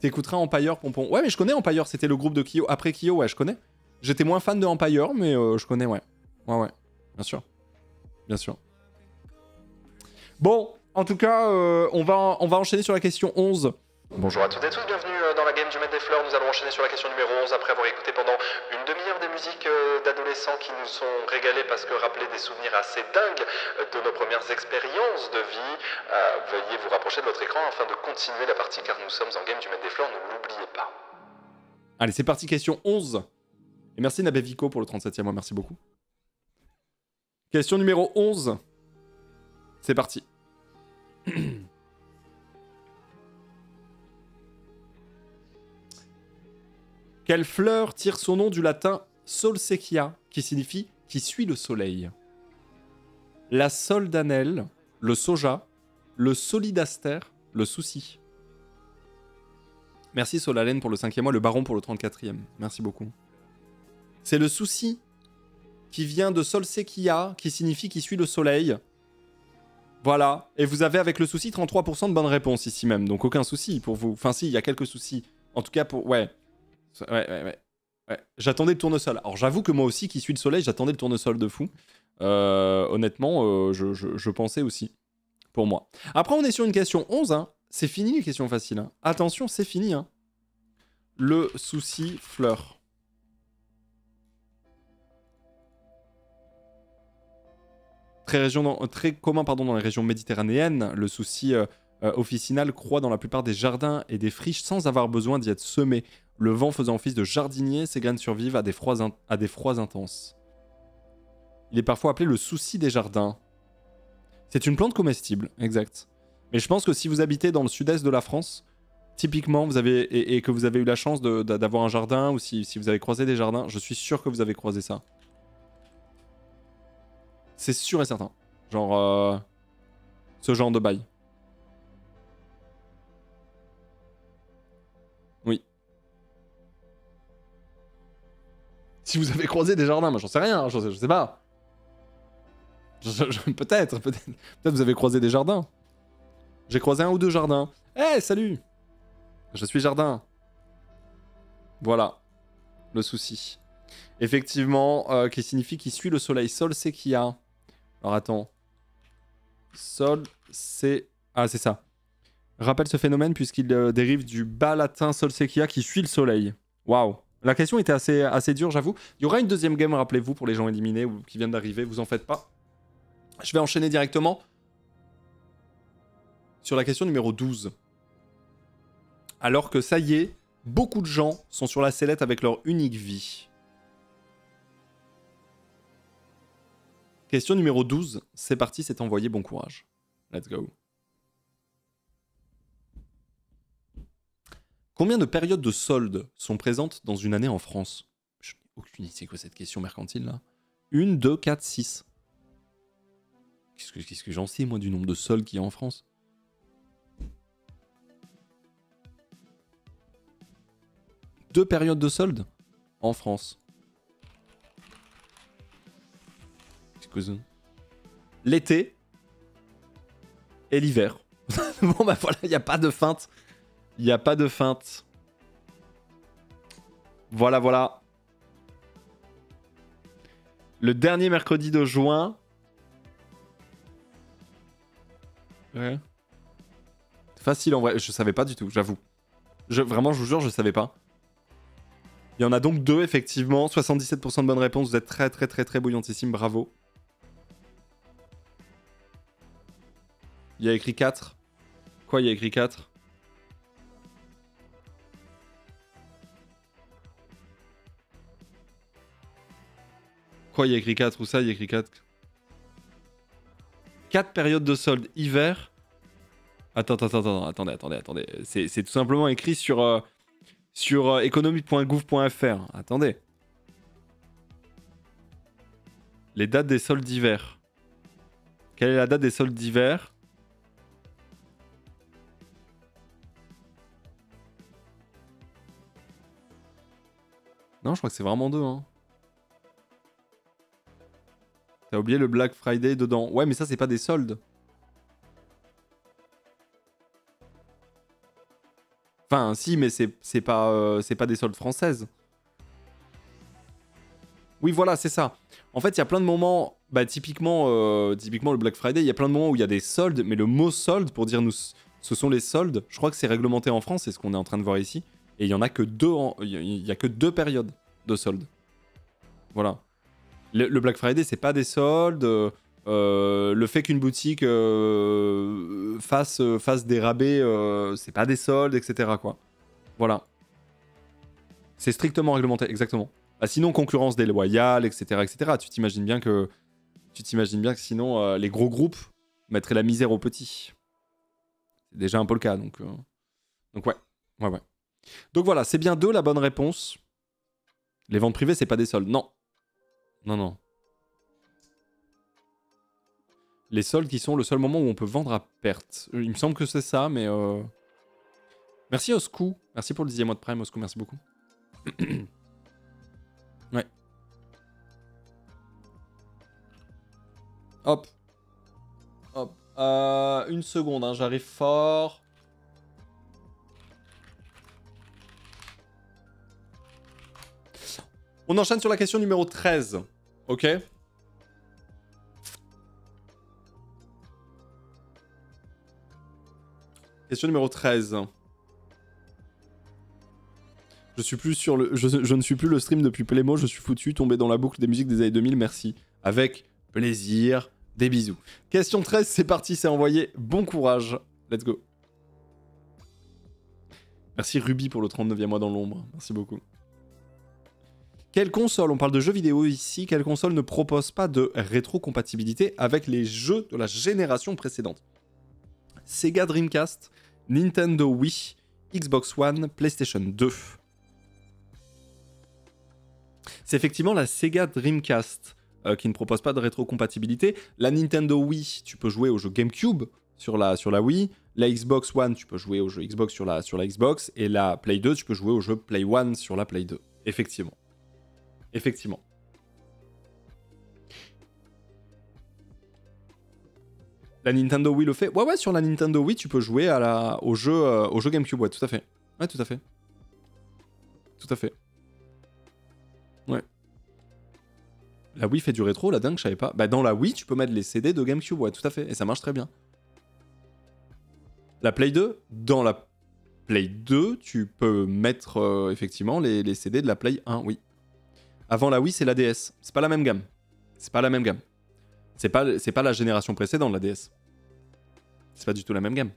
T'écouteras Empire, Pompon. Ouais, mais je connais Empire. C'était le groupe de Kyo. Après Kyo, ouais, je connais. J'étais moins fan de Empire, mais euh, je connais, ouais. Ouais, ouais. Bien sûr. Bien sûr. Bon, en tout cas, euh, on, va, on va enchaîner sur la question 11. Bonjour à toutes et tous, bienvenue euh, dans la game du Maître des Fleurs. Nous allons enchaîner sur la question numéro 11 après avoir écouté pendant une demi-heure des musiques euh, d'adolescents qui nous sont régalées parce que rappelaient des souvenirs assez dingues euh, de nos premières expériences de vie. Veuillez vous rapprocher de votre écran afin de continuer la partie car nous sommes en game du Maître des Fleurs, ne l'oubliez pas. Allez, c'est parti, question 11. Et merci Nabevico pour le 37e mois, merci beaucoup. Question numéro 11. C'est parti. <clears throat> Quelle fleur tire son nom du latin solsequia, qui signifie qui suit le soleil La soldanelle, le soja, le solidaster, le souci. Merci Solalen pour le cinquième mois, le baron pour le 34e. Merci beaucoup. C'est le souci qui vient de solsequia, qui signifie qui suit le soleil. Voilà. Et vous avez avec le souci 33% de bonnes réponses ici même. Donc aucun souci pour vous. Enfin si, il y a quelques soucis. En tout cas pour... Ouais. Ouais, ouais, ouais. J'attendais le tournesol. Alors j'avoue que moi aussi, qui suis le soleil, j'attendais le tournesol de fou. Euh, honnêtement, euh, je, pensais aussi. Pour moi. Après, on est sur une question 11. Hein. C'est fini les questions faciles. hein. Attention, c'est fini. Hein. Le souci fleur. Très, commun dans les régions méditerranéennes, le souci euh, officinal croît dans la plupart des jardins et des friches sans avoir besoin d'y être semé. Le vent faisant office de jardinier, ces graines survivent à des froids, à des intenses. Il est parfois appelé le souci des jardins. C'est une plante comestible, exact. Mais je pense que si vous habitez dans le sud-est de la France, typiquement, vous avez et, que vous avez eu la chance d'avoir un jardin ou si, si vous avez croisé des jardins, je suis sûr que vous avez croisé ça. C'est sûr et certain. Genre euh, ce genre de bail. Si vous avez croisé des jardins, moi j'en sais rien, hein, je, sais- sais pas. Peut-être, peut-être, peut-être vous avez croisé des jardins. J'ai croisé un ou deux jardins. Eh, salut Je suis jardin. Voilà. Le souci. Effectivement, euh, qui signifie qui suit le soleil. Sol, c'est a. Alors attends. Sol, c'est. Ah, c'est ça. Rappelle ce phénomène puisqu'il euh, dérive du bas latin sol sequia qui suit le soleil. Waouh. La question était assez, dure, j'avoue. Il y aura une deuxième game, rappelez-vous, pour les gens éliminés ou qui viennent d'arriver, vous en faites pas. Je vais enchaîner directement sur la question numéro 12. Alors que ça y est, beaucoup de gens sont sur la sellette avec leur unique vie. Question numéro 12, c'est parti, c'est envoyé, bon courage. Let's go. Combien de périodes de soldes sont présentes dans une année en France? Je n'ai aucune idée, quoi cette question mercantile là Une, deux, quatre, six. Qu'est-ce que, j'en sais moi du nombre de soldes qu'il y a en France? Deux périodes de soldes en France. L'été et l'hiver. <laughs> bon bah voilà, il n'y a pas de feinte. Il n'y a pas de feinte. Voilà, voilà. Le dernier mercredi de juin. Ouais. Facile en vrai, je savais pas du tout, j'avoue. Je, vraiment, je vous jure, je savais pas. Il y en a donc deux, effectivement. 77% de bonnes réponses. Vous êtes très, très, très, très bouillantissime. Bravo. Il y a écrit 4. Quoi, il y a écrit 4 Quoi, il y a écrit 4 ou ça, il y a écrit 4 4 périodes de solde hiver. Attends, attends, attends, attendez, attendez, attendez. C'est tout simplement écrit sur, euh, sur euh. Attendez. Les dates des soldes d'hiver. Quelle est la date des soldes d'hiver? Non, je crois que c'est vraiment deux. Hein. T'as oublié le Black Friday dedans. Ouais, mais ça, c'est pas des soldes. Enfin, si, mais c'est pas, euh, pas des soldes françaises. Oui, voilà, c'est ça. En fait, il y a plein de moments, bah, typiquement, euh, typiquement le Black Friday, il y a plein de moments où il y a des soldes, mais le mot solde, pour dire nous, ce sont les soldes, je crois que c'est réglementé en France, c'est ce qu'on est en train de voir ici. Et il y en a que deux, il y a que deux périodes de soldes. Voilà. Le, Black Friday, c'est pas des soldes. Euh, le fait qu'une boutique euh, fasse, des rabais, euh, c'est pas des soldes, etc. Voilà. C'est strictement réglementé, exactement. Bah, sinon, concurrence déloyale, etc. etc. Tu t'imagines bien que. Tu t'imagines bien que sinon, les gros groupes mettraient la misère aux petits. C'est déjà un peu le cas, donc. Donc ouais. Ouais, ouais. Donc voilà, c'est bien deux la bonne réponse. Les ventes privées, c'est pas des soldes. Non. Non, non. Les soldes qui sont le seul moment où on peut vendre à perte. Il me semble que c'est ça, mais... Euh... Merci Oscou. Merci pour le dixième mois de Prime, Oscou. Merci beaucoup. <clears throat> ouais. Hop. Hop. Euh, une seconde, hein, j'arrive fort. On enchaîne sur la question numéro 13. Ok Question numéro 13. Je ne suis plus le stream depuis Playmo, je suis foutu, tombé dans la boucle des musiques des années 2000, merci. Avec plaisir, des bisous. Question 13, c'est parti, c'est envoyé. Bon courage. Let's go. Merci Ruby pour le 39e mois dans l'ombre. Merci beaucoup. Quelle console, on parle de jeux vidéo ici, quelle console ne propose pas de rétrocompatibilité avec les jeux de la génération précédente? Sega Dreamcast, Nintendo Wii, Xbox One, PlayStation 2. C'est effectivement la Sega Dreamcast euh, qui ne propose pas de rétrocompatibilité. La Nintendo Wii, tu peux jouer au jeu GameCube sur la, Wii. La Xbox One, tu peux jouer au jeu Xbox sur la, sur la Xbox. Et la Play 2, tu peux jouer au jeu Play One sur la Play 2. Effectivement. Effectivement. La Nintendo Wii le fait. Ouais, ouais, sur la Nintendo Wii, tu peux jouer au, jeu, euh, au jeu GameCube. Ouais, tout à fait. Ouais, tout à fait. Tout à fait. Ouais. La Wii fait du rétro, la dingue, je savais pas. Bah, dans la Wii, tu peux mettre les CD de GameCube. Ouais, tout à fait. Et ça marche très bien. La Play 2, dans la Play 2, tu peux mettre euh, effectivement les, les CD de la Play 1, oui. Avant la Wii, c'est la DS. C'est pas la même gamme. C'est pas la même gamme. C'est pas, la génération précédente, la DS. C'est pas du tout la même gamme.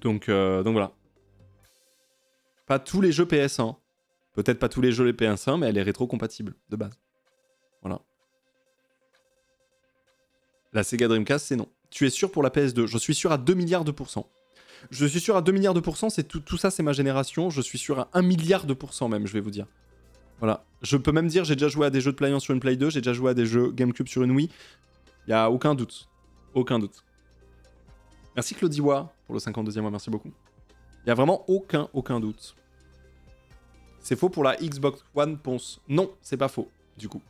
Donc, euh, donc voilà. Pas tous les jeux PS1. Peut-être pas tous les jeux les PS1, mais elle est rétro-compatible de base. Voilà. La Sega Dreamcast, c'est non. Tu es sûr pour la PS2 Je suis sûr à 2 milliards de pourcents. Je suis sûr à 2 milliards de pourcents, c'est tout, ça, c'est ma génération. Je suis sûr à 1 milliard de pourcents même, je vais vous dire. Voilà. Je peux même dire, j'ai déjà joué à des jeux de Play 1 sur une Play 2, j'ai déjà joué à des jeux GameCube sur une Wii. Il a aucun doute. Aucun doute. Merci Claudiwa pour le 52e mois, merci beaucoup. Il a vraiment aucun, aucun doute. C'est faux pour la Xbox One Ponce. Non, c'est pas faux, du coup.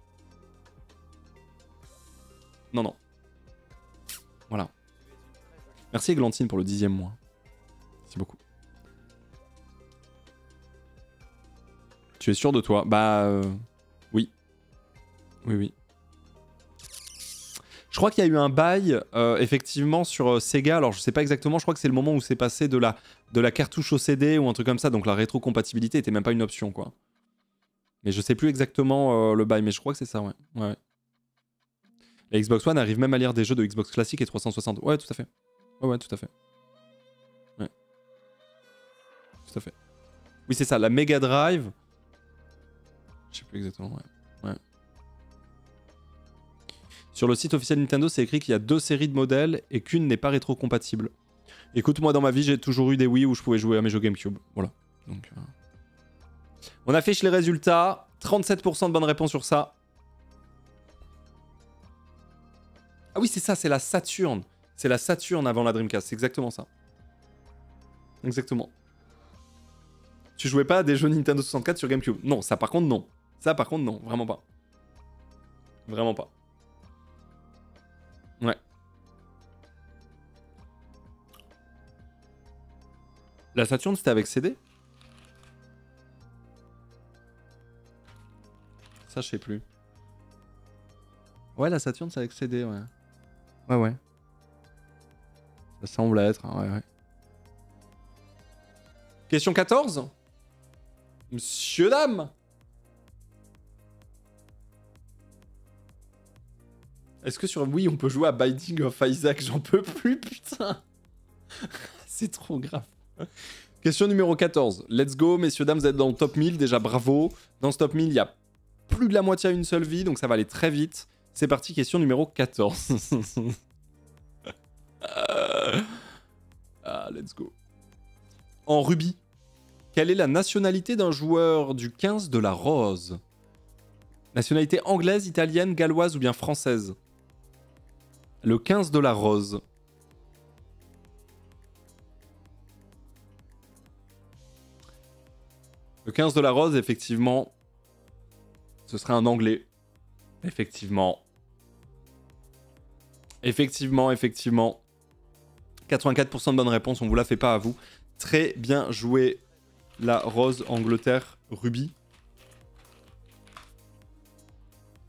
Non, non. Merci Églantine pour le dixième mois. Beaucoup. Tu es sûr de toi? Bah euh, oui. Oui, oui. Je crois qu'il y a eu un bail, euh, effectivement, sur euh, Sega. Alors, je sais pas exactement, je crois que c'est le moment où c'est passé de la, de la cartouche au CD ou un truc comme ça. Donc, la rétrocompatibilité était même pas une option, quoi. Mais je sais plus exactement le bail, mais je crois que c'est ça, ouais. ouais. ouais. La Xbox One arrive même à lire des jeux de Xbox classique et 360. Ouais, tout à fait. Ouais, ouais, tout à fait. Oui, c'est ça, la Mega Drive. Je sais plus exactement, ouais. ouais. Sur le site officiel Nintendo, c'est écrit qu'il y a deux séries de modèles et qu'une n'est pas rétro-compatible. Écoute, moi dans ma vie, j'ai toujours eu des Wii où je pouvais jouer à mes jeux GameCube. Voilà. Donc, euh... On affiche les résultats. 37% de bonnes réponses sur ça. Ah oui, c'est ça, c'est la Saturn. C'est la Saturn avant la Dreamcast, c'est exactement ça. Exactement. Tu jouais pas à des jeux Nintendo 64 sur GameCube Non, ça par contre non. Ça par contre non, vraiment pas. Vraiment pas. Ouais. La Saturn c'était avec CD Ça je sais plus. Ouais, la Saturn c'est avec CD, ouais. Ouais, ouais. Ça semble être, hein, ouais, ouais. Question 14 Monsieur, dame Est-ce que sur oui on peut jouer à Binding of Isaac? J'en peux plus, putain <laughs> C'est trop grave. Question numéro 14. Let's go, messieurs, dames, vous êtes dans le top 1000, déjà bravo. Dans ce top 1000, il y a plus de la moitié à une seule vie, donc ça va aller très vite. C'est parti, question numéro 14. <laughs> ah, let's go. En rubis, quelle est la nationalité d'un joueur du 15 de la Rose? Nationalité anglaise, italienne, galloise ou bien française? Le 15 de la Rose. Le 15 de la Rose, effectivement, ce serait un anglais. Effectivement. Effectivement, effectivement. 84% de bonnes réponses, on vous la fait pas à vous. Très bien joué, la Rose Angleterre Ruby.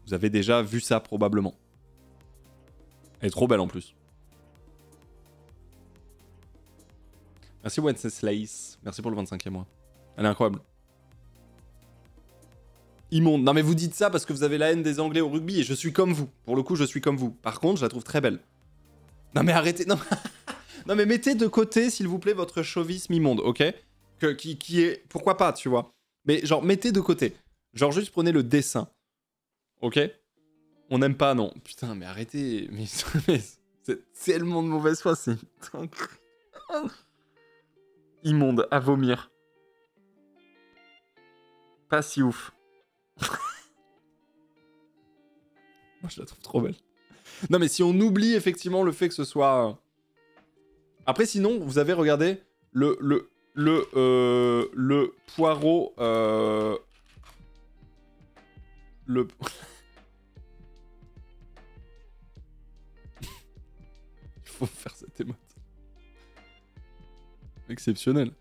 Vous avez déjà vu ça probablement. Elle est trop belle en plus. Merci Wenceslas. Merci pour le 25e mois. Elle est incroyable. Immonde. Non mais vous dites ça parce que vous avez la haine des Anglais au rugby et je suis comme vous. Pour le coup, je suis comme vous. Par contre, je la trouve très belle. Non mais arrêtez. Non, <laughs> non mais mettez de côté, s'il vous plaît, votre chauvisme immonde, ok? Que, qui, qui est... Pourquoi pas, tu vois Mais genre, mettez de côté. Genre, juste prenez le dessin. Ok? On n'aime pas, non. Putain, mais arrêtez. Mais, <laughs> mais c'est tellement de mauvaise foi, c'est... <laughs> Immonde, à vomir. Pas si ouf. <laughs> Moi, je la trouve trop belle. Non, mais si on oublie effectivement le fait que ce soit. euh, Après, sinon, vous avez regardé le le le euh, le poireau. euh, Le. <laughs> Il faut faire cette émote. Exceptionnel.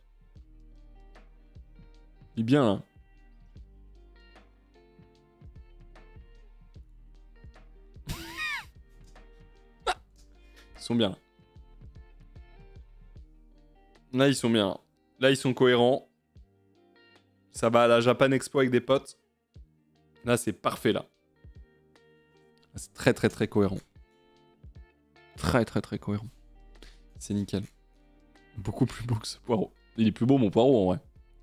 Il est bien <laughs> là. Ils sont bien. Là, ils sont bien. Là, ils sont cohérents. Ça va à la Japan Expo avec des potes. Là, c'est parfait, là. C'est très, très, très cohérent. Très, très, très cohérent. C'est nickel. Beaucoup plus beau que ce poireau. Il est plus beau, mon poireau, en vrai.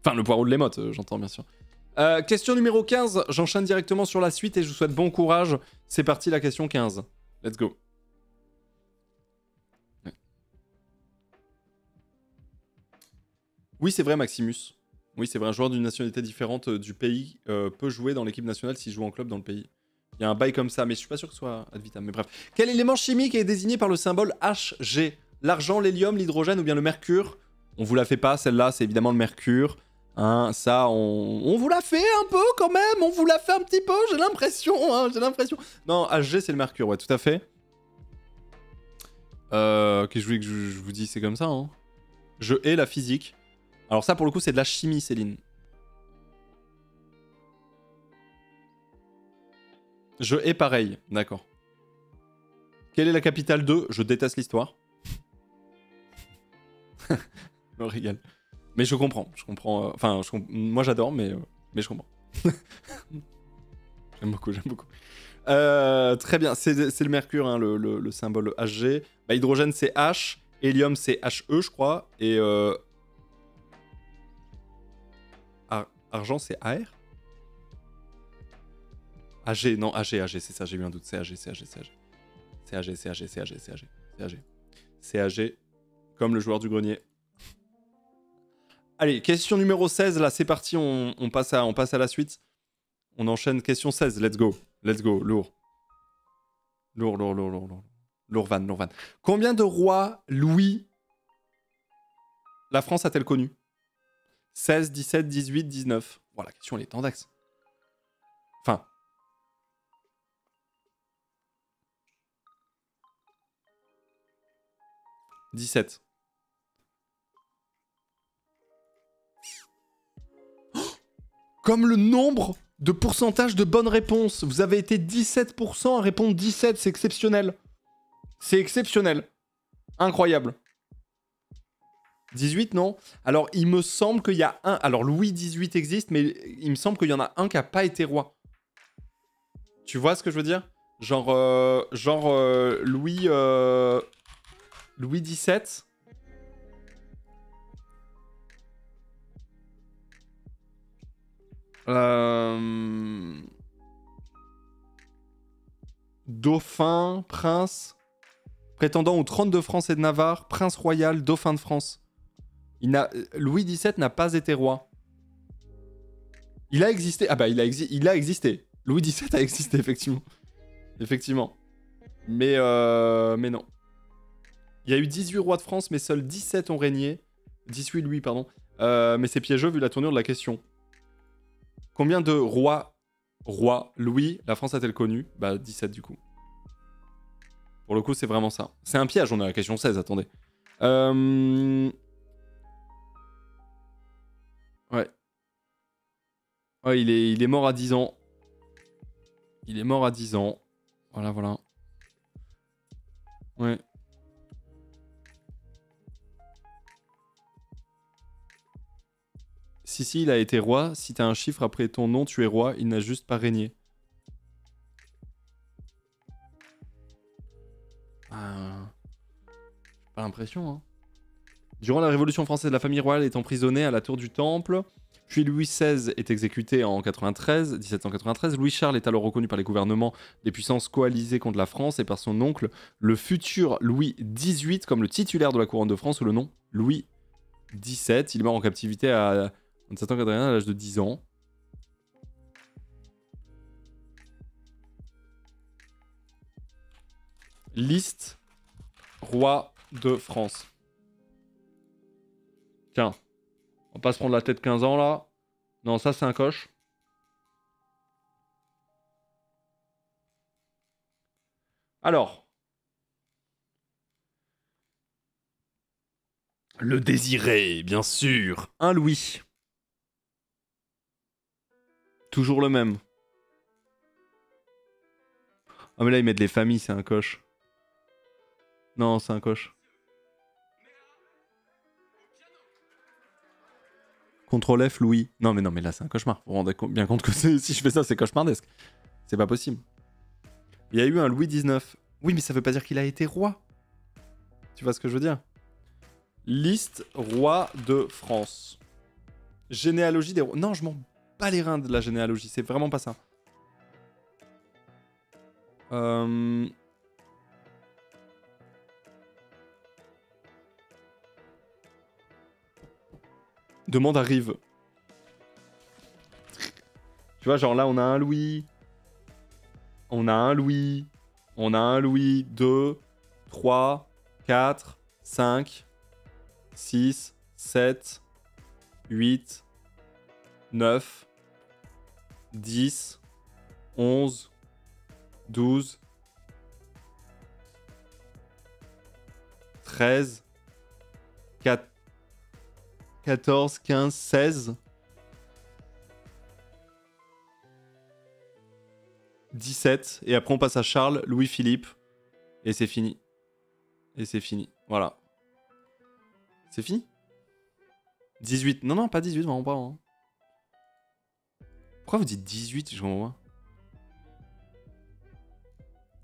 Enfin, le poireau de l'émote, euh, j'entends, bien sûr. Euh, question numéro 15. J'enchaîne directement sur la suite et je vous souhaite bon courage. C'est parti, la question 15. Let's go. Oui, c'est vrai, Maximus. Oui, c'est vrai, un joueur d'une nationalité différente euh, du pays euh, peut jouer dans l'équipe nationale s'il joue en club dans le pays. Il y a un bail comme ça, mais je suis pas sûr que ce soit ad vitam. Mais bref. Quel élément chimique est désigné par le symbole Hg L'argent, l'hélium, l'hydrogène ou bien le mercure? On vous la fait pas, celle-là, c'est évidemment le mercure. Hein, ça, on... vous l'a fait un peu quand même, on vous l'a fait un petit peu, j'ai l'impression, hein, j'ai l'impression. Non, Hg c'est le mercure, ouais, tout à fait. Euh, que je voulais que je vous dis C'est comme ça. Hein. Je hais la physique. Alors ça, pour le coup, c'est de la chimie, Céline. Je hais pareil, d'accord. Quelle est la capitale de Je déteste l'histoire. <laughs> je régale. Mais je comprends, je comprends. euh, Enfin, moi j'adore, mais, euh, je comprends. <laughs> j'aime beaucoup, j'aime beaucoup. Euh, très bien, c'est le mercure, hein, le symbole Hg. Bah, hydrogène c'est H, hélium c'est He, je crois, et argent c'est AR AG, non, AG, AG, c'est ça, j'ai eu un doute, c'est AG, c'est AG, c'est AG. C'est AG, c'est AG, c'est AG, c'est AG, c'est AG. C'est AG, comme le joueur du grenier. Allez, question numéro 16, là, c'est parti, on, on passe à, on passe à la suite. On enchaîne, question 16, let's go, let's go, lourd. Lourd, lourd, lourd, lourd, lourd. Lourd van, lourd van. Combien de rois Louis la France a-t-elle connu 16, 17, 18, 19 Voilà, la question, elle est tendax. Enfin, 17. <gasps> Comme le nombre de pourcentage de bonnes réponses. Vous avez été 17% à répondre 17, c'est exceptionnel. C'est exceptionnel. Incroyable. 18, non? Alors, il me semble qu'il y a un... Alors, Louis XVIII existe, mais il me semble qu'il y en a un qui n'a pas été roi. Tu vois ce que je veux dire? Genre, euh, genre euh, Louis... euh, Louis XVII. Euh, Dauphin, prince, prétendant au trône de France et de Navarre, prince royal, dauphin de France. Louis XVII n'a pas été roi. Il a existé. Ah bah il a, il a existé. Louis XVII a existé effectivement. Effectivement. Mais euh, mais non. Il y a eu 18 rois de France, mais seuls 17 ont régné. 18 Louis, pardon. Euh, mais c'est piégeux vu la tournure de la question. Combien de rois, rois Louis la France a-t-elle connu? Bah 17 du coup. Pour le coup, c'est vraiment ça. C'est un piège, on est à la question 16, attendez. Euh... Ouais. Ouais, il est, il est mort à 10 ans. Il est mort à 10 ans. Voilà, voilà. Ouais. Si, si, il a été roi. Si t'as un chiffre après ton nom, tu es roi. Il n'a juste pas régné. Ah, j'ai pas l'impression, hein. Durant la Révolution française, la famille royale est emprisonnée à la tour du Temple. Puis Louis XVI est exécuté en 93, 1793. Louis Charles est alors reconnu par les gouvernements des puissances coalisées contre la France et par son oncle, le futur Louis XVIII, comme le titulaire de la couronne de France sous le nom Louis XVII. Il meurt en captivité à 1781 à l'âge de 10 ans. Liste roi de France. Tiens, on va pas se prendre la tête 15 ans là. Non, ça c'est un coche. Alors. Le désiré, bien sûr. Un Louis. Toujours le même. Ah mais là ils mettent les familles, c'est un coche. Non, c'est un coche. Contrôle F, Louis. Non mais non mais là c'est un cauchemar. Vous vous rendez bien compte que <laughs> si je fais ça c'est cauchemardesque. C'est pas possible. Il y a eu un Louis XIX. Oui mais ça veut pas dire qu'il a été roi. Tu vois ce que je veux dire? Liste roi de France. Généalogie des rois. Non, je m'en bats les reins de la généalogie, c'est vraiment pas ça. Euh... Demande arrive. Tu vois, genre là, on a un Louis. On a un Louis. On a un Louis. 2, 3, 4, 5, 6, 7, 8, 9, 10, 11, 12, 13, 4, 14, 15, 16. 17. Et après, on passe à Charles, Louis-Philippe. Et c'est fini. Et c'est fini. Voilà. C'est fini? 18. Non, non, pas 18, vraiment pas. hein. Pourquoi vous dites 18 Je comprends.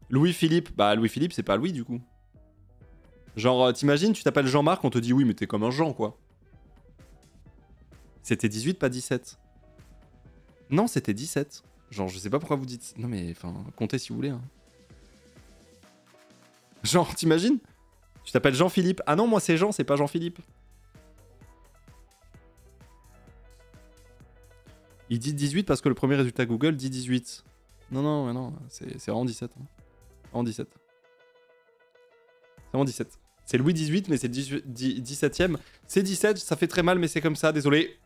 Louis-Philippe. Bah, Louis-Philippe, c'est pas Louis, du coup. Genre, euh, t'imagines, tu t'appelles Jean-Marc, on te dit oui, mais t'es comme un Jean, quoi. C'était 18, pas 17. Non, c'était 17. Genre, je sais pas pourquoi vous dites. Non, mais enfin, comptez si vous voulez. hein. Genre, t'imagines? Tu t'appelles Jean-Philippe. Ah non, moi c'est Jean, c'est pas Jean-Philippe. Il dit 18 parce que le premier résultat Google dit 18. Non, non, mais non, c'est vraiment 17. hein. Vraiment 17. C'est vraiment 17. C'est Louis 18, mais c'est le 18 dix- 17ème. C'est 17, ça fait très mal, mais c'est comme ça, désolé.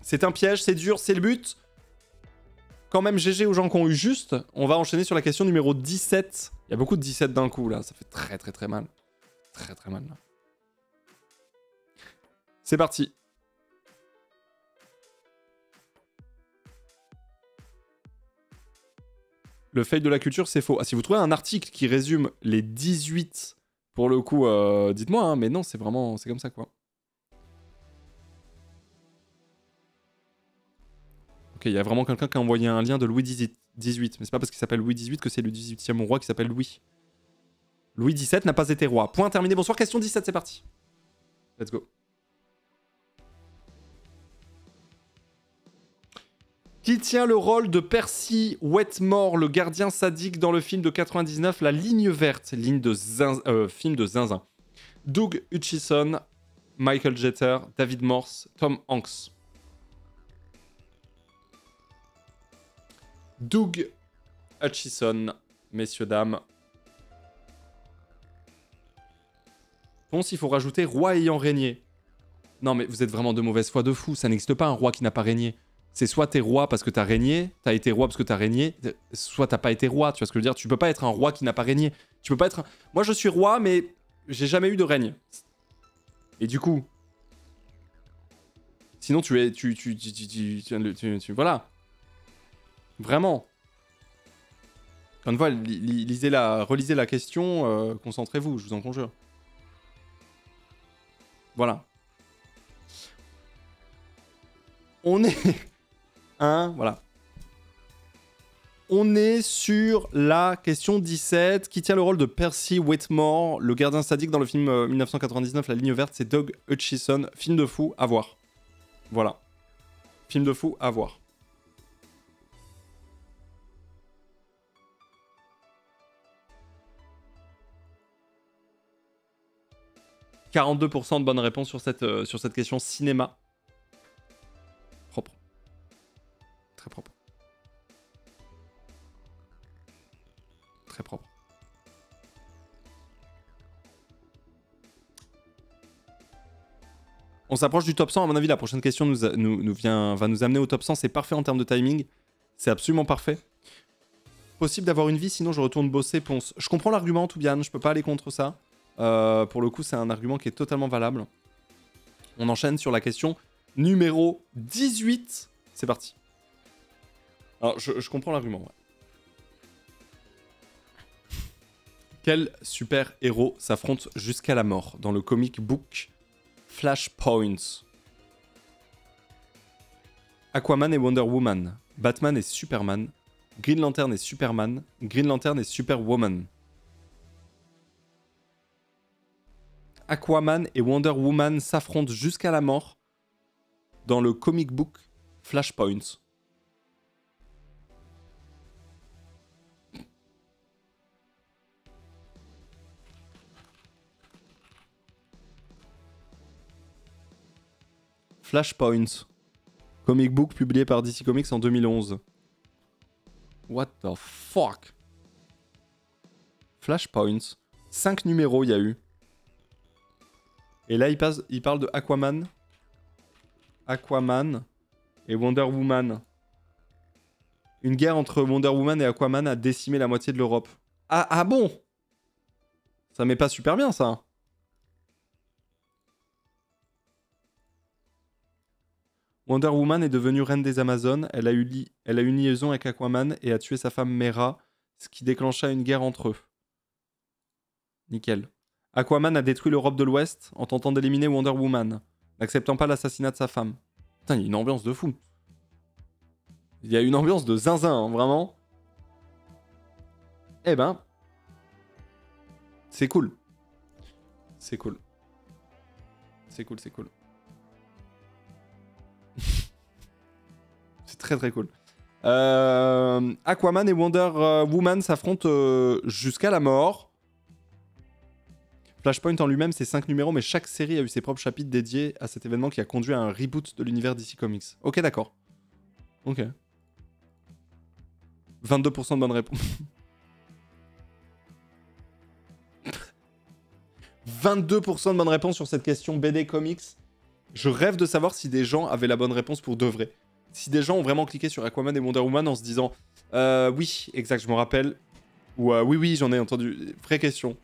C'est un piège, c'est dur, c'est le but. Quand même GG aux gens qui ont eu juste. On va enchaîner sur la question numéro 17. Il y a beaucoup de 17 d'un coup là, ça fait très très très mal. Très très mal là. C'est parti. Le fail de la culture, c'est faux. Ah, si vous trouvez un article qui résume les 18, pour le coup, euh, dites-moi, hein, mais non, c'est vraiment, comme ça quoi. Ok, il y a vraiment quelqu'un qui a envoyé un lien de Louis XVIII, mais c'est pas parce qu'il s'appelle Louis XVIII que c'est le 18e roi qui s'appelle Louis. Louis XVII n'a pas été roi. Point terminé. Bonsoir, question 17, c'est parti. Let's go. Qui tient le rôle de Percy Wetmore, le gardien sadique dans le film de 99, La Ligne Verte, ligne de euh, film de zinzin Doug Hutchison, Michael Jeter, David Morse, Tom Hanks. Doug Hutchison, messieurs, dames. Pense il faut rajouter roi ayant régné. Non, mais vous êtes vraiment de mauvaise foi de fou. Ça n'existe pas un roi qui n'a pas régné. C'est soit t'es roi parce que t'as régné, t'as été roi parce que t'as régné, soit t'as pas été roi. Tu vois ce que je veux dire? Tu peux pas être un roi qui n'a pas régné. Tu peux pas être. Moi, je suis roi, mais j'ai jamais eu de règne. Et du coup, sinon tu es, tu, tu, tu- tu- voilà. Vraiment. Encore une lisez la, relisez la question, euh, concentrez-vous, je vous en conjure. Voilà. On est... <laughs> Hein, voilà. On est sur la question 17. Qui tient le rôle de Percy Whitmore, le gardien sadique dans le film euh, 1999 La ligne verte C'est Doug Hutchison. Film de fou à voir. Voilà. Film de fou à voir. « 42% de bonnes réponses sur cette, euh, sur cette question cinéma. Propre. Très propre. Très propre. On s'approche du top 100. À mon avis, la prochaine question nous, nous, nous vient, va nous amener au top 100. C'est parfait en termes de timing. C'est absolument parfait. Possible d'avoir une vie, sinon je retourne bosser, ponce. Je comprends l'argument, Toubiane. Je peux pas aller contre ça. Euh, pour le coup, c'est un argument qui est totalement valable. On enchaîne sur la question numéro 18. C'est parti. Alors, je, comprends l'argument, ouais. Quel super héros s'affronte jusqu'à la mort dans le comic book Flashpoint Aquaman et Wonder Woman, Batman et Superman, Green Lantern et Superman, Green Lantern et Superwoman. Aquaman et Wonder Woman s'affrontent jusqu'à la mort dans le comic book Flashpoint. Flashpoint. Comic book publié par DC Comics en 2011. What the fuck? Flashpoint. 5 numéros y a eu. Et là, il, parle de Aquaman. Aquaman et Wonder Woman. Une guerre entre Wonder Woman et Aquaman a décimé la moitié de l'Europe. Ah, ah bon? Ça m'est pas super bien, ça. Wonder Woman est devenue reine des Amazones. Elle a, eu. Elle a eu une liaison avec Aquaman et a tué sa femme Mera, ce qui déclencha une guerre entre eux. Nickel. Aquaman a détruit l'Europe de l'Ouest en tentant d'éliminer Wonder Woman, n'acceptant pas l'assassinat de sa femme. Putain, il y a une ambiance de fou. Il y a une ambiance de zinzin, hein, vraiment. Eh ben, c'est cool. C'est cool. C'est cool, c'est cool. <laughs> c'est très très cool. Euh, Aquaman et Wonder euh, Woman s'affrontent euh, jusqu'à la mort. Flashpoint en lui-même, c'est 5 numéros, mais chaque série a eu ses propres chapitres dédiés à cet événement qui a conduit à un reboot de l'univers DC Comics. Ok, d'accord. Ok. 22% de bonnes réponses. <laughs> 22% de bonnes réponses sur cette question BD Comics. Je rêve de savoir si des gens avaient la bonne réponse pour de vrai. Si des gens ont vraiment cliqué sur Aquaman et Wonder Woman en se disant euh, Oui, exact, je me rappelle. Ou euh, Oui, oui, j'en ai entendu. Vraie question.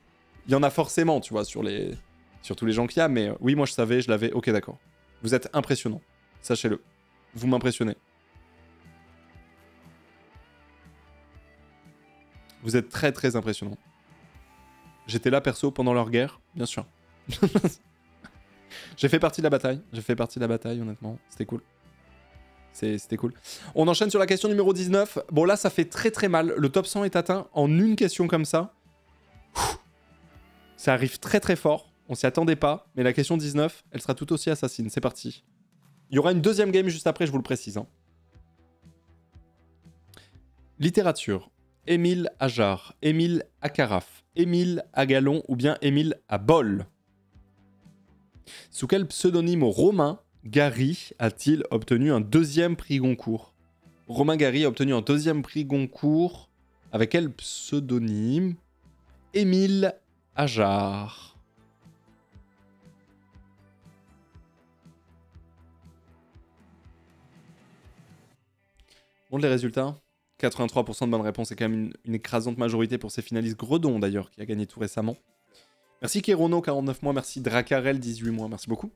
Il y en a forcément, tu vois, sur, les... sur tous les gens qu'il y a, mais euh, oui, moi je savais, je l'avais. Ok, d'accord. Vous êtes impressionnant. Sachez-le. Vous m'impressionnez. Vous êtes très très impressionnant. J'étais là perso pendant leur guerre, bien sûr. <laughs> J'ai fait partie de la bataille. J'ai fait partie de la bataille, honnêtement. C'était cool. C'était cool. On enchaîne sur la question numéro 19. Bon, là, ça fait très très mal. Le top 100 est atteint en une question comme ça. Ça arrive très très fort. On s'y attendait pas. Mais la question 19, elle sera tout aussi assassine. C'est parti. Il y aura une deuxième game juste après, je vous le précise. hein. Littérature. Émile Ajar, Émile Acaraf, Émile Agalon ou bien Émile Abol. Sous quel pseudonyme romain Gary a-t-il obtenu un deuxième prix Goncourt? Romain Gary a obtenu un deuxième prix Goncourt avec quel pseudonyme? Émile Ajar. Bon, les résultats 83% de bonnes réponses, c'est quand même une, écrasante majorité pour ces finalistes. Gredon d'ailleurs, qui a gagné tout récemment. Merci Kerono, 49 mois. Merci Dracarel, 18 mois. Merci beaucoup.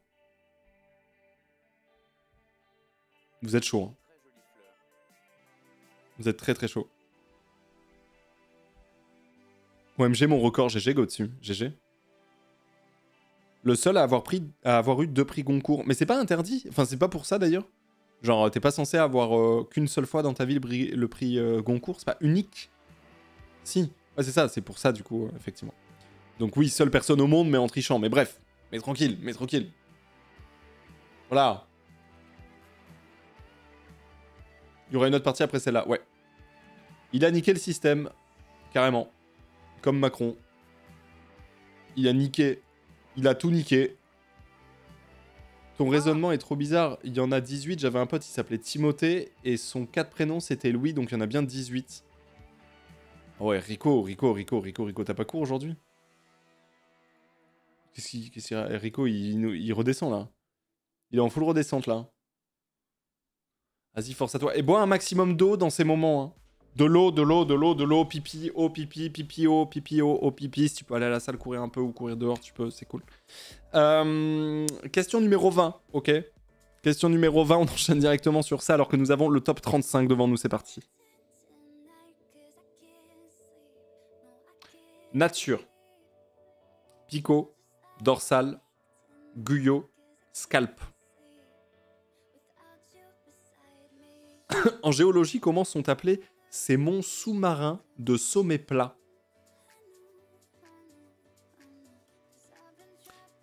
Vous êtes chaud. hein. Vous êtes très très chaud. OMG, mon record GG, go dessus. GG. Le seul à avoir, eu deux prix Goncourt. Mais c'est pas interdit. Enfin, c'est pas pour ça d'ailleurs. Genre, t'es pas censé avoir euh, qu'une seule fois dans ta vie le, prix euh, Goncourt. C'est pas unique. Si. Ouais, c'est ça. C'est pour ça, du coup, euh, effectivement. Donc, oui, seule personne au monde, mais en trichant. Mais bref. Mais tranquille. Mais tranquille. Voilà. Il y aura une autre partie après celle-là. Ouais. Il a niqué le système. Carrément. Comme Macron. Il a niqué. Il a tout niqué. Ton raisonnement est trop bizarre. Il y en a 18. J'avais un pote, il s'appelait Timothée. Et son quatre prénoms, c'était Louis. Donc il y en a bien 18. Ah Ouais, Rico, Rico, Rico, Rico, Rico. T'as pas cours aujourd'hui? Qu'est-ce qu'il. qu'est-ce qu'il- Rico, il, il- il redescend là. Il est en full redescente là. Vas-y, force à toi. Et bois un maximum d'eau dans ces moments. hein. De l'eau, de l'eau, de l'eau, de l'eau, pipi, eau, pipi, pipi, eau, pipi, eau, eau, pipi. Si tu peux aller à la salle courir un peu ou courir dehors, tu peux, c'est cool. Euh, question numéro 20, ok Question numéro 20, on enchaîne directement sur ça alors que nous avons le top 35 devant nous, c'est parti. Nature. Pico, dorsal, guyot, scalp. <coughs> en géologie, comment sont appelés ces monts sous-marins de sommet plat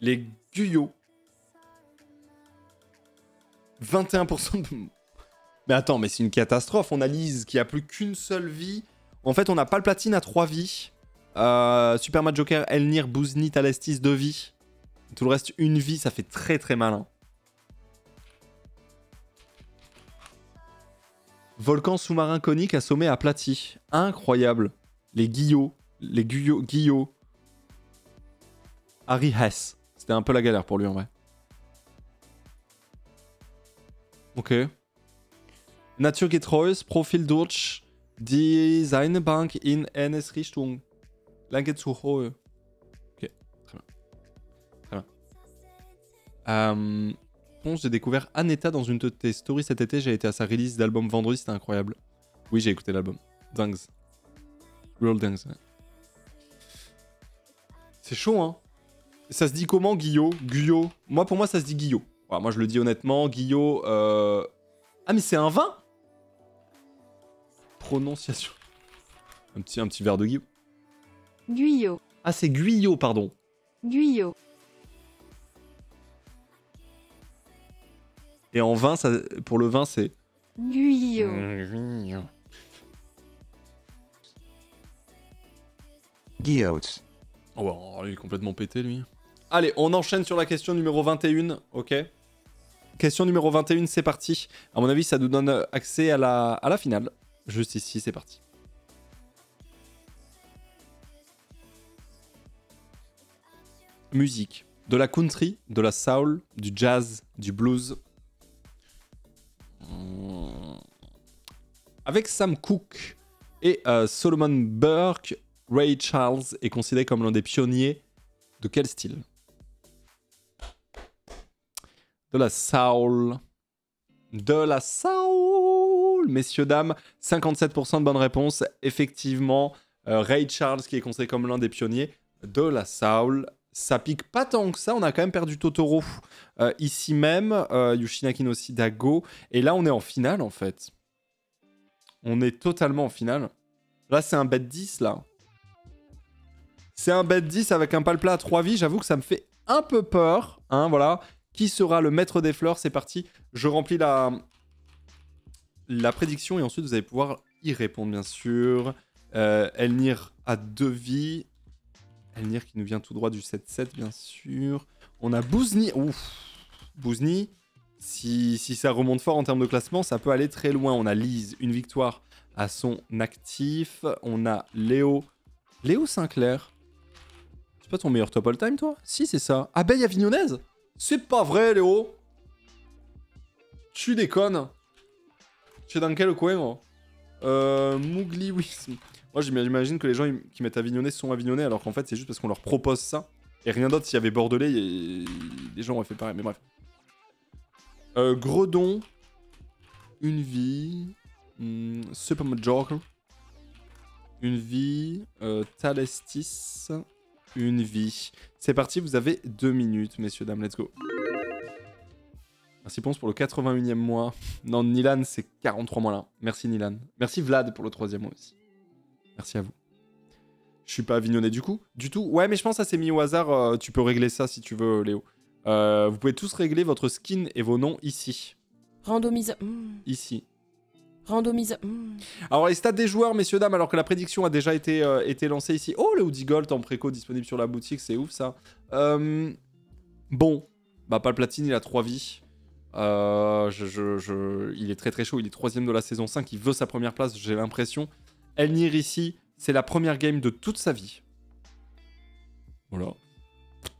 Les guyots. 21% de... Mais attends, mais c'est une catastrophe. On a Lise qui a plus qu'une seule vie. En fait, on n'a pas le platine à 3 vies. Euh, Superman Joker, Elnir, Bouzni, Talestis, 2 vies. Tout le reste, une vie, ça fait très très malin. Volcan sous-marin conique assommé aplati. Incroyable. Les guillots. Les guillots. guillots. Harry Hess. C'était un peu la galère pour lui en vrai. Ok. Naturgetreues Profil durch die Bank in NS Richtung. Lange zu hohe. Ok, très bien. Très bien. Euh, J'ai découvert Aneta dans une de tes stories cet été. J'ai été à sa release d'album vendredi, c'était incroyable. Oui, j'ai écouté l'album. Dingues. Real dingues. ouais. C'est chaud, hein. Ça se dit comment, Guillot Guyot Moi, pour moi, ça se dit Guillot. Voilà, moi, je le dis honnêtement. Guillot. euh, Ah, mais c'est un vin? Prononciation. Un petit, un petit verre de Guillot. Guyot. Ah, c'est Guyot, pardon. Guyot. Et en vin, ça, pour le vin, c'est. Guyot. Guillot. Oh, ouais, oh, il est complètement pété, lui. Allez, on enchaîne sur la question numéro 21, ok? Question numéro 21, c'est parti. À mon avis, ça nous donne accès à la, à la finale. Juste ici, c'est parti. Musique. De la country, de la soul, du jazz, du blues. Avec Sam Cooke et euh, Solomon Burke, Ray Charles est considéré comme l'un des pionniers de quel style? De la soul. De la soul Messieurs, dames, 57% de bonnes réponses. Effectivement, euh, Ray Charles qui est considéré comme l'un des pionniers de la soul. Ça pique pas tant que ça, on a quand même perdu Totoro euh, ici même, euh, Yoshinaki no Dago. Et là, on est en finale en fait. On est totalement en finale. Là, c'est un bet 10 là. C'est un bet 10 avec un palplat à 3 vies. J'avoue que ça me fait un peu peur. Hein, voilà. Qui sera le maître des fleurs? C'est parti. Je remplis la... prédiction et ensuite vous allez pouvoir y répondre, bien sûr. Euh, Elnir a 2 vies. Elnir qui nous vient tout droit du 7-7, bien sûr. On a Bouzni. Ouf. Bouzni. Si, si ça remonte fort en termes de classement, ça peut aller très loin. On a Lise, une victoire à son actif. On a Léo. Léo Sinclair. C'est pas ton meilleur top all time, toi? Si, c'est ça. Abeille avignonnaise C'est pas vrai, Léo Tu déconnes Tu es dans quel coin, moi? Euh. Moi, j'imagine que les gens qui mettent avignonnais sont avignonnais, alors qu'en fait, c'est juste parce qu'on leur propose ça. Et rien d'autre, s'il y avait Bordelais, les gens auraient fait pareil. Mais bref. Euh, Gredon. Une vie. Hmm, Super. Une vie. Euh. Une vie. C'est parti, vous avez deux minutes, messieurs, dames, let's go. Merci Ponce pour le 81e mois. Non, Nilan, c'est 43 mois là. Merci Nilan. Merci Vlad pour le troisième mois aussi. Merci à vous. Je suis pas avignonné du coup. Du tout. Ouais, mais je pense que ça s'est mis au hasard. euh, tu peux régler ça si tu veux, Léo. Euh, vous pouvez tous régler votre skin et vos noms ici. Randomise. hmm. Ici. Randomise. hmm. Alors, les stats des joueurs, messieurs, dames, alors que la prédiction a déjà été, euh, été lancée ici. Oh, le Hoodie Gold en préco disponible sur la boutique, c'est ouf ça. Euh, bon, bah, pas le platine, il a 3 vies. Euh, je, je- je- Il est très très chaud, il est troisième de la saison 5, il veut sa première place, j'ai l'impression. Elnir ici, c'est la première game de toute sa vie. Voilà.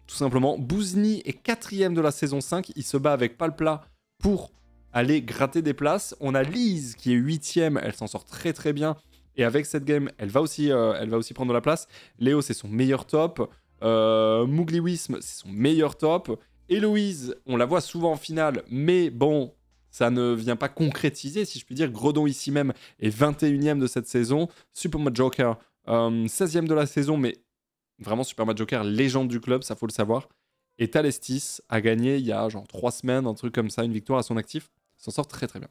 Tout simplement. Bouzni est quatrième de la saison 5, il se bat avec Palpla pour aller gratter des places. On a Lise qui est huitième, elle s'en sort très très bien. Et avec cette game, elle va aussi, euh, elle va aussi prendre la place. Léo, c'est son meilleur top. Euh, c'est son meilleur top. Héloïse, on la voit souvent en finale, mais bon, ça ne vient pas concrétiser, si je puis dire. Gredon, ici même, est 21ème de cette saison. Superman Joker, euh, 16ème de la saison, mais vraiment Superman Joker, légende du club, ça faut le savoir. Et Thalestis a gagné il y a genre 3 semaines, un truc comme ça, une victoire à son actif. S'en sort très très bien.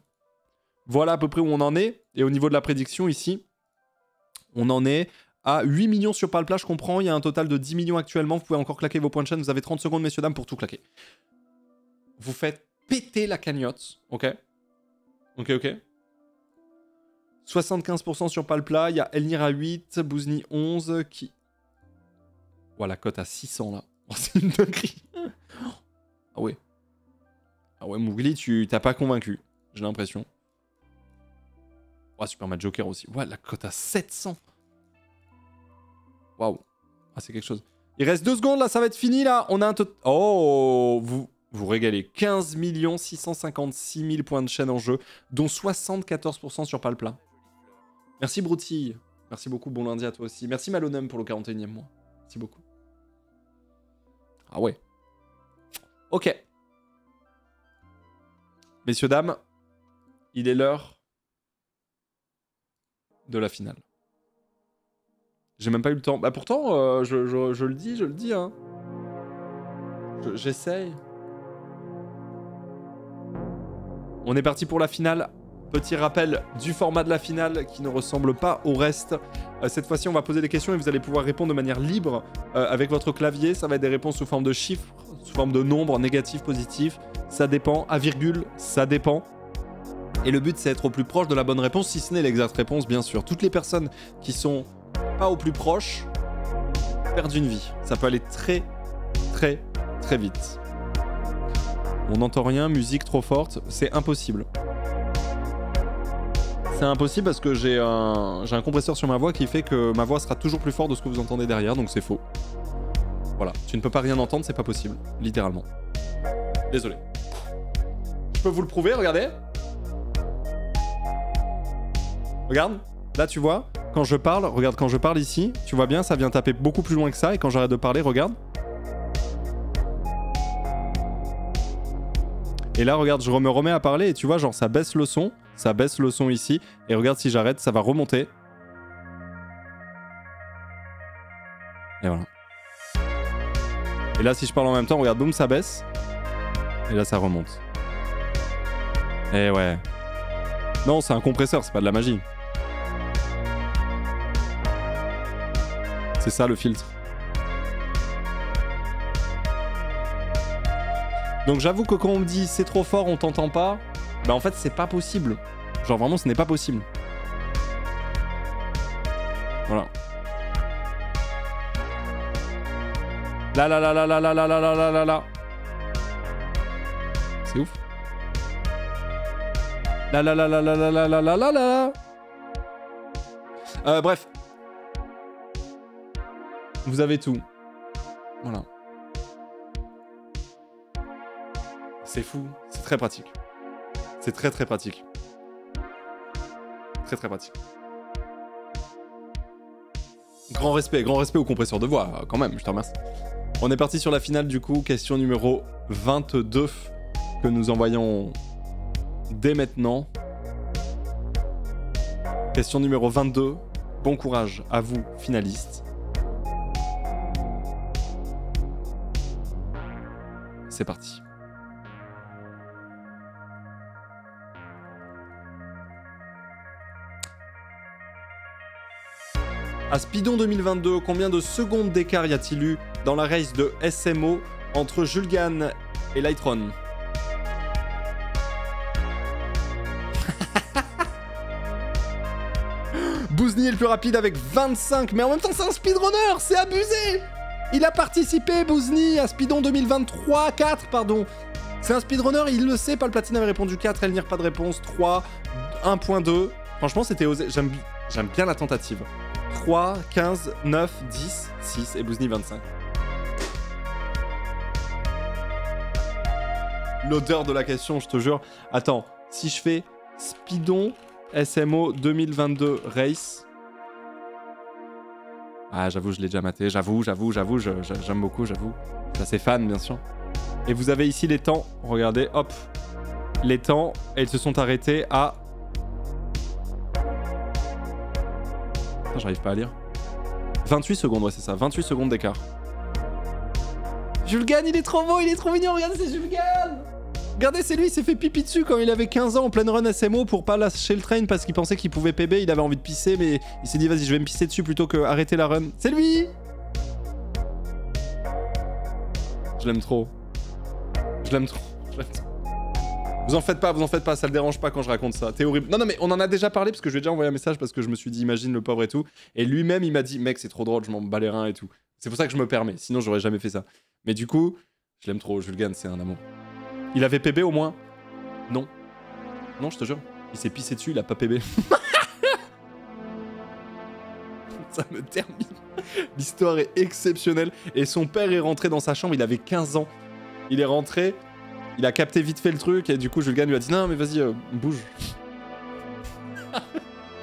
Voilà à peu près où on en est. Et au niveau de la prédiction ici, on en est à 8 millions sur Palpla, je comprends. Il y a un total de 10 millions actuellement. Vous pouvez encore claquer vos points de chaîne. Vous avez 30 secondes, messieurs, dames, pour tout claquer. Vous faites péter la cagnotte. Ok? Ok, ok. 75% sur Palpla. Il y a Elnir à 8, Bouzni 11, qui... Voilà, cote à 600 là. <laughs> Oh, c'est une dinguerie. Ah ouais. Ah ouais, Mougli, tu t'as pas convaincu, j'ai l'impression. Oh, Superman Joker aussi. Ouais, la cote à 700. Waouh. Ah, c'est quelque chose. Il reste deux secondes, là, ça va être fini, là. On a un tot- Oh Vous vous régalez. 15 656 000 points de chaîne en jeu, dont 74% sur Palpla. Merci Broutille. Merci beaucoup, bon lundi à toi aussi. Merci Malonum pour le 41e mois. Merci beaucoup. Ah ouais. Ok. Messieurs, dames, il est l'heure de la finale. J'ai même pas eu le temps. Bah pourtant, euh, je, le dis, je le dis. Hein. Je- On est parti pour la finale. Petit rappel du format de la finale qui ne ressemble pas au reste. Euh, cette fois-ci, on va poser des questions et vous allez pouvoir répondre de manière libre euh, avec votre clavier. Ça va être des réponses sous forme de chiffres, sous forme de nombres, négatifs, positifs. Ça dépend. À virgule, ça dépend. Et le but, c'est d'être au plus proche de la bonne réponse, si ce n'est l'exacte réponse, bien sûr. Toutes les personnes qui sont pas au plus proche perdent une vie. Ça peut aller très, très, très vite. On n'entend rien, musique trop forte, c'est impossible. C'est impossible parce que j'ai un, un compresseur sur ma voix qui fait que ma voix sera toujours plus forte de ce que vous entendez derrière, donc c'est faux. Voilà, tu ne peux pas rien entendre, c'est pas possible, littéralement. Désolé. Je peux vous le prouver, regardez. Regarde, là tu vois, quand je parle, regarde quand je parle ici, tu vois bien, ça vient taper beaucoup plus loin que ça, et quand j'arrête de parler, regarde. Et là, regarde, je me remets à parler, et tu vois, genre, ça baisse le son, ça baisse le son ici, et regarde si j'arrête, ça va remonter. Et voilà. Et là, si je parle en même temps, regarde, boum, ça baisse. Et là, ça remonte. Et ouais. Non, c'est un compresseur, c'est pas de la magie. C'est ça le filtre. Donc j'avoue que quand on me dit c'est trop fort, on t'entend pas, bah en fait c'est pas possible. Genre vraiment ce n'est pas possible. Voilà. Là là là là là là là là là là là là. C'est ouf. Là là là là là là là là là là là. Euh, bref. Vous avez tout. Voilà. C'est fou. C'est très pratique. C'est très très pratique. Très très pratique. Grand respect, grand respect au compresseur de voix, quand même, je te remercie. On est parti sur la finale du coup, question numéro 22 que nous envoyons dès maintenant. Question numéro 22. Bon courage à vous, finalistes. C'est parti. À Speedon 2022, combien de secondes d'écart y a-t-il eu dans la race de SMO entre Julgan et Lightron? <laughs> Bouzni est le plus rapide avec 25, mais en même temps c'est un speedrunner, c'est abusé Il a participé, Bouzni, à Speedon 2023, 4, pardon. C'est un speedrunner, il le sait, pas le platine avait répondu 4, Elnir pas de réponse, 3, 1.2. Franchement, c'était osé, j'aime bien la tentative. 3, 15, 9, 10, 6 et Bouzni 25. L'odeur de la question, je te jure. Attends, si je fais Speedon SMO 2022 Race. Ah, j'avoue, je l'ai déjà maté. J'avoue, j'avoue, j'avoue, j'aime beaucoup, j'avoue. Assez fan, bien sûr. Et vous avez ici les temps. Regardez, hop. Les temps, ils se sont arrêtés à. J'arrive pas à lire. 28 secondes, ouais, c'est ça. 28 secondes d'écart. Julgan, il est trop beau, il est trop mignon. Regardez, c'est Julgan Regardez, c'est lui, il s'est fait pipi dessus quand il avait 15 ans en pleine run SMO pour pas lâcher le train parce qu'il pensait qu'il pouvait PB, il avait envie de pisser, mais il s'est dit vas-y, je vais me pisser dessus plutôt que arrêter la run. C'est lui Je l'aime trop. Je l'aime trop. Je l'aime trop. Vous en faites pas, vous en faites pas, ça le dérange pas quand je raconte ça. T'es horrible. Non, non, mais on en a déjà parlé parce que je lui ai déjà envoyé un message parce que je me suis dit, imagine le pauvre et tout. Et lui-même, il m'a dit, mec, c'est trop drôle, je m'en bats les reins et tout. C'est pour ça que je me permets, sinon j'aurais jamais fait ça. Mais du coup, je l'aime trop, Julgan, c'est un amour. Il avait PB au moins? Non. Non, je te jure. Il s'est pissé dessus, il a pas PB. <laughs> Ça me termine. L'histoire est exceptionnelle. Et son père est rentré dans sa chambre, il avait 15 ans. Il est rentré, il a capté vite fait le truc, et du coup, Julgan lui a dit Non, mais vas-y, euh, bouge. <laughs>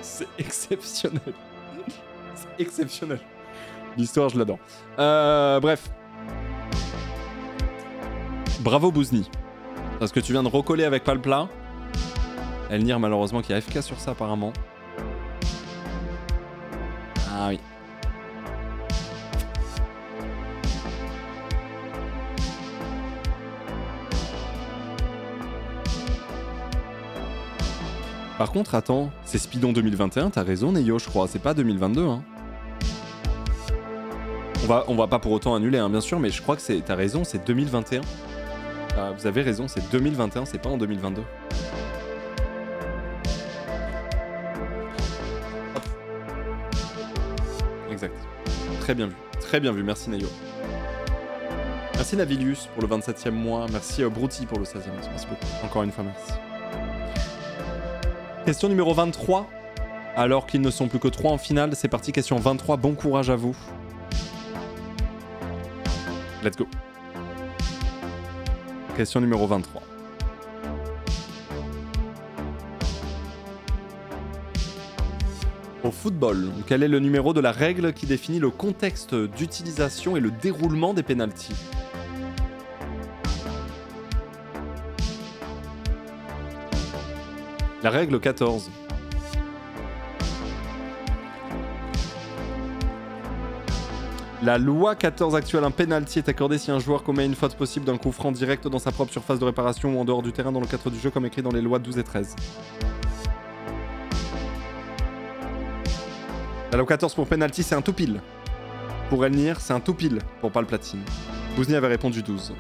C'est exceptionnel. C'est exceptionnel. L'histoire, je l'adore. Euh, bref. Bravo Bouzni. Parce que tu viens de recoller avec Palpla. Elnir, malheureusement, qui a FK sur ça, apparemment. Par contre, attends, c'est Speedon 2021, t'as raison, Neyo, je crois, c'est pas 2022, hein. On va, va pas pour autant annuler, hein, bien sûr, mais je crois que c'est, t'as raison, c'est 2021. Ah, vous avez raison, c'est 2021, c'est pas en 2022. Hop. Exact. Très bien vu, très bien vu, merci Neyo. Merci Navilius pour le 27e mois, merci euh, Brouti pour le 16e, merci. Encore une fois, merci. Question numéro 23. Alors qu'ils ne sont plus que 3 en finale, c'est parti, question 23. Bon courage à vous. Let's go. Question numéro 23. Au football, quel est le numéro de la règle qui définit le contexte d'utilisation et le déroulement des pénalties? La règle 14. La loi 14 actuelle, un penalty est accordé si un joueur commet une faute possible d'un coup franc direct dans sa propre surface de réparation ou en dehors du terrain dans le cadre du jeu comme écrit dans les lois 12 et 13. La loi 14 pour penalty, c'est un tout pile. Pour Elnir, c'est un tout pile pour Palplatine. Bouzni avait répondu 12.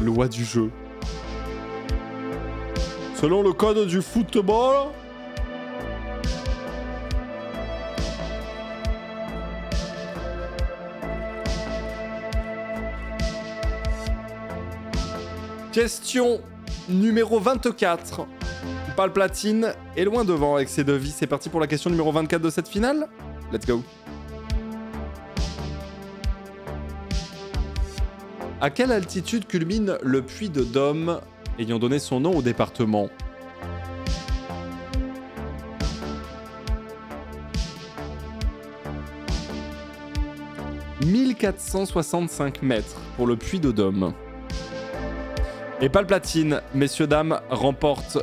Loi du jeu. Selon le code du football, Question numéro 24. Palplatine est loin devant avec ses devis. C'est parti pour la question numéro 24 de cette finale. Let's go. À quelle altitude culmine le puits de Dôme ayant donné son nom au département « 1465 mètres pour le puits de Dôme. Et Palplatine, messieurs, dames, remporte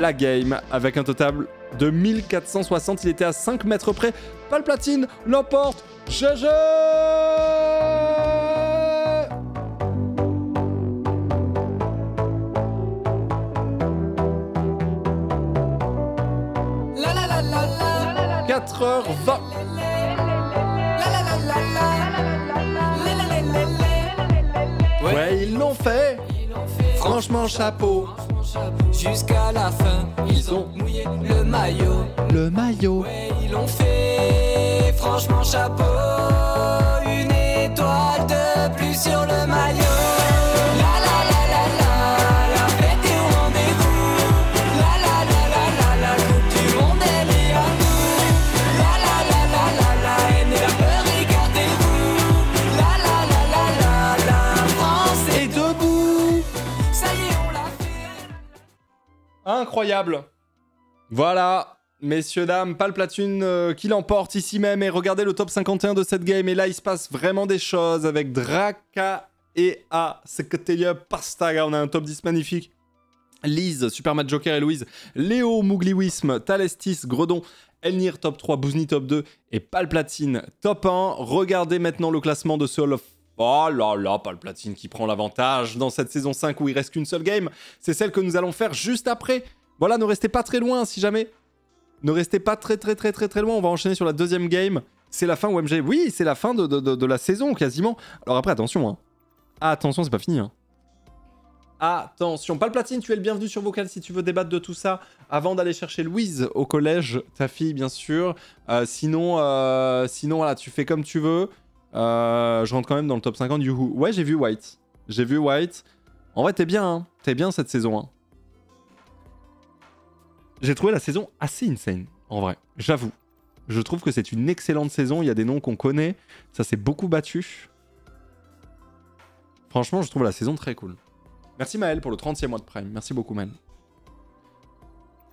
la game avec un total de 1460. Il était à 5 mètres près. Palplatine l'emporte. GG 4h20. Ouais, ils l'ont fait. Franchement, chapeau. Jusqu'à la fin, ils ont mouillé le maillot. Le maillot. Ouais, ils l'ont fait. Franchement, chapeau. Une étoile de plus sur le maillot. Incroyable. Voilà. Messieurs, dames, Palplatune euh, qui l'emporte ici même. Et regardez le top 51 de cette game. Et là, il se passe vraiment des choses avec Draka et A. Secretaria Pastaga. On a un top 10 magnifique. Lise, Supermat Joker et Louise, Léo, Mougliwisme, Talestis, Gredon, Elnir top 3, Bouzni top 2 et Palplatine top 1. Regardez maintenant le classement de Soul of... Oh là là, Palplatine qui prend l'avantage dans cette saison 5 où il reste qu'une seule game. C'est celle que nous allons faire juste après. Voilà, ne restez pas très loin si jamais. Ne restez pas très très très très très loin. On va enchaîner sur la deuxième game. C'est la fin OMG. Oui, c'est la fin de, la saison quasiment. Alors après, attention. Hein. Ah, attention, c'est pas fini. Hein. Attention, Palplatine, tu es le bienvenu sur Vocal si tu veux débattre de tout ça avant d'aller chercher Louise au collège, ta fille bien sûr. Euh, sinon, euh, sinon voilà, tu fais comme tu veux. Euh, je rentre quand même dans le top 50 Youhou. Ouais, j'ai vu White. J'ai vu White. En vrai, t'es bien, hein. T'es bien cette saison. Hein. J'ai trouvé la saison assez insane, en vrai. J'avoue. Je trouve que c'est une excellente saison. Il y a des noms qu'on connaît. Ça s'est beaucoup battu. Franchement, je trouve la saison très cool. Merci Maël pour le 30e mois de Prime. Merci beaucoup Maël.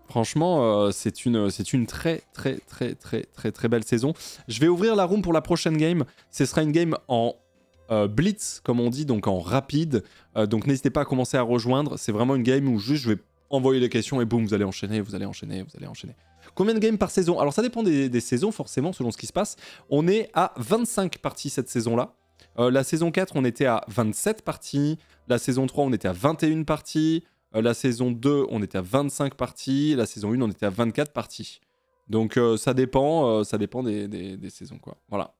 Franchement, euh, c'est une, très, très, très, très, très, très belle saison. Je vais ouvrir la room pour la prochaine game. Ce sera une game en euh, blitz, comme on dit, donc en rapide. Euh, donc n'hésitez pas à commencer à rejoindre. C'est vraiment une game où juste je vais envoyer les questions et boum, vous allez enchaîner, vous allez enchaîner, vous allez enchaîner. Combien de games par saison? Alors ça dépend des, des saisons, forcément, selon ce qui se passe. On est à 25 parties cette saison-là. La saison 4, on était à 27 parties. La saison 3, on était à 21 parties. Euh, la saison 2, on était à 25 parties. La saison 1, on était à 24 parties. Donc euh, ça dépend, euh, ça dépend des, des- saisons, quoi. Voilà.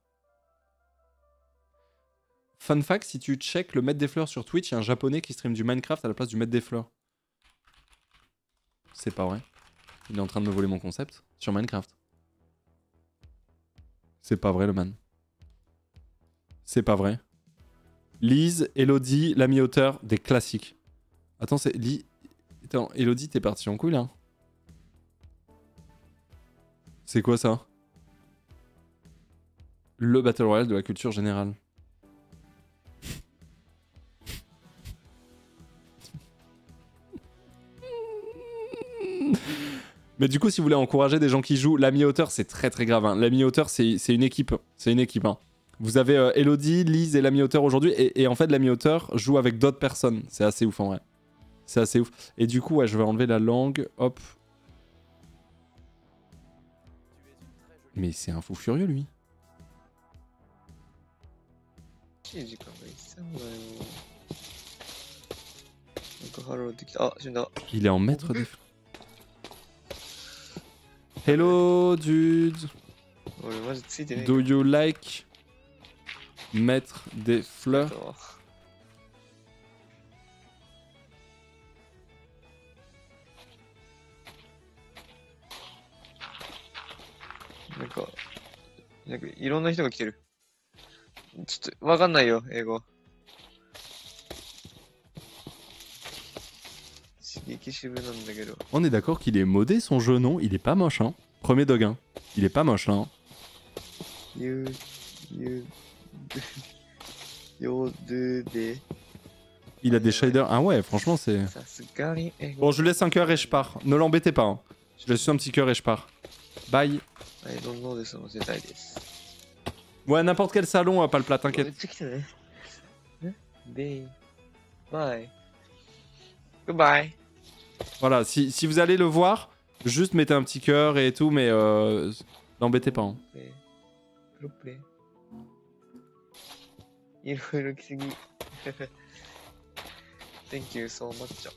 Fun fact, si tu check le maître des fleurs sur Twitch, il y a un japonais qui stream du Minecraft à la place du maître des fleurs. C'est pas vrai. Il est en train de me voler mon concept sur Minecraft. C'est pas vrai, le man. C'est pas vrai. Lise, Elodie, l'ami auteur, des classiques. Attends, c'est. Li... Attends, Elodie, t'es parti en couille là C'est quoi ça Le Battle Royale de la culture générale. <laughs> Mais du coup, si vous voulez encourager des gens qui jouent, l'ami auteur, c'est très très grave. hein. L'ami auteur, c'est une équipe. C'est une équipe. hein. Vous avez euh, Elodie, Lise et l'ami auteur aujourd'hui. Et, et en fait, l'ami auteur joue avec d'autres personnes. C'est assez ouf en vrai. C'est assez ouf. Et du coup, ouais, je vais enlever la langue. Hop. Mais c'est un fou furieux, lui. Il est en maître des Hello, dude. Do you like maître des fleurs? なんか、なんかいろんな人が来てる。ちょっとわかんないよ、英語。刺激支部なんだけど。 On est d'accord qu'il est modé son jeu, non Il est pas moche, hein Premier dog, hein Il est pas moche, là. hein. You, you, <laughs> yo, de, de. Il a des shaders. Ah ouais, franchement, c'est. さすがに英語。 Bon, je lui laisse un cœur et je pars. Ne l'embêtez pas. hein. Je lui laisse un petit cœur et je pars. Bye. Allez, dans le nord c'est Ouais, n'importe quel salon, hein, pas le plat, t'inquiète. Bye. Goodbye. Voilà, si, si, vous allez le voir, juste mettez un petit cœur et tout, mais euh, n'embêtez pas. Hein. <laughs> Thank you so much.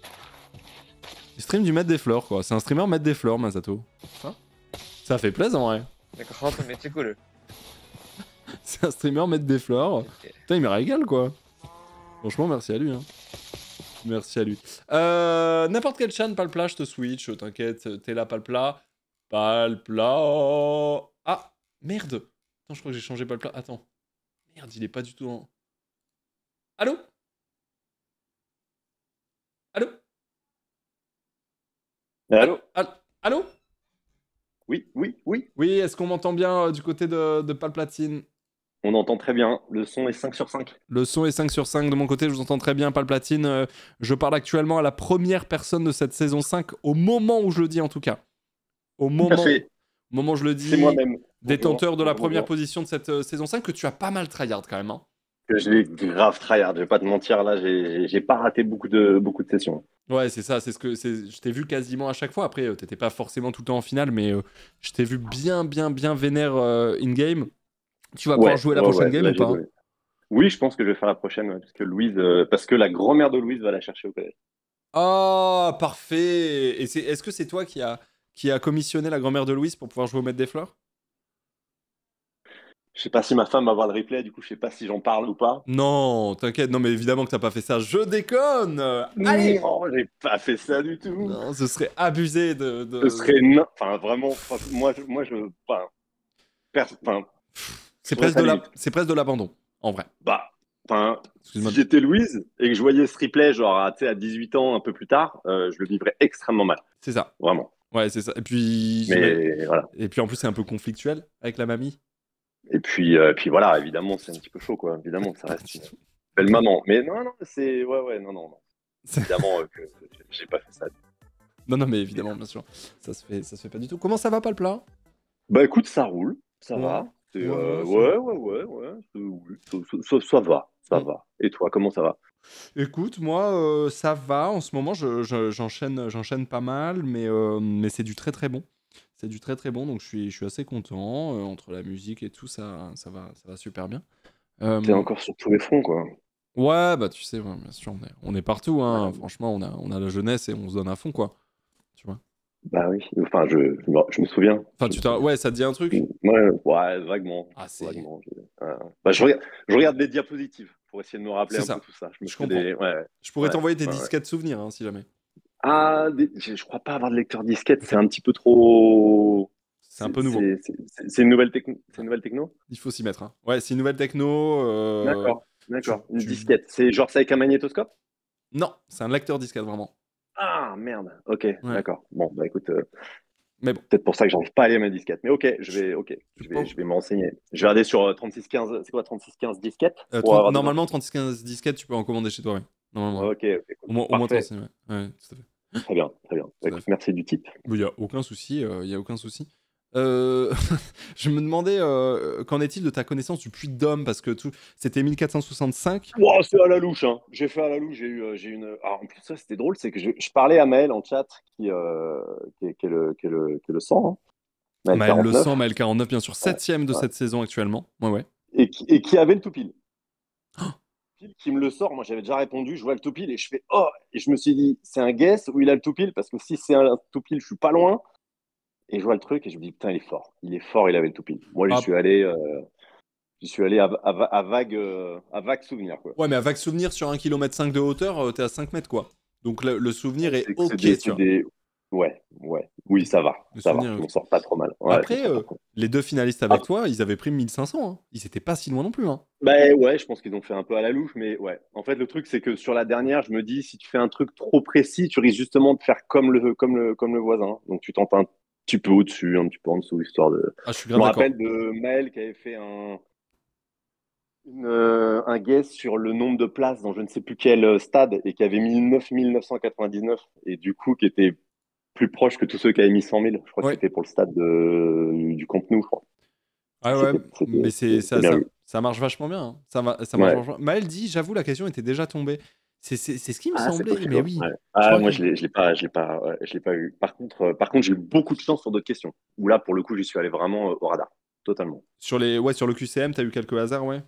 Stream du maître des fleurs, quoi. C'est un streamer maître des fleurs, Masato. Hein? Ça fait plaisant, ouais. D'accord, <laughs> mais c'est cool. <laughs> c'est un streamer mettre des fleurs. Okay. Putain, il me régale, quoi. Franchement, merci à lui. Hein. Merci à lui. Euh, n'importe quel chan, pas le plat, je te switch. T'inquiète, t'es là, pas le plat. Pas le plat. Ah, merde. Attends, je crois que j'ai changé pas le plat. Attends. Merde, il est pas du tout en. Allô? Allô? Allô? Allô? Oui, oui, oui. Oui, est-ce qu'on m'entend bien euh, du côté de, de Palplatine On entend très bien. Le son est 5 sur 5. Le son est 5 sur 5 de mon côté, je vous entends très bien, Palplatine. Euh, je parle actuellement à la première personne de cette saison 5, au moment où je le dis en tout cas. Au moment, fait. au moment où je le dis, C'est moi-même. détenteur de la Bonjour. première position de cette euh, saison 5, que tu as pas mal tryhard quand même. hein. Que je l'ai grave tryhard, je vais pas te mentir, là, j'ai j'ai pas raté beaucoup de, beaucoup de sessions. Ouais, c'est ça, c'est ce que. Je t'ai vu quasiment à chaque fois. Après, euh, t'étais pas forcément tout le temps en finale, mais euh, je t'ai vu bien, bien, bien vénère euh, in-game. Tu vas pouvoir jouer la ouais, prochaine ouais, game ou pas joué. Oui, je pense que je vais faire la prochaine, parce que Louise, parce que la grand-mère de Louise va la chercher au collège. Oh, parfait Et c'est, est-ce que c'est toi qui a, qui a commissionné la grand-mère de Louise pour pouvoir jouer au Maître des Fleurs? Je sais pas si ma femme va voir le replay, du coup, je sais pas si j'en parle ou pas. Non, t'inquiète, non mais évidemment que t'as pas fait ça, je déconne Allez Non, j'ai pas fait ça du tout. Non, ce serait abusé de... de- Ce serait, na- enfin, vraiment, moi, je, moi, je, enfin, pers- enfin, C'est presque, de trouve ça la... c'est presque de l'abandon, en vrai. Bah, enfin, si j'étais Louise et que je voyais ce replay, genre, à, tu sais, à 18 ans, un peu plus tard, euh, je le vivrais extrêmement mal. C'est ça. Vraiment. Ouais, c'est ça. Et puis... Mais voilà. Et puis en plus, c'est un peu conflictuel avec la mamie. Et puis, euh, puis voilà, évidemment, c'est un petit peu chaud, quoi. Évidemment, ça reste une m'appelle maman. Mais non, non, c'est. Ouais, ouais, non, non, non. Évidemment euh, que j'ai pas fait ça. Non, non, mais évidemment, bien sûr. Ça se fait, ça se fait pas du tout. Comment ça va, pas le plat? Bah écoute, ça roule, ça Ouais. va. Ouais, euh, ouais, ouais, ouais, ça, ça- ça- ça va, ça Mm. va. Et toi, comment ça va? Écoute, moi, euh, ça va. En ce moment, je- je- j'enchaîne, j'enchaîne pas mal, mais, euh, mais c'est du très très bon. C'est du très très bon, donc je suis, je suis assez content. Euh, entre la musique et tout, ça, ça va, ça va super bien. Euh, T'es encore sur tous les fronts, quoi. Ouais, bah tu sais, ouais, bien sûr, on est, on est partout. Hein. Franchement, on a, on a la jeunesse et on se donne à fond, quoi. Tu vois? Bah oui, enfin, je, je, me, souviens. Enfin, tu t'as- ouais, ça te dit un truc? Ouais, ouais, vaguement. Ah, c'est- vaguement, je- bah, je, regarde, je regarde les diapositives pour essayer de me rappeler un ça. peu tout ça. Je, me Je des- ouais, Je pourrais t'envoyer tes disquettes souvenirs, hein, si jamais. Ah, je, je crois pas avoir de lecteur disquette, c'est un petit peu trop. C'est un peu nouveau. c'est- une nouvelle techno. C'est une nouvelle techno? Il faut s'y mettre. hein. Ouais, c'est une nouvelle techno. euh, D'accord, d'accord. Une tu- disquette. C'est genre ça avec un magnétoscope? Non, c'est un lecteur disquette, vraiment. Ah merde. Ok, d'accord. Bon, bah écoute. euh, Mais bon. Peut-être pour ça que j'arrive pas à lire mes disquettes. Mais ok, je vais, ok, je vais, je vais me renseigner. Je vais regarder sur euh, 3615. C'est quoi 3615 disquettes Euh, Pour trente- avoir des normalement, 3615 disquettes, tu peux en commander chez toi, oui. Normalement. Ok, cool. Au moins, au moins Parfait. 36, ouais. Ouais, tout à fait. Très bien, très bien. Écoute, merci du tip. Il n'y a aucun souci, il n'y a aucun souci. Euh, <laughs> je me demandais, euh, qu'en est-il de ta connaissance du puits de Dôme? Parce que tout... c'était 1465. Wow, c'est à la louche, hein. J'ai fait à la louche, j'ai eu, euh, j'ai eu une. Ah, en plus, ça, c'était drôle, c'est que je, je parlais à Maël en chat, qui, euh, qui, est, qui est le, qui, est le, qui est le sang, hein. Maël Maël le 49, sang, Maël 49, bien sûr, septième de ouais. cette saison actuellement. Ouais, ouais. et, qui, et qui avait le tout qui me le sort, moi j'avais déjà répondu, je vois le tout pile et je fais oh et je me suis dit c'est un guess où il a le tout pile parce que si c'est un tout pile je suis pas loin et je vois le truc et je me dis putain il est fort, il est fort, il avait le tout pile. Moi j'y Ah. suis allé, euh, j'y suis allé à, à- à vague, euh, à vague souvenir quoi. Ouais, mais à vague souvenir sur 1,5 km de hauteur, euh, t'es à 5 mètres, quoi. Donc le, le souvenir est, ok, c'est des- tu c'est vois. des- Ouais, ouais, oui ça va, Le ça va, souvenir, ok. sors pas trop mal. Ouais, Après, euh, les deux finalistes avec toi, ils avaient pris 1500. Hein. Ils étaient pas si loin non plus. Hein. Bah ouais, je pense qu'ils ont fait un peu à la louche, mais ouais. En fait, le truc, c'est que sur la dernière, je me dis, si tu fais un truc trop précis, tu risques justement de faire comme le, comme le, comme le voisin. Donc tu tentes un petit peu au-dessus, un petit peu en dessous, histoire de. Ah, je suis je me rappelle de Maël qui avait fait un, une, euh, un guess sur le nombre de places dans je ne sais plus quel euh, stade et qui avait mis 9 999 et du coup qui était plus proche que tous ceux qui avaient mis 100 000. Je crois que c'était pour le stade de- du Camp Nou, je crois. Ah ouais, mais c'est ça, marche vachement bien. hein. Ça, va, ça marche Ouais. vachement- Maël dit, j'avoue, la question était déjà tombée. C'est ce qui me Ah, semblait, mais oui. ouais. Ah, moi, que- je l'ai, je l'ai pas, je l'ai pas, ouais, je l'ai pas eu. Par contre, euh, par contre, j'ai eu beaucoup de chance sur d'autres questions. Où là, pour le coup, j'y suis allé vraiment euh, au radar, totalement. Sur, les... ouais, sur le QCM, t'as eu quelques hasards, ouais.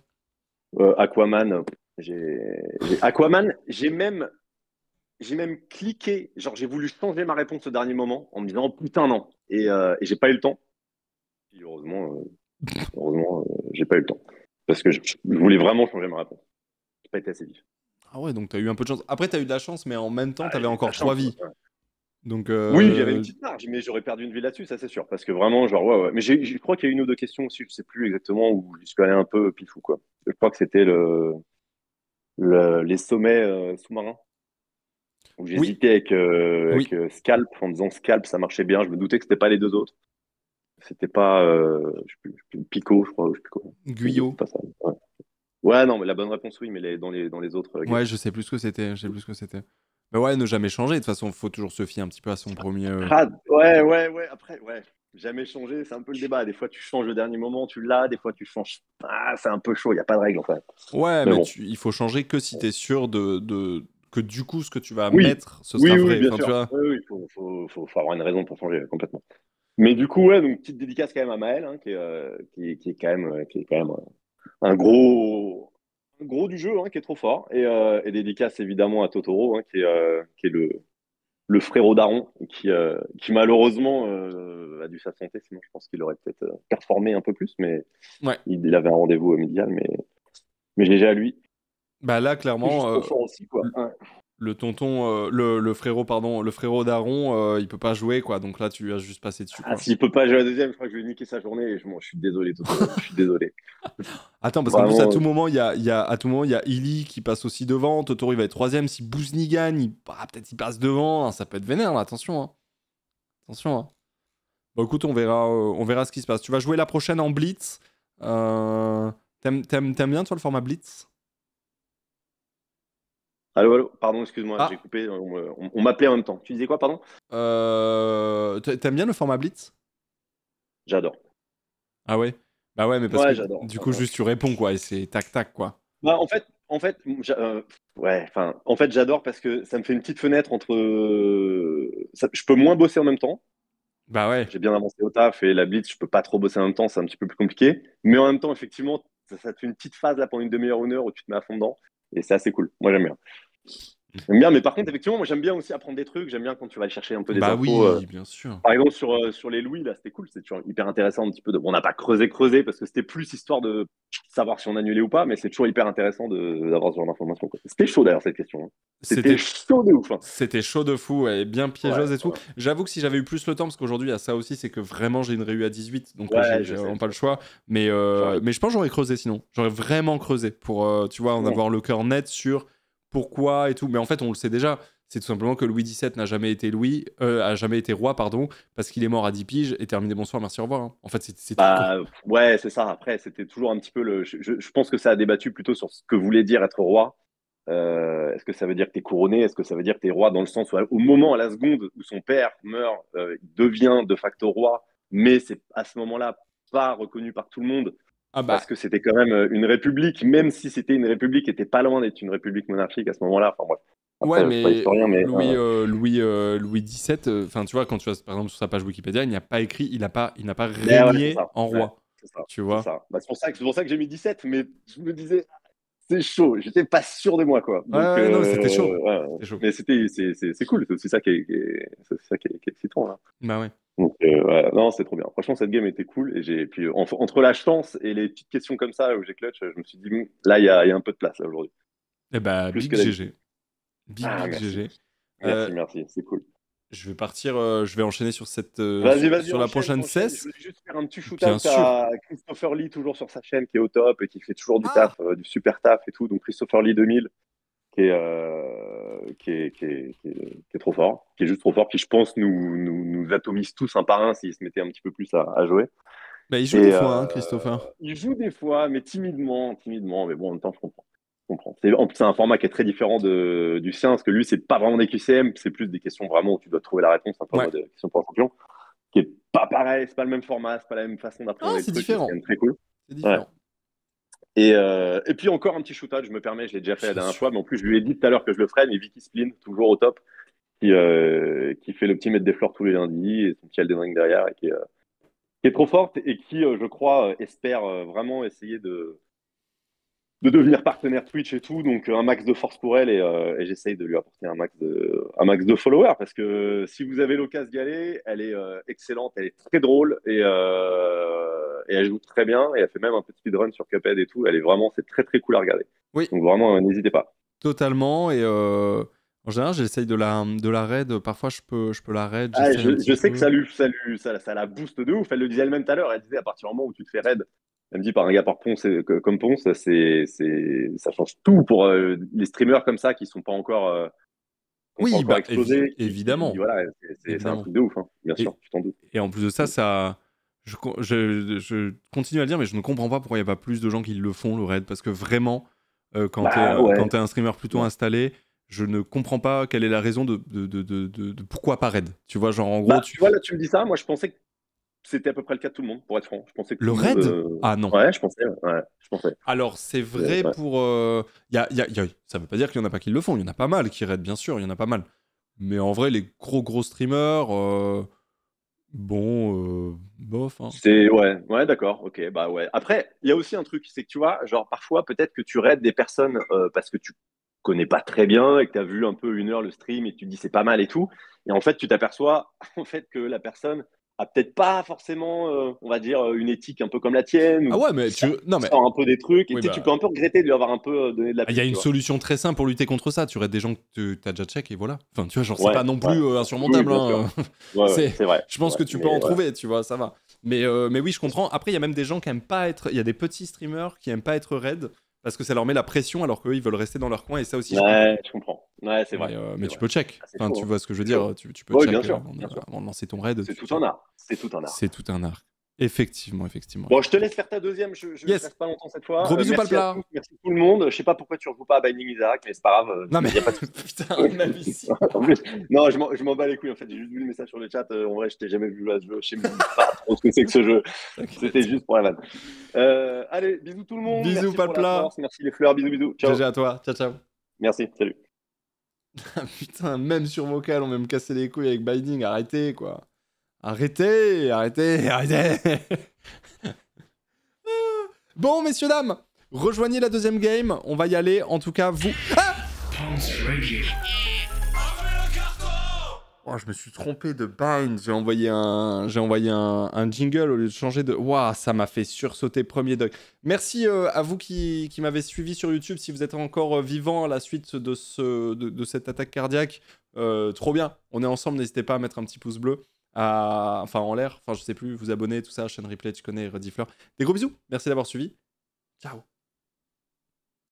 Euh, Aquaman, j'ai- Aquaman, j'ai même, j'ai même cliqué, genre j'ai voulu changer ma réponse au dernier moment en me disant oh, putain non, et, euh, et j'ai pas eu le temps. Puis, heureusement, euh, heureusement, euh, j'ai pas eu le temps parce que je, je voulais vraiment changer ma réponse. J'ai pas été assez vif. Ah ouais, donc t'as eu un peu de chance. Après, t'as eu de la chance, mais en même temps, t'avais j'ai encore de la trois chance, vies. ouais. Donc, euh, Oui, j'avais une petite marge, mais j'aurais perdu une vie là-dessus, ça c'est sûr. Parce que vraiment, genre, ouais, ouais. Mais je crois qu'il y a une ou deux questions aussi, je sais plus exactement où je suis allé un peu pifou, quoi. Je crois que c'était le, le- les sommets sous-marins. Oui. avec, euh, Oui. avec, euh, Scalp, en disant Scalp, ça marchait bien. Je me doutais que c'était pas les deux autres. C'était pas, euh, je Pico, je crois. Je. Guyot. Pas ça, ouais. Ouais, non, mais la bonne réponse, oui, mais les- dans, les, dans les autres. euh, Ouais, je sais plus ce que c'était. Je sais plus ce que c'était. Mais ouais, ne jamais changer. De toute façon, faut toujours se fier un petit peu à son premier. euh, Ah, ouais, ouais, ouais. Après, ouais, jamais changer, c'est un peu le débat. Des fois, tu changes le dernier moment, tu l'as. Des fois, tu changes. Ah, c'est un peu chaud. Il n'y a pas de règle, en fait. Ouais, Mais mais, bon. tu- il faut changer que si t'es sûr de, de- que du coup, ce que tu vas Oui. mettre, ce oui, sera oui, vrai. bien Enfin, tu vois. Oui, il faut, faut, faut, faut avoir une raison pour changer complètement. Mais du coup, ouais, donc petite dédicace quand même à Maël, hein, qui, est, euh, qui, est- qui est quand même, euh, qui est quand même euh, un gros, un gros du jeu, hein, qui est trop fort. Et, euh, et dédicace évidemment à Totoro, hein, qui est, euh, qui est le, le frérot d'Aaron, qui, euh, qui malheureusement euh, a dû s'absenter, sinon je pense qu'il aurait peut-être euh, performé un peu plus, mais Ouais. il, il avait un rendez-vous médial, mais, mais GG à lui. Bah là, clairement, euh, aussi, quoi. Ouais. le tonton, euh, le, le frérot, pardon, le frérot d'Aaron, euh, il peut pas jouer, quoi. Donc là, tu as juste passé dessus. Ah, s'il peut pas jouer à la deuxième, je crois que je vais niquer sa journée et je, suis désolé, je suis désolé. <laughs> Attends, parce qu'en plus, à tout moment, il y a, y a, à tout moment, il y a Illy qui passe aussi devant. Totoro, il va être troisième. Si Bouzni gagne, il, bah, peut-être il passe devant. hein, Ça peut être vénère, là. Attention. hein. Attention. hein. Bon, écoute, on verra, euh, on verra ce qui se passe. Tu vas jouer la prochaine en Blitz. Euh, T'aimes, t'aimes- t'aimes bien, toi, le format Blitz? Allô, allô, pardon, excuse-moi, Ah. j'ai coupé, on, me- on- on m'appelait en même temps. Tu disais quoi, pardon? Euh, t'a- T'aimes bien le format Blitz? J'adore. Ah ouais? Bah ouais, mais parce Ouais, que j'adore, du coup, juste tu réponds, quoi, et c'est tac-tac, quoi. Bah, en fait, en fait, euh, ouais, enfin, en fait, j'adore parce que ça me fait une petite fenêtre entre. euh, ça- je peux moins bosser en même temps. Bah ouais. J'ai bien avancé au taf et la blitz, je peux pas trop bosser en même temps, c'est un petit peu plus compliqué. Mais en même temps, effectivement, ça, ça te fait une petite phase là pendant une demi-heure, une heure où tu te mets à fond dedans et c'est assez cool. Moi, j'aime bien. J'aime bien, mais par contre, effectivement, moi j'aime bien aussi apprendre des trucs. J'aime bien quand tu vas aller chercher un peu des Bah infos. oui, euh, bien sûr. Par exemple, sur, euh, sur les Louis, là, c'était cool. C'était toujours hyper intéressant un petit peu. De... bon, on n'a pas creusé, creusé, parce que c'était plus histoire de savoir si on annulait ou pas, mais c'est toujours hyper intéressant de- d'avoir ce genre d'informations. C'était chaud d'ailleurs, cette question. hein. C'était chaud de ouf. hein. C'était chaud de fou, et bien piégeuse Ouais, et tout. J'avoue que si j'avais eu plus le temps, parce qu'aujourd'hui, il y a ça aussi, c'est que vraiment j'ai une réu à 18, donc euh, Ouais, j'ai- vraiment pas le choix. Mais, euh, mais je pense que j'aurais creusé sinon. J'aurais vraiment creusé pour, tu vois, en Ouais. avoir le cœur net sur pourquoi et tout. Mais en fait, on le sait déjà. C'est tout simplement que Louis XVII n'a jamais été Louis, euh, a jamais été roi, pardon, parce qu'il est mort à 10 piges et terminé bonsoir, merci, au revoir. hein. En fait, c'est. Bah, ouais, c'est ça. Après, c'était toujours un petit peu le. Je pense que ça a débattu plutôt sur ce que voulait dire être roi. Euh, Est-ce que ça veut dire que tu es couronné? Est-ce que ça veut dire que tu es roi dans le sens où, au moment, à la seconde où son père meurt, euh, il devient de facto roi, mais c'est à ce moment-là pas reconnu par tout le monde Ah bah. parce que c'était quand même euh, une république, même si c'était une république qui était pas loin d'être une république monarchique à ce moment-là. Enfin bref. Après, pas mais, historien, mais, Louis, euh, euh, Louis, euh, Louis XVII, enfin, tu vois, quand tu vas par exemple sur sa page Wikipédia, il n'y a pas écrit, il n'a pas, il n'a pas ouais, régné en Ouais, roi. c'est ça, tu vois. c'est. Bah, c'est pour ça que c'est pour ça que j'ai mis 17, mais je me disais c'est chaud. J'étais pas sûr de moi quoi. Donc, Ouais, non, euh, c'était chaud. ouais, C'était chaud. Mais c'était c'est cool. C'est ça qui est, c'est ça qui est, qui est excitant là. Bah ouais. Donc euh, ouais, non, c'est trop bien. Franchement, cette game était cool et j'ai puis en- entre la chance et les petites questions comme ça où j'ai clutch, je me suis dit Hum, là il y a, y a un peu de place là aujourd'hui. Eh bah, Plus big. GG. Big, Ah, big merci. GG. Merci, Euh, merci, c'est cool. Je vais partir, euh, je vais enchaîner sur cette, euh, Vas-y, sur, vas-y, sur la prochaine cesse. Je voulais juste faire un petit shoot Bien out sûr. à Christopher Lee, toujours sur sa chaîne, qui est au top et qui fait toujours Ah. du taf, euh, du super taf et tout. Donc Christopher Lee 2000, qui est, euh, qui est, qui est, qui est, qui est trop fort, qui est juste trop fort, qui je pense nous, nous, nous atomise tous un par un s'il se mettait un petit peu plus à, à jouer. Bah, il joue Et, des fois, hein, Christopher. Il joue des fois, mais timidement, timidement. Mais bon, en même temps, je comprends. Comprends. C'est un format qui est très différent de, du sien, parce que lui, c'est pas vraiment des QCM, c'est plus des questions vraiment où tu dois trouver la réponse, un peu en Ouais. mode euh, question pour un champion, qui est pas pareil, c'est pas le même format, c'est pas la même façon d'apprendre Ah, c'est différent. C'est très cool. C'est différent. Ouais. Et, euh, et puis encore un petit shootout, je me permets, je l'ai déjà fait la dernière fois, mais en plus je lui ai dit tout à l'heure que je le ferais, mais Vicky Splin, toujours au top, qui, euh, qui fait le petit mettre des fleurs tous les lundis, et son petit Elden derrière, et qui, est, euh, qui est trop forte, et qui, je crois, espère vraiment essayer de, de devenir partenaire Twitch et tout, donc euh, un max de force pour elle, et, euh, et j'essaye de lui apporter un max de, un max de followers, parce que si vous avez l'occasion d'y aller, elle est euh, excellente, elle est très drôle, et, euh, et elle joue très bien, et elle fait même un petit speedrun sur Cuphead et tout, elle est vraiment, c'est très très cool à regarder. Oui. Donc vraiment, n'hésitez pas. Totalement. Et en général, j'essaye de la, de la raid. Parfois, je peux, je peux la raid. Ah, je, sais que ça, lui, ça, lui, ça, ça la booste de ouf. Elle le disait elle-même tout à l'heure. Elle disait à partir du moment où tu te fais raid, elle me dit par un gars par Ponce que- comme Ponce, c'est, c'est, ça change tout pour euh, les streamers comme ça qui sont pas encore, euh, Oui, pas bah, évidemment. qui- voilà, c'est, un truc de ouf, hein, bien Et- sûr, tu t'en doutes. Et en plus de ça, ça. Je, co- je, je continue à le dire, mais je ne comprends pas pourquoi il n'y a pas plus de gens qui le font, le raid. Parce que vraiment, euh, quand Bah, tu es, ouais. un streamer plutôt installé, je ne comprends pas quelle est la raison de, de, de, de, de- de pourquoi pas raid. Tu vois, genre en gros, Bah, tu. tu vois, là, tu me dis ça. Moi, je pensais que c'était à peu près le cas de tout le monde, pour être franc. Je pensais que Le raid euh, Ah non. Ouais, je pensais. Ouais, je pensais. Alors, c'est vrai Ouais. pour. euh, y a, y a- y a- ça veut pas dire qu'il y en a pas qui le font. Il y en a pas mal qui raident, bien sûr, il y en a pas mal. Mais en vrai, les gros gros streamers, euh, bon, euh, bof. hein. C'est ouais, ouais, d'accord, ok, bah ouais. Après, il y a aussi un truc, c'est que tu vois, genre parfois peut-être que tu raides des personnes parce que tu connais pas très bien et que tu as vu un peu une heure le stream et tu te dis c'est pas mal et tout, et en fait tu t'aperçois <laughs> en fait que la personne a peut-être pas forcément, euh, on va dire, une éthique un peu comme la tienne. Ah ouais, mais tu. Non, mais. sort un peu des trucs et Oui, bah. tu peux un peu regretter de lui avoir un peu euh, donné de la. Ah, Il y a une solution très simple pour lutter contre ça. Tu raides des gens que tu as déjà check et voilà. Enfin, tu vois, genre, c'est pas non plus ouais. euh, insurmontable. Oui, hein. Ouais, <laughs> c'est vrai. Je pense que tu peux en trouver, tu vois, ça va. Mais, euh, mais oui, je comprends. Après, il y a même des gens qui aiment pas être. Il y a des petits streamers qui aiment pas être raid parce que ça leur met la pression alors qu'eux, ils veulent rester dans leur coin et ça aussi, je comprends. Ouais, je comprends. Ouais, c'est vrai. Mais, euh, mais tu vrai. peux check. Ah, Enfin, tu hein. vois ce que je veux dire. Tu, tu peux Ouais, check bien euh, sûr, bien lancer ton raid. C'est tout un art. C'est tout un art. C'est tout un art. Effectivement, effectivement. Bon, je te laisse faire ta deuxième. Je, je Yes. reste pas longtemps cette fois. Gros Euh, bisous, merci à tous, Merci tout le monde. Je sais pas pourquoi tu rejoues pas à Binding Isaac, mais c'est pas grave. Non, mais- y a pas de. <laughs> Putain, ici. <laughs> En plus, non, je m'en bats les couilles. En fait, j'ai juste vu le message sur le chat. Euh, en vrai, je t'ai jamais vu jouer à ce jeu. Je sais même pas trop ce que c'est que ce jeu. C'était juste pour la vanne. Euh, allez, bisous tout le monde. Bisous, merci pour la force, Merci les fleurs. Bisous, bisous. Ciao. À toi. Ciao, ciao. Merci. Salut. <laughs> Putain, même sur vocal, on va me casser les couilles avec Binding. Arrêtez, quoi. Arrêtez, arrêtez, <laughs> arrêtez. bon, messieurs, dames, rejoignez la deuxième game. On va y aller. En tout cas, vous. Ah Oh, je me suis trompé de bind. J'ai envoyé un, j'ai envoyé un, un jingle au lieu de changer de. Waouh, ça m'a fait sursauter premier dog. Merci euh, à vous qui, qui m'avez suivi sur YouTube. Si vous êtes encore euh, vivant à la suite de, ce, de, de cette attaque cardiaque, euh, trop bien. On est ensemble. N'hésitez pas à mettre un petit pouce bleu, enfin en l'air. Enfin, je sais plus, vous abonner, tout ça, chaîne replay, tu connais, Rediffleur. Des gros bisous. Merci d'avoir suivi. Ciao.